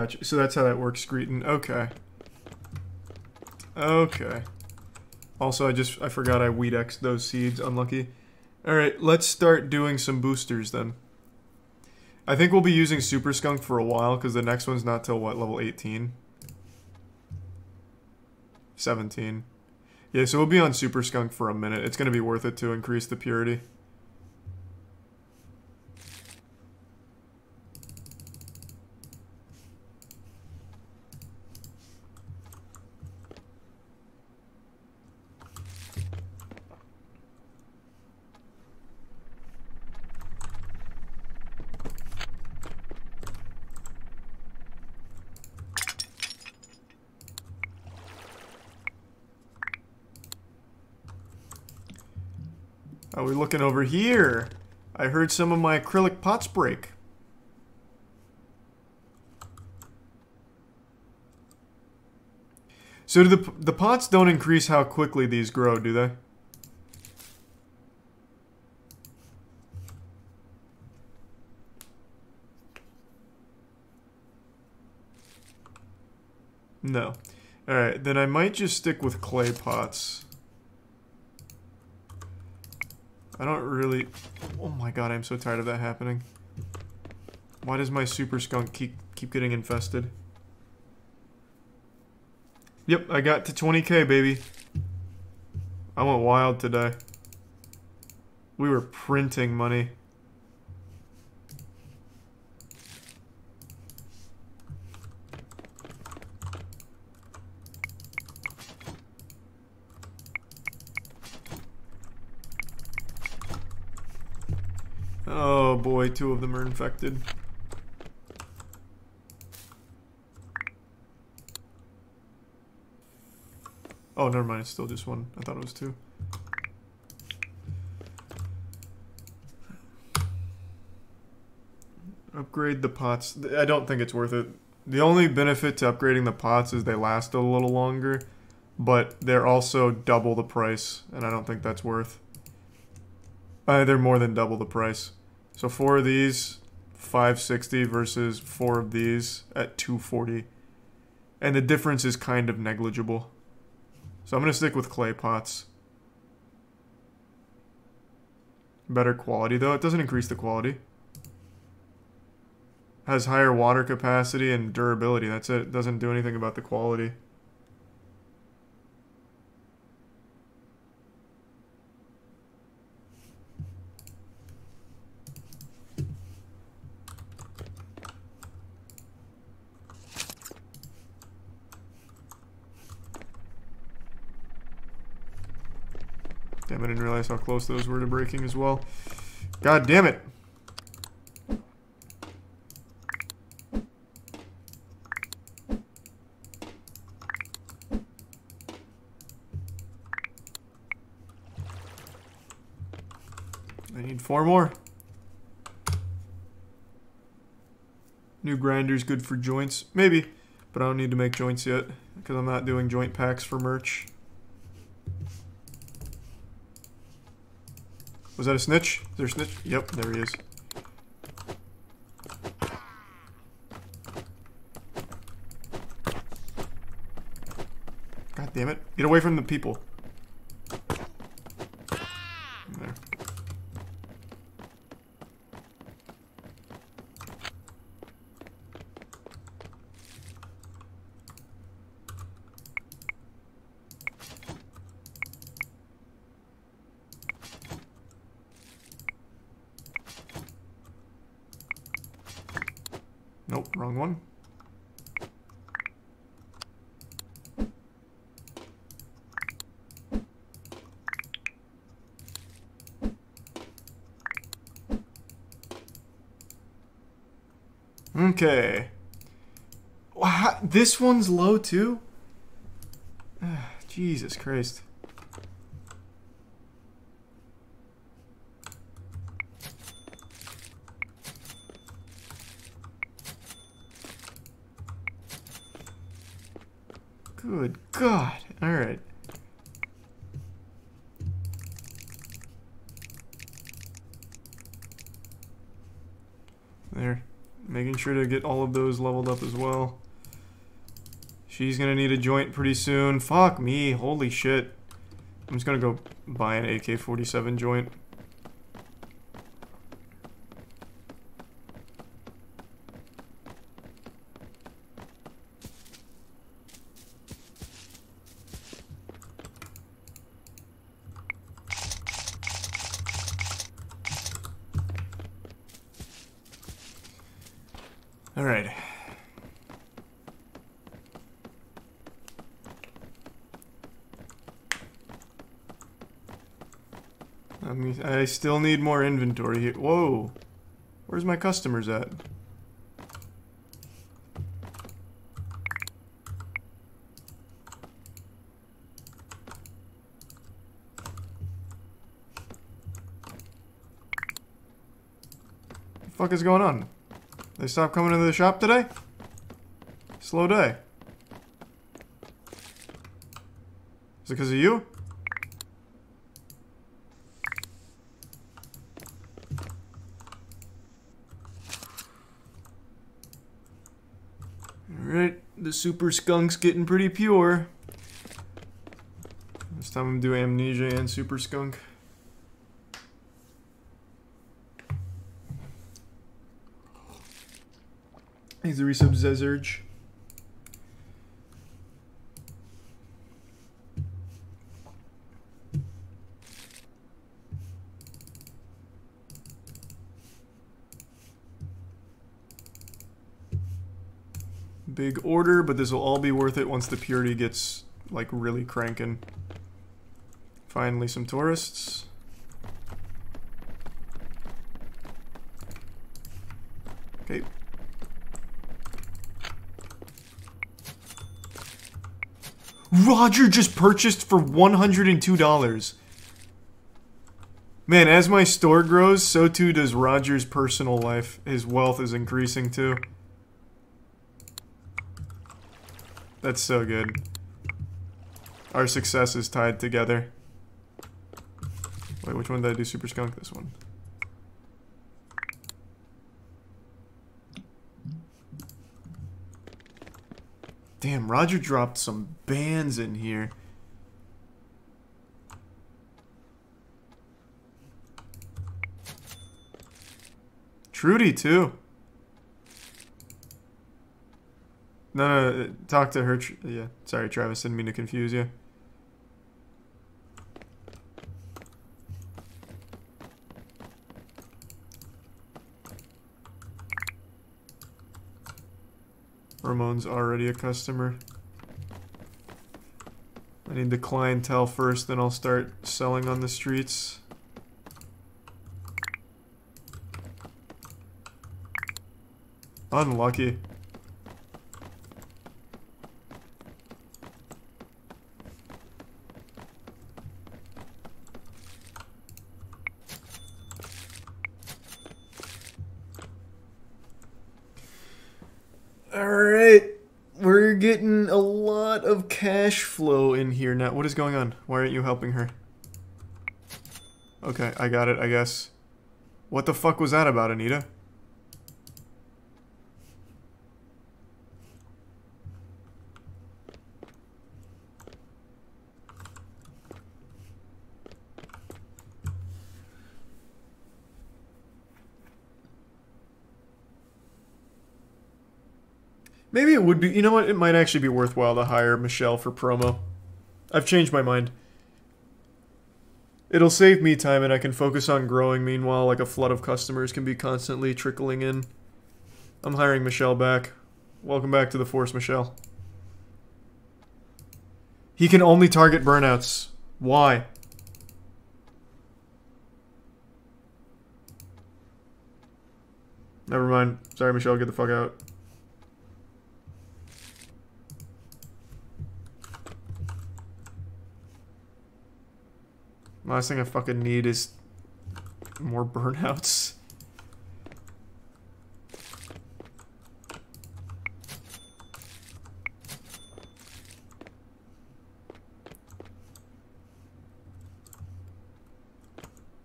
I got you. So that's how that works, Screeton. Okay. Okay. Also, I just, I forgot I weed X those seeds. Unlucky. Alright, let's start doing some boosters then. I think we'll be using Super Skunk for a while, because the next one's not till, what, level 18? 17. Yeah, so we'll be on Super Skunk for a minute. It's going to be worth it to increase the purity. Are we looking over here? I heard some of my acrylic pots break. So the, the pots don't increase how quickly these grow, do they? No. Alright, then I might just stick with clay pots. I don't really... Oh my god, I'm so tired of that happening. Why does my super skunk keep, keep getting infested? Yep, I got to 20k, baby. I went wild today. We were printing money. Oh boy, two of them are infected. Oh, never mind, it's still just one. I thought it was two. Upgrade the pots. I don't think it's worth it. The only benefit to upgrading the pots is they last a little longer, but they're also double the price, and I don't think that's worth. Uh, they're more than double the price. So four of these, 560 versus four of these at 240. And the difference is kind of negligible. So I'm going to stick with clay pots. Better quality though. It doesn't increase the quality. Has higher water capacity and durability. That's it. it doesn't do anything about the quality. Realize how close those were to breaking as well. God damn it. I need four more. New grinder's good for joints. Maybe, but I don't need to make joints yet because I'm not doing joint packs for merch. Was that a snitch? Is there a snitch? Yep, there he is. God damn it. Get away from the people. There. Nope, wrong one. Okay. Wow, this one's low too? Ah, Jesus Christ. Good God. All right. There. Making sure to get all of those leveled up as well. She's gonna need a joint pretty soon. Fuck me, holy shit. I'm just gonna go buy an AK-47 joint. Alright. I mean, I still need more inventory here. Whoa. Where's my customers at? The fuck is going on? They stopped coming into the shop today? Slow day. Is it because of you? Alright, the super skunk's getting pretty pure. This time I'm doing amnesia and super skunk. He's the resub Zezurge. Big order, but this will all be worth it once the purity gets, like, really cranking. Finally, some tourists. Okay. Roger just purchased for $102. Man, as my store grows, so too does Roger's personal life. His wealth is increasing too. That's so good. Our success is tied together. Wait, which one did I do Super Skunk? This one. Damn, Roger dropped some bands in here. Trudy, too. No, no, no, talk to her. yeah, sorry, Travis, didn't mean to confuse you. Ramon's already a customer. I need the clientele first, then I'll start selling on the streets. Unlucky. getting a lot of cash flow in here now. What is going on? Why aren't you helping her? Okay, I got it, I guess. What the fuck was that about, Anita? Maybe it would be. You know what? It might actually be worthwhile to hire Michelle for promo. I've changed my mind. It'll save me time and I can focus on growing. Meanwhile, like a flood of customers can be constantly trickling in. I'm hiring Michelle back. Welcome back to the force, Michelle. He can only target burnouts. Why? Never mind. Sorry, Michelle. Get the fuck out. Last thing I fucking need is more burnouts.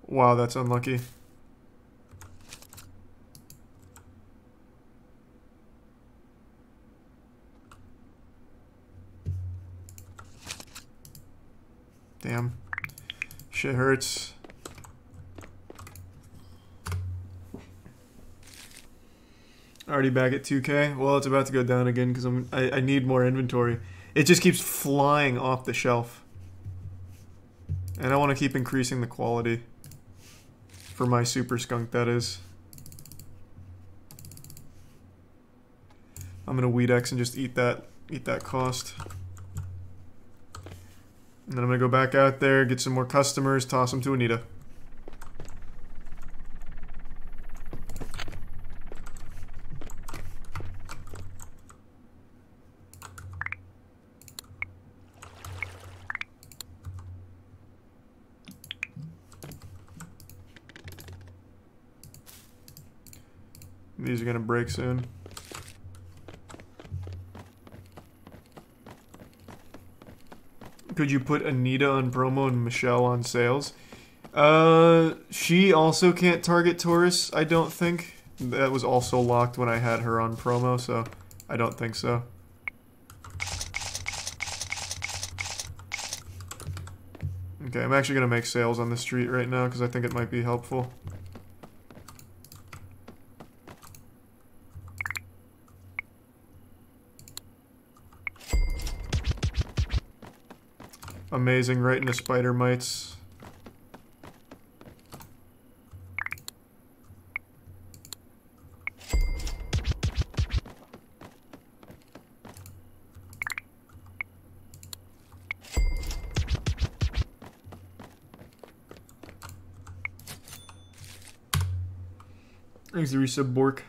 Wow, that's unlucky. Damn. Shit hurts. Already back at 2k. Well, it's about to go down again because I'm I, I need more inventory. It just keeps flying off the shelf. And I want to keep increasing the quality. For my super skunk, that is. I'm gonna weed X and just eat that eat that cost. And then I'm gonna go back out there, get some more customers, toss them to Anita. These are gonna break soon. Could you put Anita on promo and Michelle on sales? Uh, she also can't target tourists, I don't think. That was also locked when I had her on promo, so I don't think so. Okay, I'm actually going to make sales on the street right now because I think it might be helpful. Amazing, right into spider mites. Thanks, Risa Bork.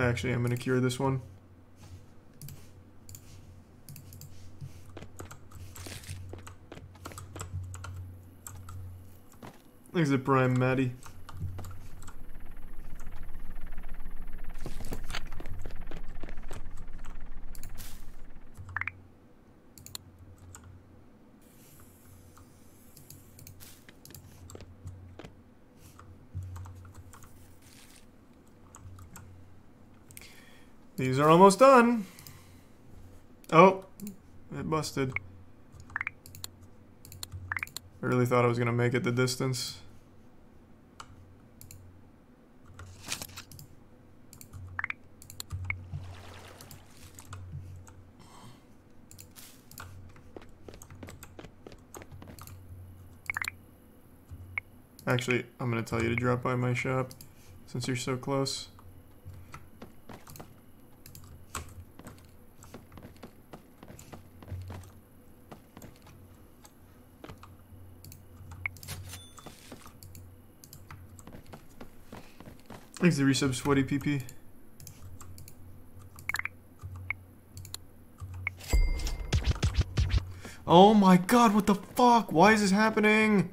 Actually, I'm going to cure this one. Exit Prime Maddie. These are almost done. Oh, it busted. I really thought I was going to make it the distance. Actually, I'm going to tell you to drop by my shop since you're so close. Thanks the resub, Sweaty PP. Oh my god, what the fuck? Why is this happening?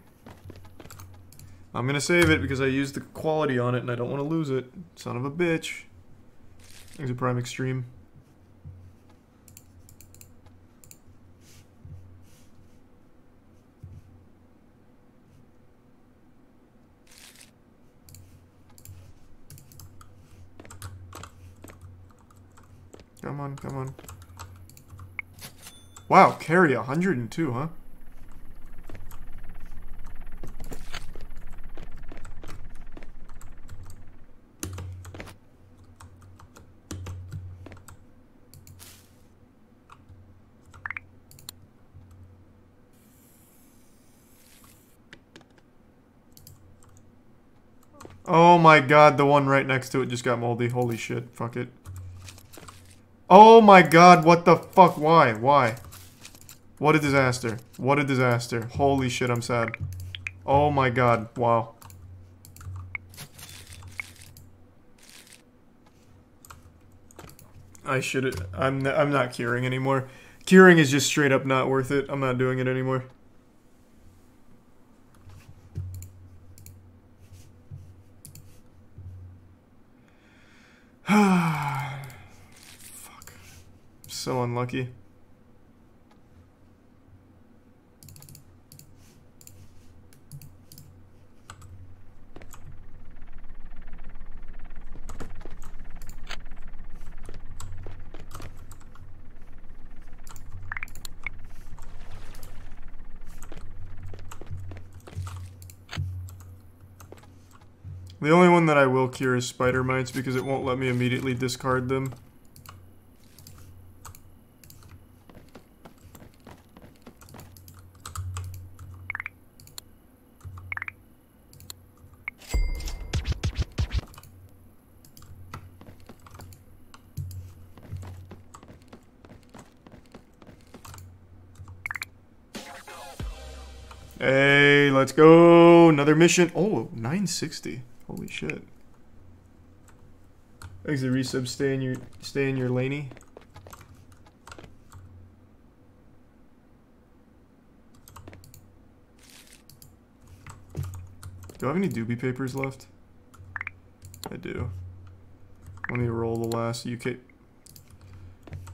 I'm gonna save it because I used the quality on it and I don't want to lose it. Son of a bitch. Thanks a Prime Extreme. Come on, come on. Wow, carry 102, huh? Oh my god, the one right next to it just got moldy. Holy shit, fuck it. Oh my god, what the fuck? Why? Why? What a disaster. What a disaster. Holy shit, I'm sad. Oh my god, wow. I should I'm I'm not curing anymore. Curing is just straight up not worth it. I'm not doing it anymore. (sighs) Fuck. So unlucky. The only one that I will cure is spider mites because it won't let me immediately discard them. Hey, let's go. Another mission. Oh, 960. Holy shit. Exit resub, stay in your stay in your laney. Do I have any doobie papers left? I do. Let me roll the last UK.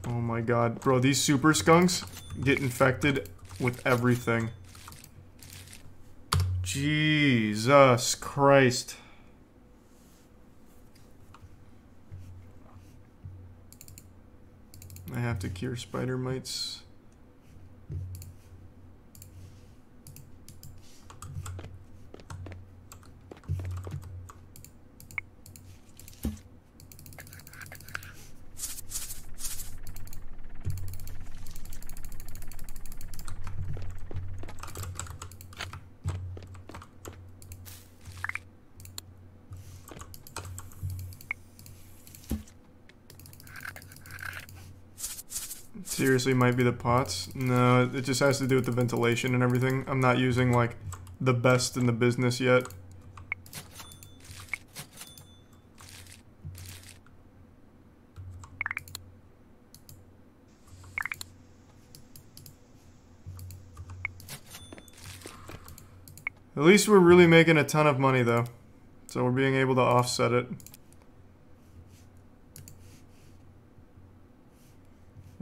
Oh my god. Bro, these super skunks get infected with everything. Jesus Christ. Have to cure spider mites. Seriously, might be the pots. No, it just has to do with the ventilation and everything. I'm not using, like, the best in the business yet. At least we're really making a ton of money, though. So we're being able to offset it.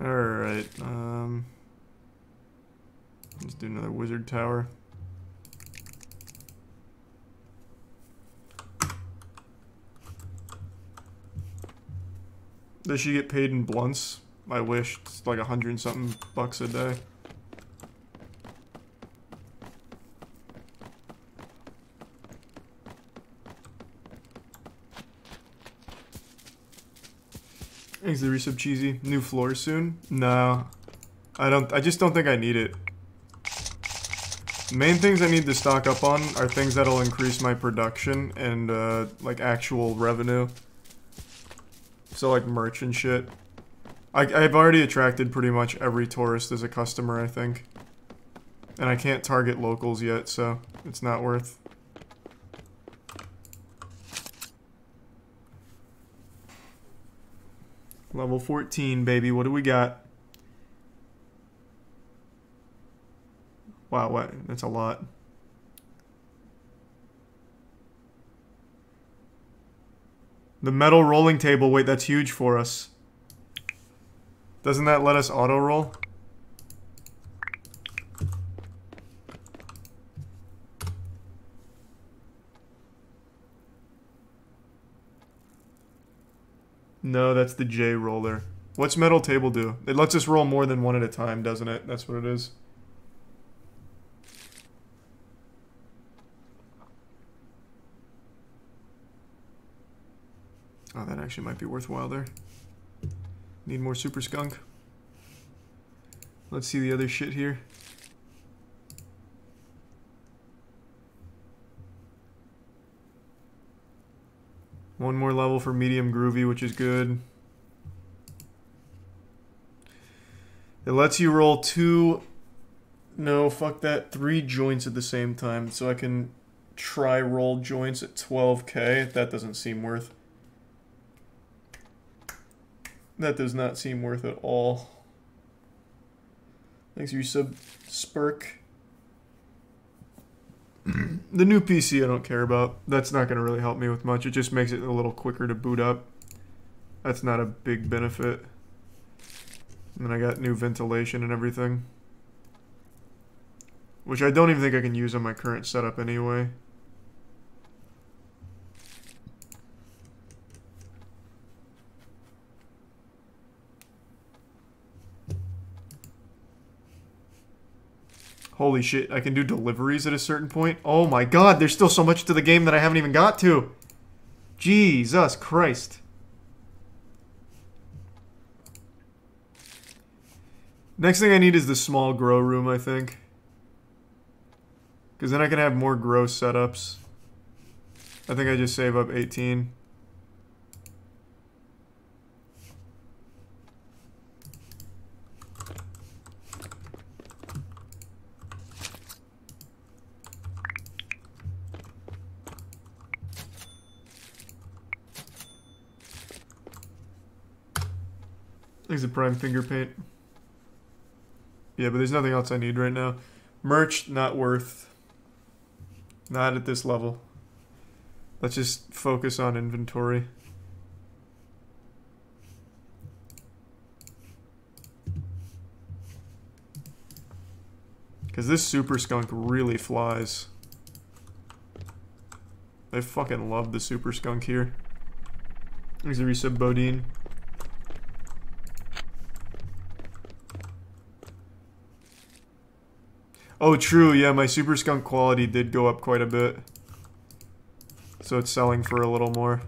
Alright, um... Let's do another wizard tower. Does she get paid in blunts? I wish. It's like a hundred and something bucks a day. Thanks, the resub cheesy. New floor soon? No. I don't I just don't think I need it. Main things I need to stock up on are things that'll increase my production and uh, like actual revenue. So like merch and shit. I, I've already attracted pretty much every tourist as a customer, I think. And I can't target locals yet, so it's not worth Level 14, baby. What do we got? Wow, what? That's a lot. The metal rolling table. Wait, that's huge for us. Doesn't that let us auto roll? No, that's the J roller. What's metal table do? It lets us roll more than one at a time, doesn't it? That's what it is. Oh, that actually might be worthwhile there. Need more super skunk. Let's see the other shit here. One more level for medium groovy, which is good. It lets you roll two... No, fuck that. Three joints at the same time. So I can try roll joints at 12k. That doesn't seem worth... That does not seem worth it all. Thanks your sub, Spurk. (clears throat) the new PC I don't care about. That's not going to really help me with much. It just makes it a little quicker to boot up. That's not a big benefit. And then I got new ventilation and everything. Which I don't even think I can use on my current setup anyway. Holy shit, I can do deliveries at a certain point. Oh my god, there's still so much to the game that I haven't even got to. Jesus Christ. Next thing I need is the small grow room, I think. Because then I can have more grow setups. I think I just save up 18. There's a prime finger paint. Yeah, but there's nothing else I need right now. Merch, not worth. Not at this level. Let's just focus on inventory. Because this super skunk really flies. I fucking love the super skunk here. There's a resub Bodine. Oh, true. Yeah, my Super Skunk quality did go up quite a bit. So it's selling for a little more.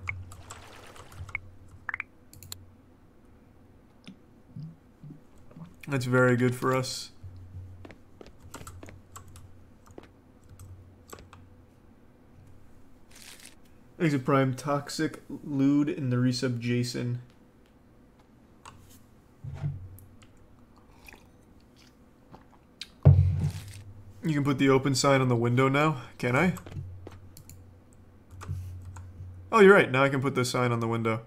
That's very good for us. Exit Prime, Toxic, Lewd, and the resub Jason. You can put the open sign on the window now, can I? Oh, you're right. Now I can put the sign on the window.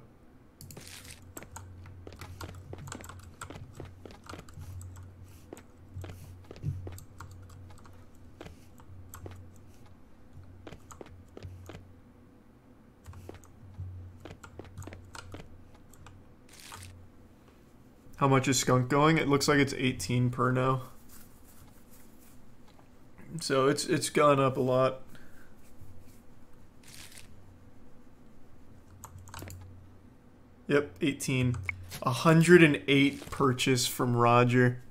How much is skunk going? It looks like it's 18 per now. So it's it's gone up a lot. Yep, 18. 108 purchase from Roger.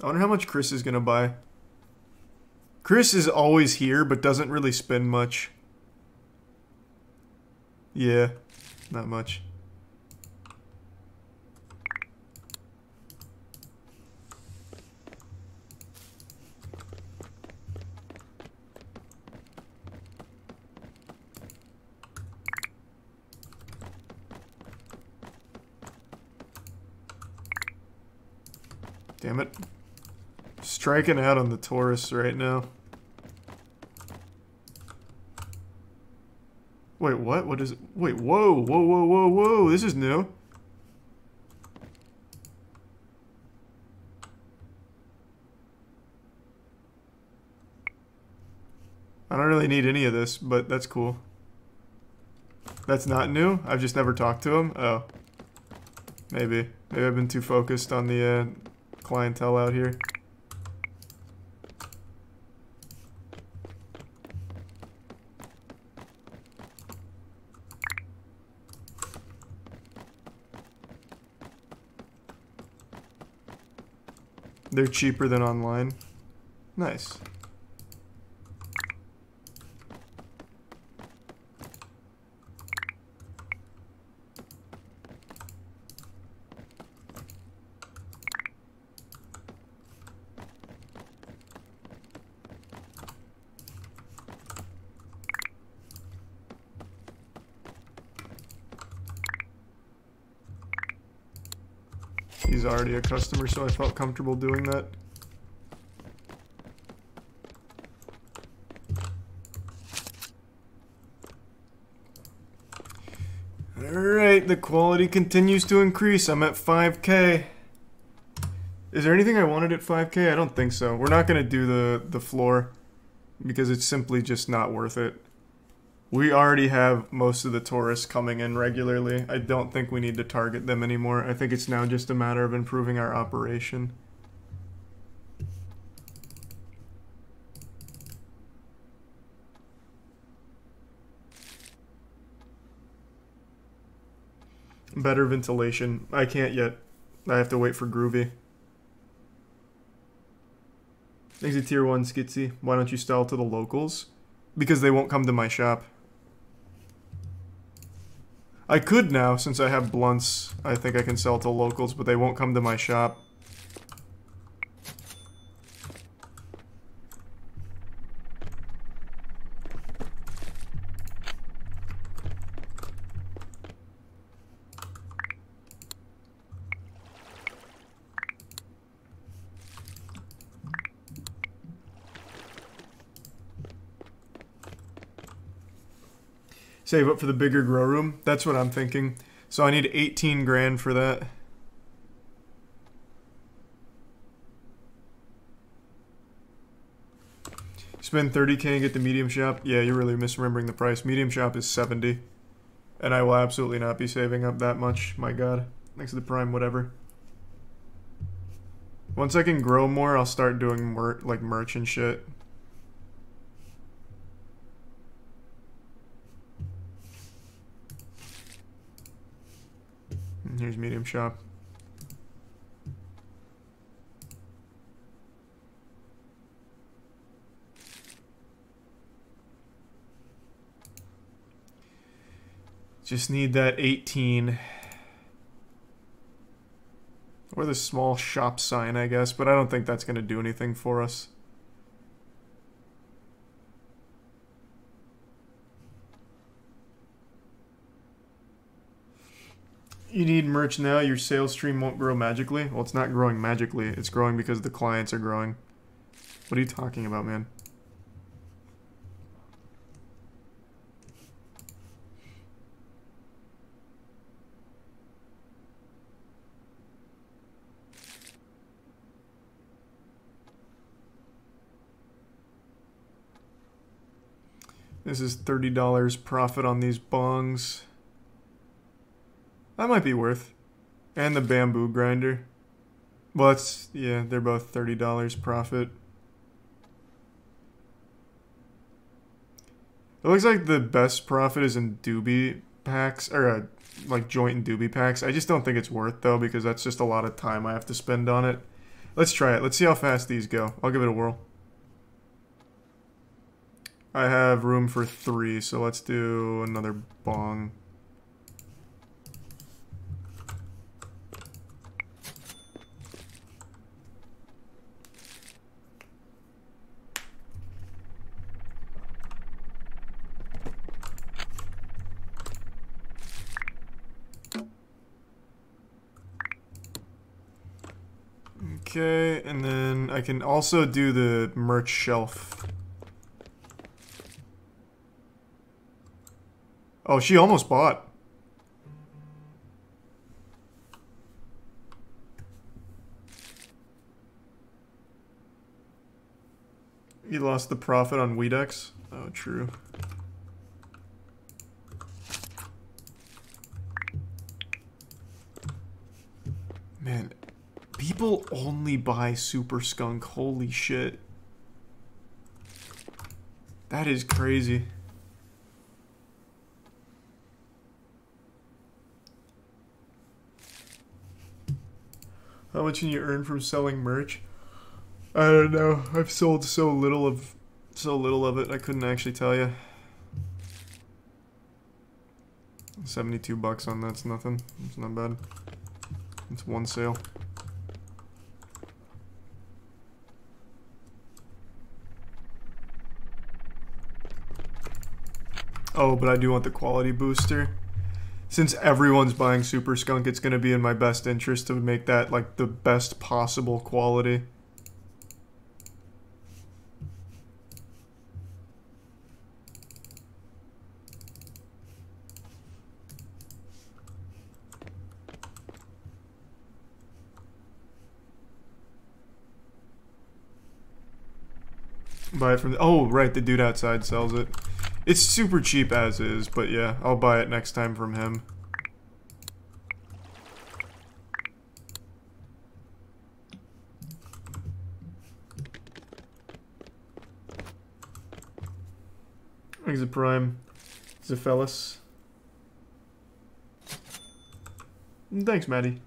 I wonder how much Chris is going to buy. Chris is always here, but doesn't really spend much. Yeah, not much. Damn it. Striking out on the tourists right now. Wait, what? What is it? Wait, whoa, whoa, whoa, whoa, whoa. This is new. I don't really need any of this, but that's cool. That's not new? I've just never talked to him? Oh. Maybe. Maybe I've been too focused on the uh, clientele out here. They're cheaper than online. Nice. He's a customer, so I felt comfortable doing that. Alright, the quality continues to increase. I'm at 5k. Is there anything I wanted at 5k? I don't think so. We're not going to do the, the floor because it's simply just not worth it. We already have most of the tourists coming in regularly. I don't think we need to target them anymore. I think it's now just a matter of improving our operation. Better ventilation. I can't yet. I have to wait for Groovy. Exit tier 1 Skitsy. Why don't you style to the locals? Because they won't come to my shop. I could now, since I have blunts. I think I can sell to locals, but they won't come to my shop. Save up for the bigger grow room. That's what I'm thinking. So I need 18 grand for that. Spend 30k and get the medium shop. Yeah, you're really misremembering the price. Medium shop is 70. And I will absolutely not be saving up that much. My god. Next to the prime, whatever. Once I can grow more, I'll start doing mer like merch and shit. Here's medium shop. Just need that 18. Or the small shop sign, I guess, but I don't think that's going to do anything for us. You need merch now, your sales stream won't grow magically. Well, it's not growing magically. It's growing because the clients are growing. What are you talking about, man? This is $30 profit on these bongs. That might be worth. And the bamboo grinder. Well, it's, yeah, they're both $30 profit. It looks like the best profit is in doobie packs, or uh, like joint and doobie packs. I just don't think it's worth though because that's just a lot of time I have to spend on it. Let's try it. Let's see how fast these go. I'll give it a whirl. I have room for three, so let's do another bong. Okay, and then I can also do the merch shelf. Oh, she almost bought. He lost the profit on Weedex. Oh, true. Man, People only buy Super Skunk. Holy shit. That is crazy. How much can you earn from selling merch? I don't know. I've sold so little of so little of it. I couldn't actually tell you. 72 bucks on that's nothing. It's not bad. It's one sale. Oh, but I do want the quality booster. Since everyone's buying Super Skunk, it's going to be in my best interest to make that like the best possible quality. Buy it from the, oh right, the dude outside sells it. It's super cheap as is, but yeah, I'll buy it next time from him. Exit Prime. Zephelis. Thanks, Maddie.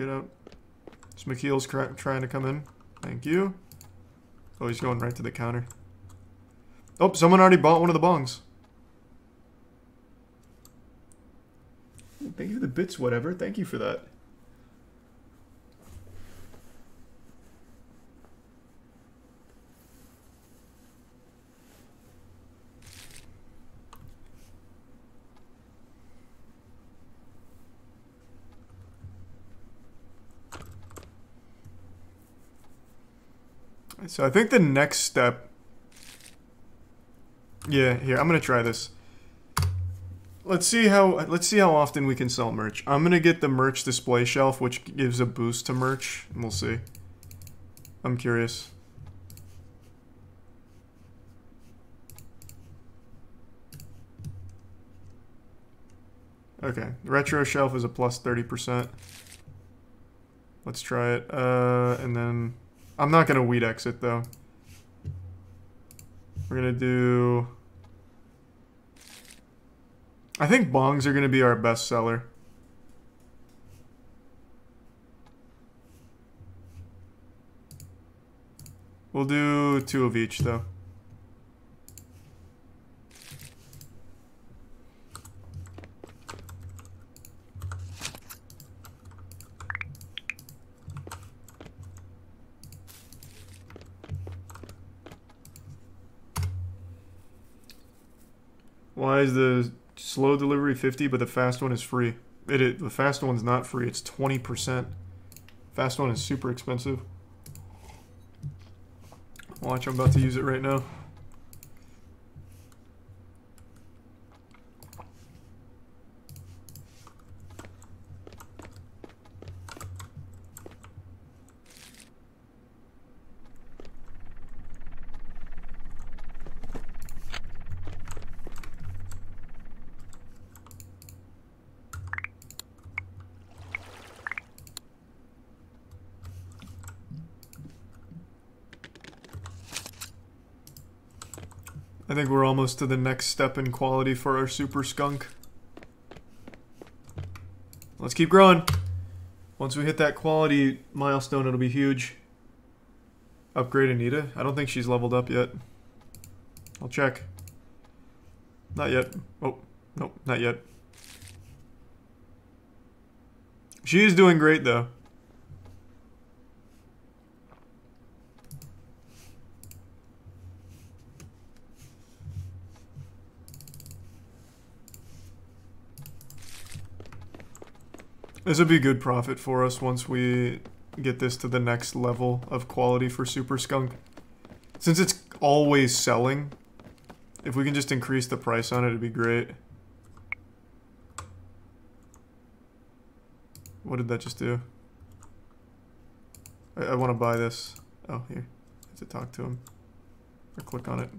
Get out. Smakeel's trying to come in. Thank you. Oh, he's going right to the counter. Oh, someone already bought one of the bongs. Thank you for the bits, whatever. Thank you for that. So I think the next step... Yeah, here, I'm gonna try this. Let's see how let's see how often we can sell merch. I'm gonna get the merch display shelf, which gives a boost to merch, and we'll see. I'm curious. Okay, retro shelf is a plus 30%. Let's try it. Uh, and then I'm not gonna weed exit though. We're gonna do. I think bongs are gonna be our best seller. We'll do two of each though. Why is the slow delivery 50 but the fast one is free? It, it the fast one's not free. It's 20%. Fast one is super expensive. Watch, I'm about to use it right now. I think we're almost to the next step in quality for our super skunk. Let's keep growing. Once we hit that quality milestone, it'll be huge. Upgrade Anita? I don't think she's leveled up yet. I'll check. Not yet. Oh, nope, not yet. She is doing great, though. This would be a good profit for us once we get this to the next level of quality for Super Skunk. Since it's always selling, if we can just increase the price on it, it'd be great. What did that just do? I, I want to buy this. Oh, here. I have to talk to him. Or click on it.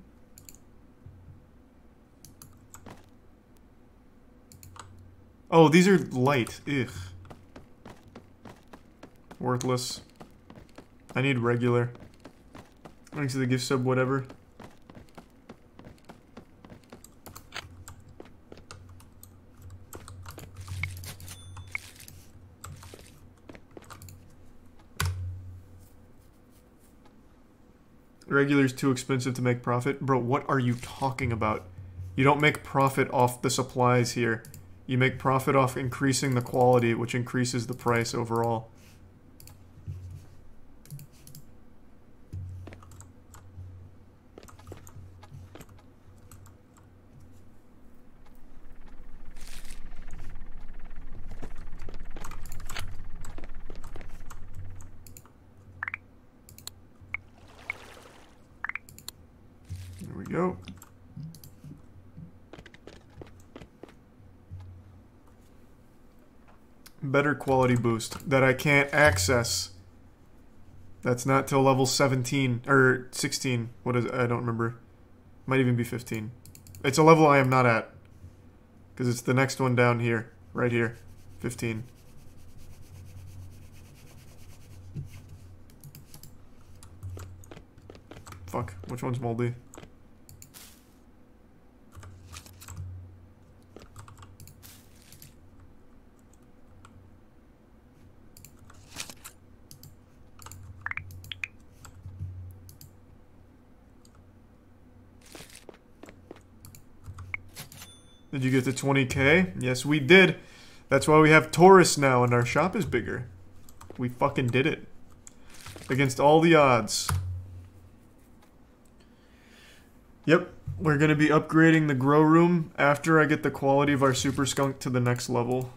Oh, these are light. Ugh. Worthless. I need regular. Thanks to the gift sub, whatever. Regular is too expensive to make profit. Bro, what are you talking about? You don't make profit off the supplies here. You make profit off increasing the quality, which increases the price overall. Better quality boost that I can't access. That's not till level 17 or 16. What is? I don't remember. Might even be 15. It's a level I am not at. Because it's the next one down here. Right here. 15. Fuck. Which one's moldy? Did you get to 20k? Yes, we did. That's why we have tourists now and our shop is bigger. We fucking did it. Against all the odds. Yep, we're going to be upgrading the grow room after I get the quality of our super skunk to the next level.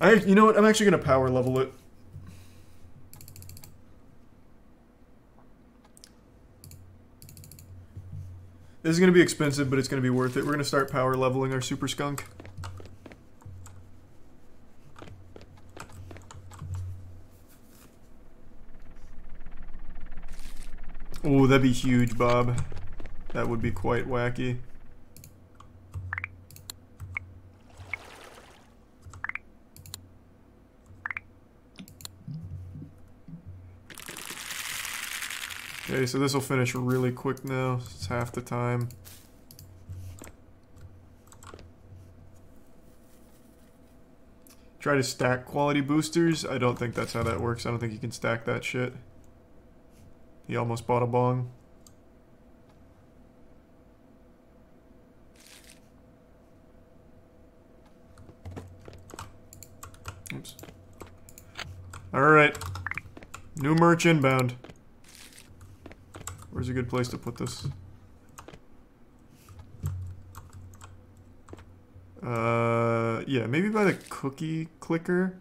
I, you know what, I'm actually going to power level it. This is going to be expensive, but it's going to be worth it. We're going to start power leveling our super skunk. Oh, that'd be huge, Bob. That would be quite wacky. Okay, so this will finish really quick now. It's half the time. Try to stack quality boosters. I don't think that's how that works. I don't think you can stack that shit. He almost bought a bong. Oops. Alright. New merch inbound. Where's a good place to put this? Uh, yeah, maybe by the cookie clicker.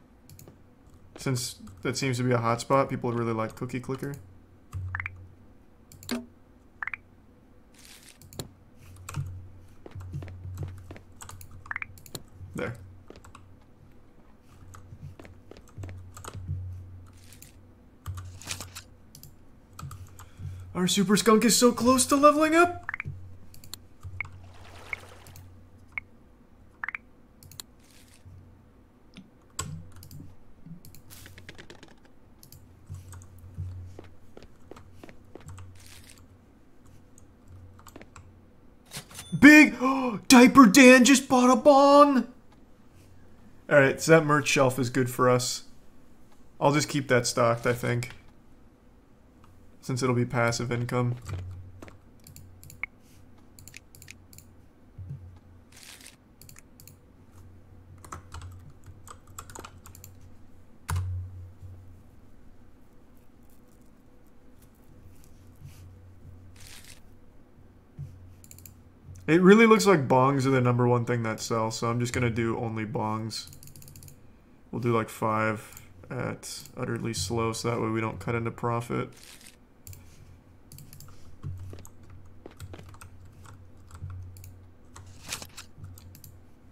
Since that seems to be a hotspot, people really like cookie clicker. There. Our super skunk is so close to leveling up. Big (gasps) Diaper Dan just bought a bong. Alright, so that merch shelf is good for us. I'll just keep that stocked, I think. Since it'll be passive income. It really looks like bongs are the number one thing that sells, so I'm just going to do only bongs. We'll do like five at utterly slow, so that way we don't cut into profit.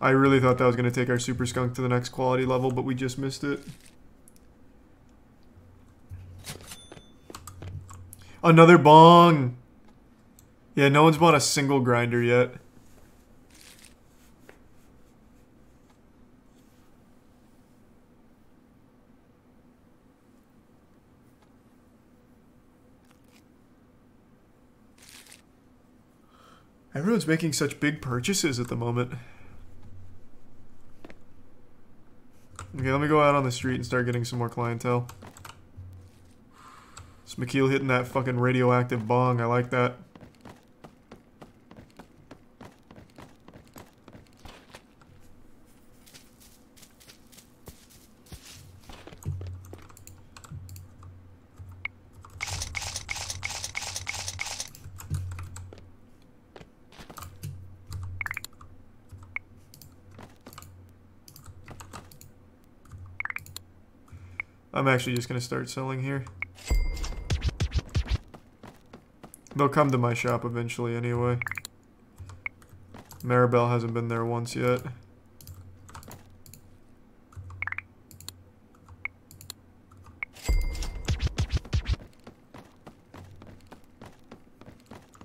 I really thought that was going to take our Super Skunk to the next quality level, but we just missed it. Another bong! Yeah, no one's bought a single grinder yet. Everyone's making such big purchases at the moment. Okay, let me go out on the street and start getting some more clientele. It's McKeel hitting that fucking radioactive bong. I like that. I'm actually just going to start selling here. They'll come to my shop eventually anyway. Maribel hasn't been there once yet.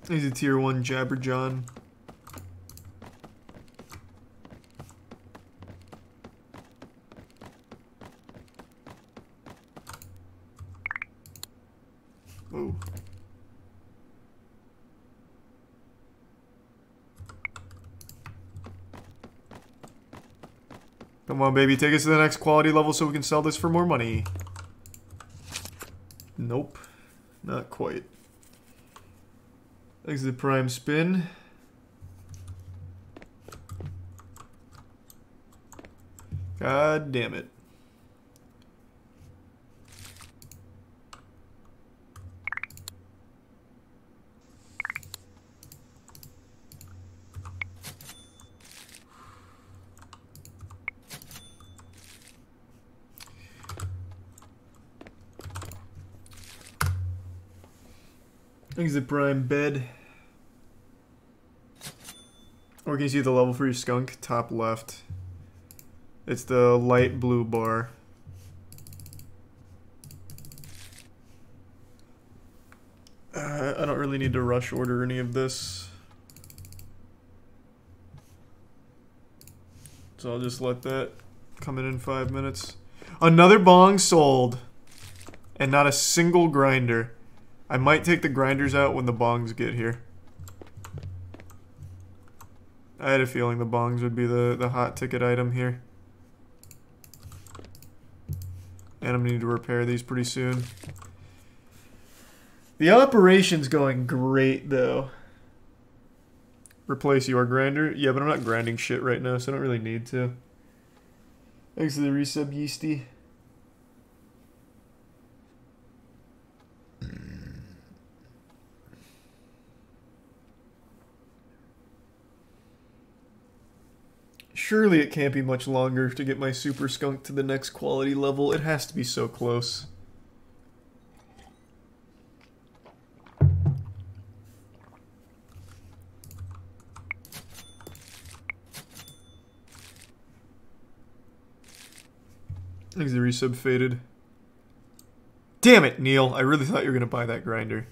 He's a tier 1 Jabberjohn. Come on, baby. Take us to the next quality level so we can sell this for more money. Nope. Not quite. Exit prime spin. God damn it. Exit prime bed. Or can you see the level for your skunk? Top left. It's the light blue bar. Uh, I don't really need to rush order any of this. So I'll just let that come in in five minutes. Another bong sold. And not a single grinder. I might take the grinders out when the bongs get here. I had a feeling the bongs would be the, the hot ticket item here. And I'm going to need to repair these pretty soon. The operation's going great, though. Replace your grinder? Yeah, but I'm not grinding shit right now, so I don't really need to. Thanks to the resub, Yeasty. Surely it can't be much longer to get my super skunk to the next quality level. It has to be so close. Thanks the resub faded. Damn it, Neil. I really thought you were going to buy that grinder.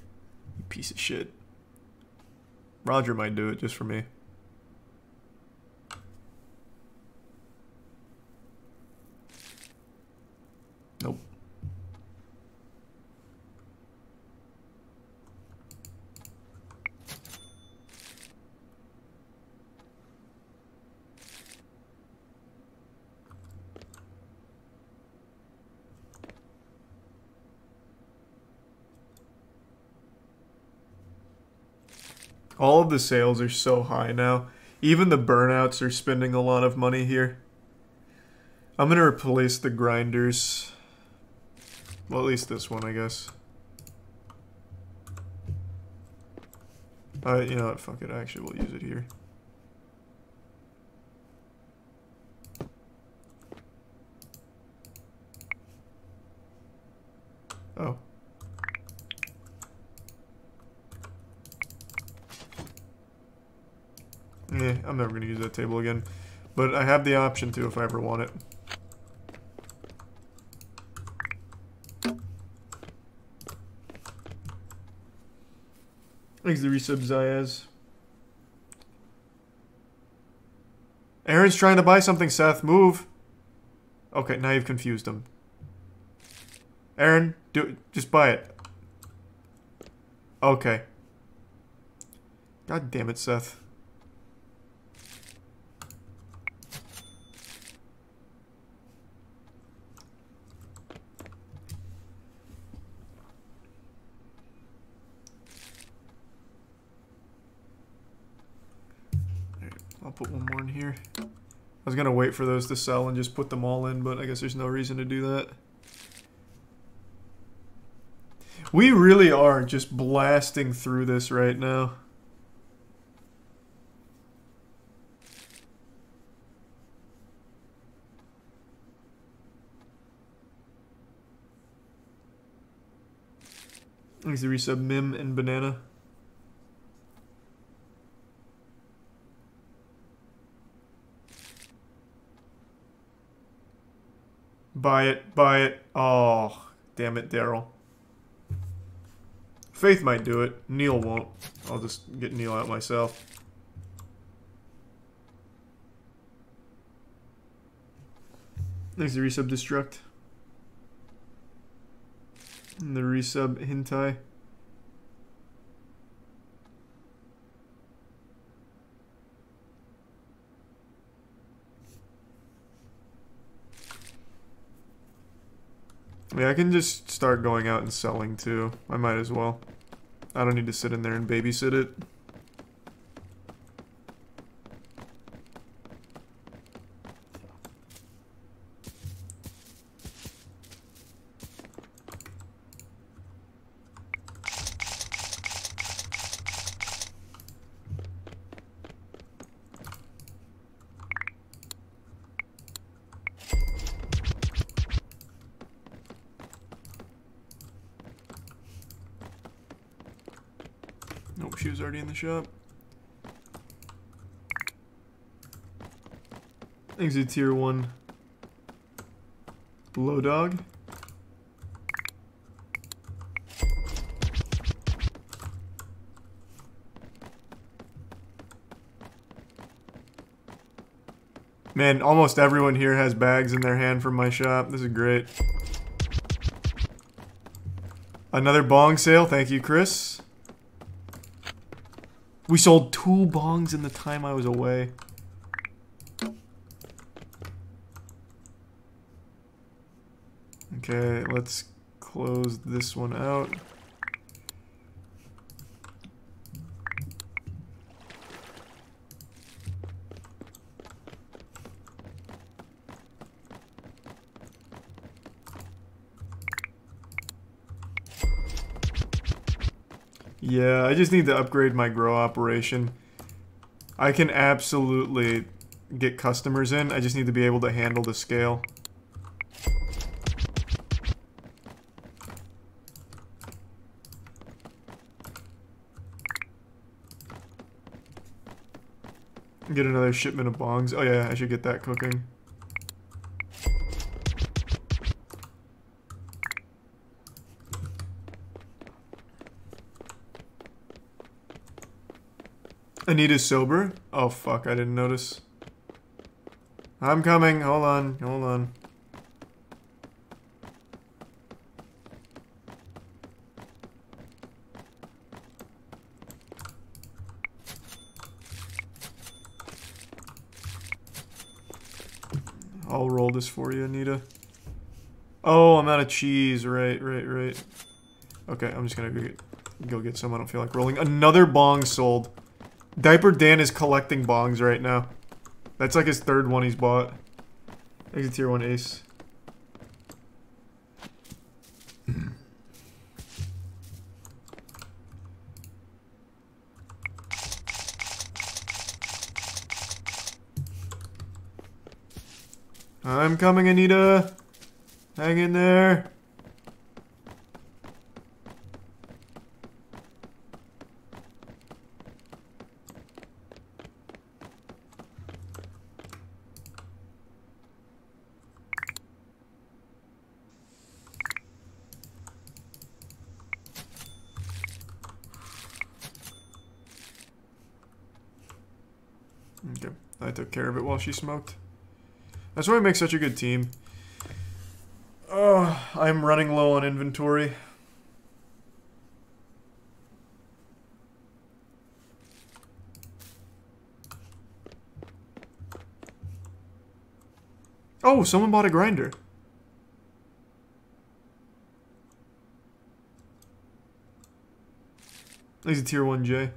You piece of shit. Roger might do it just for me. Nope. All of the sales are so high now. Even the burnouts are spending a lot of money here. I'm going to replace the grinders. Well, at least this one, I guess. Uh, you know what? Fuck it. I actually, we'll use it here. Oh. Yeah, I'm never going to use that table again. But I have the option to if I ever want it. Thanks the resub, Zayaz. Aaron's trying to buy something, Seth. Move. Okay, now you've confused him. Aaron, do just buy it. Okay. God damn it, Seth. I'll put one more in here. I was going to wait for those to sell and just put them all in, but I guess there's no reason to do that. We really are just blasting through this right now. The resub Mim and Banana. Buy it, buy it. Oh, damn it, Daryl. Faith might do it. Neil won't. I'll just get Neil out myself. There's the resub destruct. And the resub hentai. Yeah, I can just start going out and selling too. I might as well. I don't need to sit in there and babysit it. Nope, she was already in the shop. Exit tier 1. Low dog. Man, almost everyone here has bags in their hand from my shop. This is great. Another bong sale. Thank you, Chris. We sold two bongs in the time I was away. Okay, let's close this one out. I just need to upgrade my grow operation. I can absolutely get customers in. I just need to be able to handle the scale. Get another shipment of bongs. Oh yeah, I should get that cooking. Anita's sober? Oh fuck, I didn't notice. I'm coming, hold on, hold on. I'll roll this for you, Anita. Oh, I'm out of cheese. Right, right, right. Okay, I'm just gonna go get, go get some. I don't feel like rolling. Another bong sold. Diaper Dan is collecting bongs right now. That's like his third one he's bought. Exit tier 1 ace. I'm coming, Anita. Hang in there. Okay, I took care of it while she smoked. That's why we make such a good team. Oh, I'm running low on inventory. Oh, someone bought a grinder. He's a tier 1J.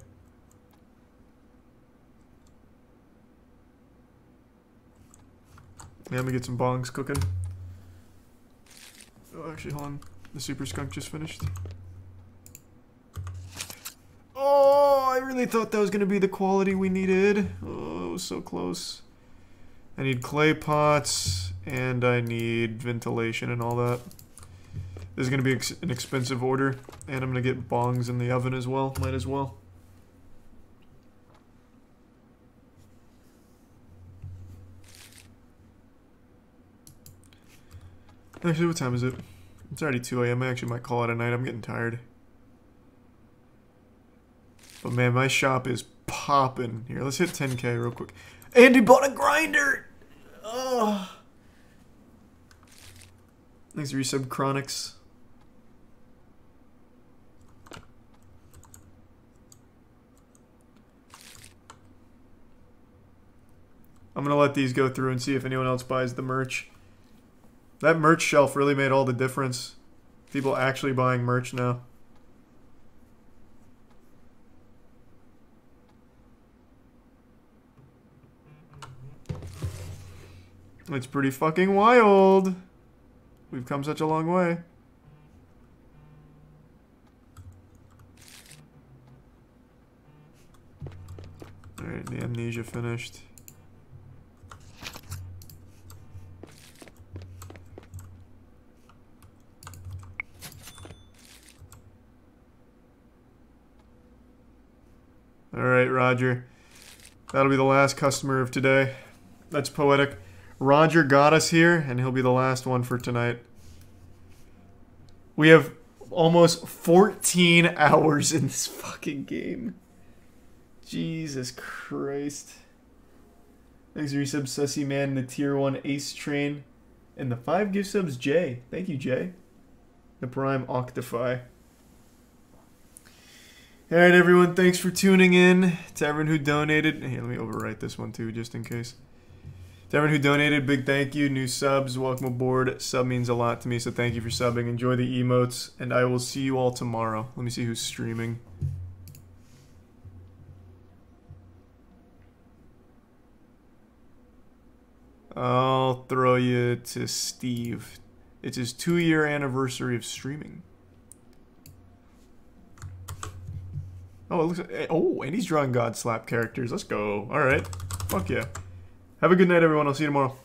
Yeah, let me get some bongs cooking. Oh, actually, hold on. The super skunk just finished. Oh, I really thought that was going to be the quality we needed. Oh, it was so close. I need clay pots, and I need ventilation and all that. This is going to be ex an expensive order, and I'm going to get bongs in the oven as well. Might as well. Actually, what time is it? It's already 2 a.m. I actually might call it a night. I'm getting tired. But man, my shop is popping. Here, let's hit 10k real quick. Andy bought a grinder! Oh. Thanks, for Resub Chronics. I'm gonna let these go through and see if anyone else buys the merch. That merch shelf really made all the difference. People actually buying merch now. It's pretty fucking wild. We've come such a long way. Alright, the amnesia finished. Alright, Roger. That'll be the last customer of today. That's poetic. Roger got us here, and he'll be the last one for tonight. We have almost 14 (laughs) hours in this fucking game. Jesus Christ. Thanks for resub, Sussy Man, the tier 1 ace train. And the 5 gift subs, Jay. Thank you, Jay. The Prime Octify. Alright, everyone, thanks for tuning in. To everyone who donated. Hey, let me overwrite this one too, just in case. To everyone who donated, big thank you. New subs, welcome aboard. Sub means a lot to me, so thank you for subbing. Enjoy the emotes, and I will see you all tomorrow. Let me see who's streaming. I'll throw you to Steve. It's his two year anniversary of streaming. Oh, it looks like, oh, and he's drawing God Slap characters. Let's go. All right. Fuck yeah. Have a good night, everyone. I'll see you tomorrow.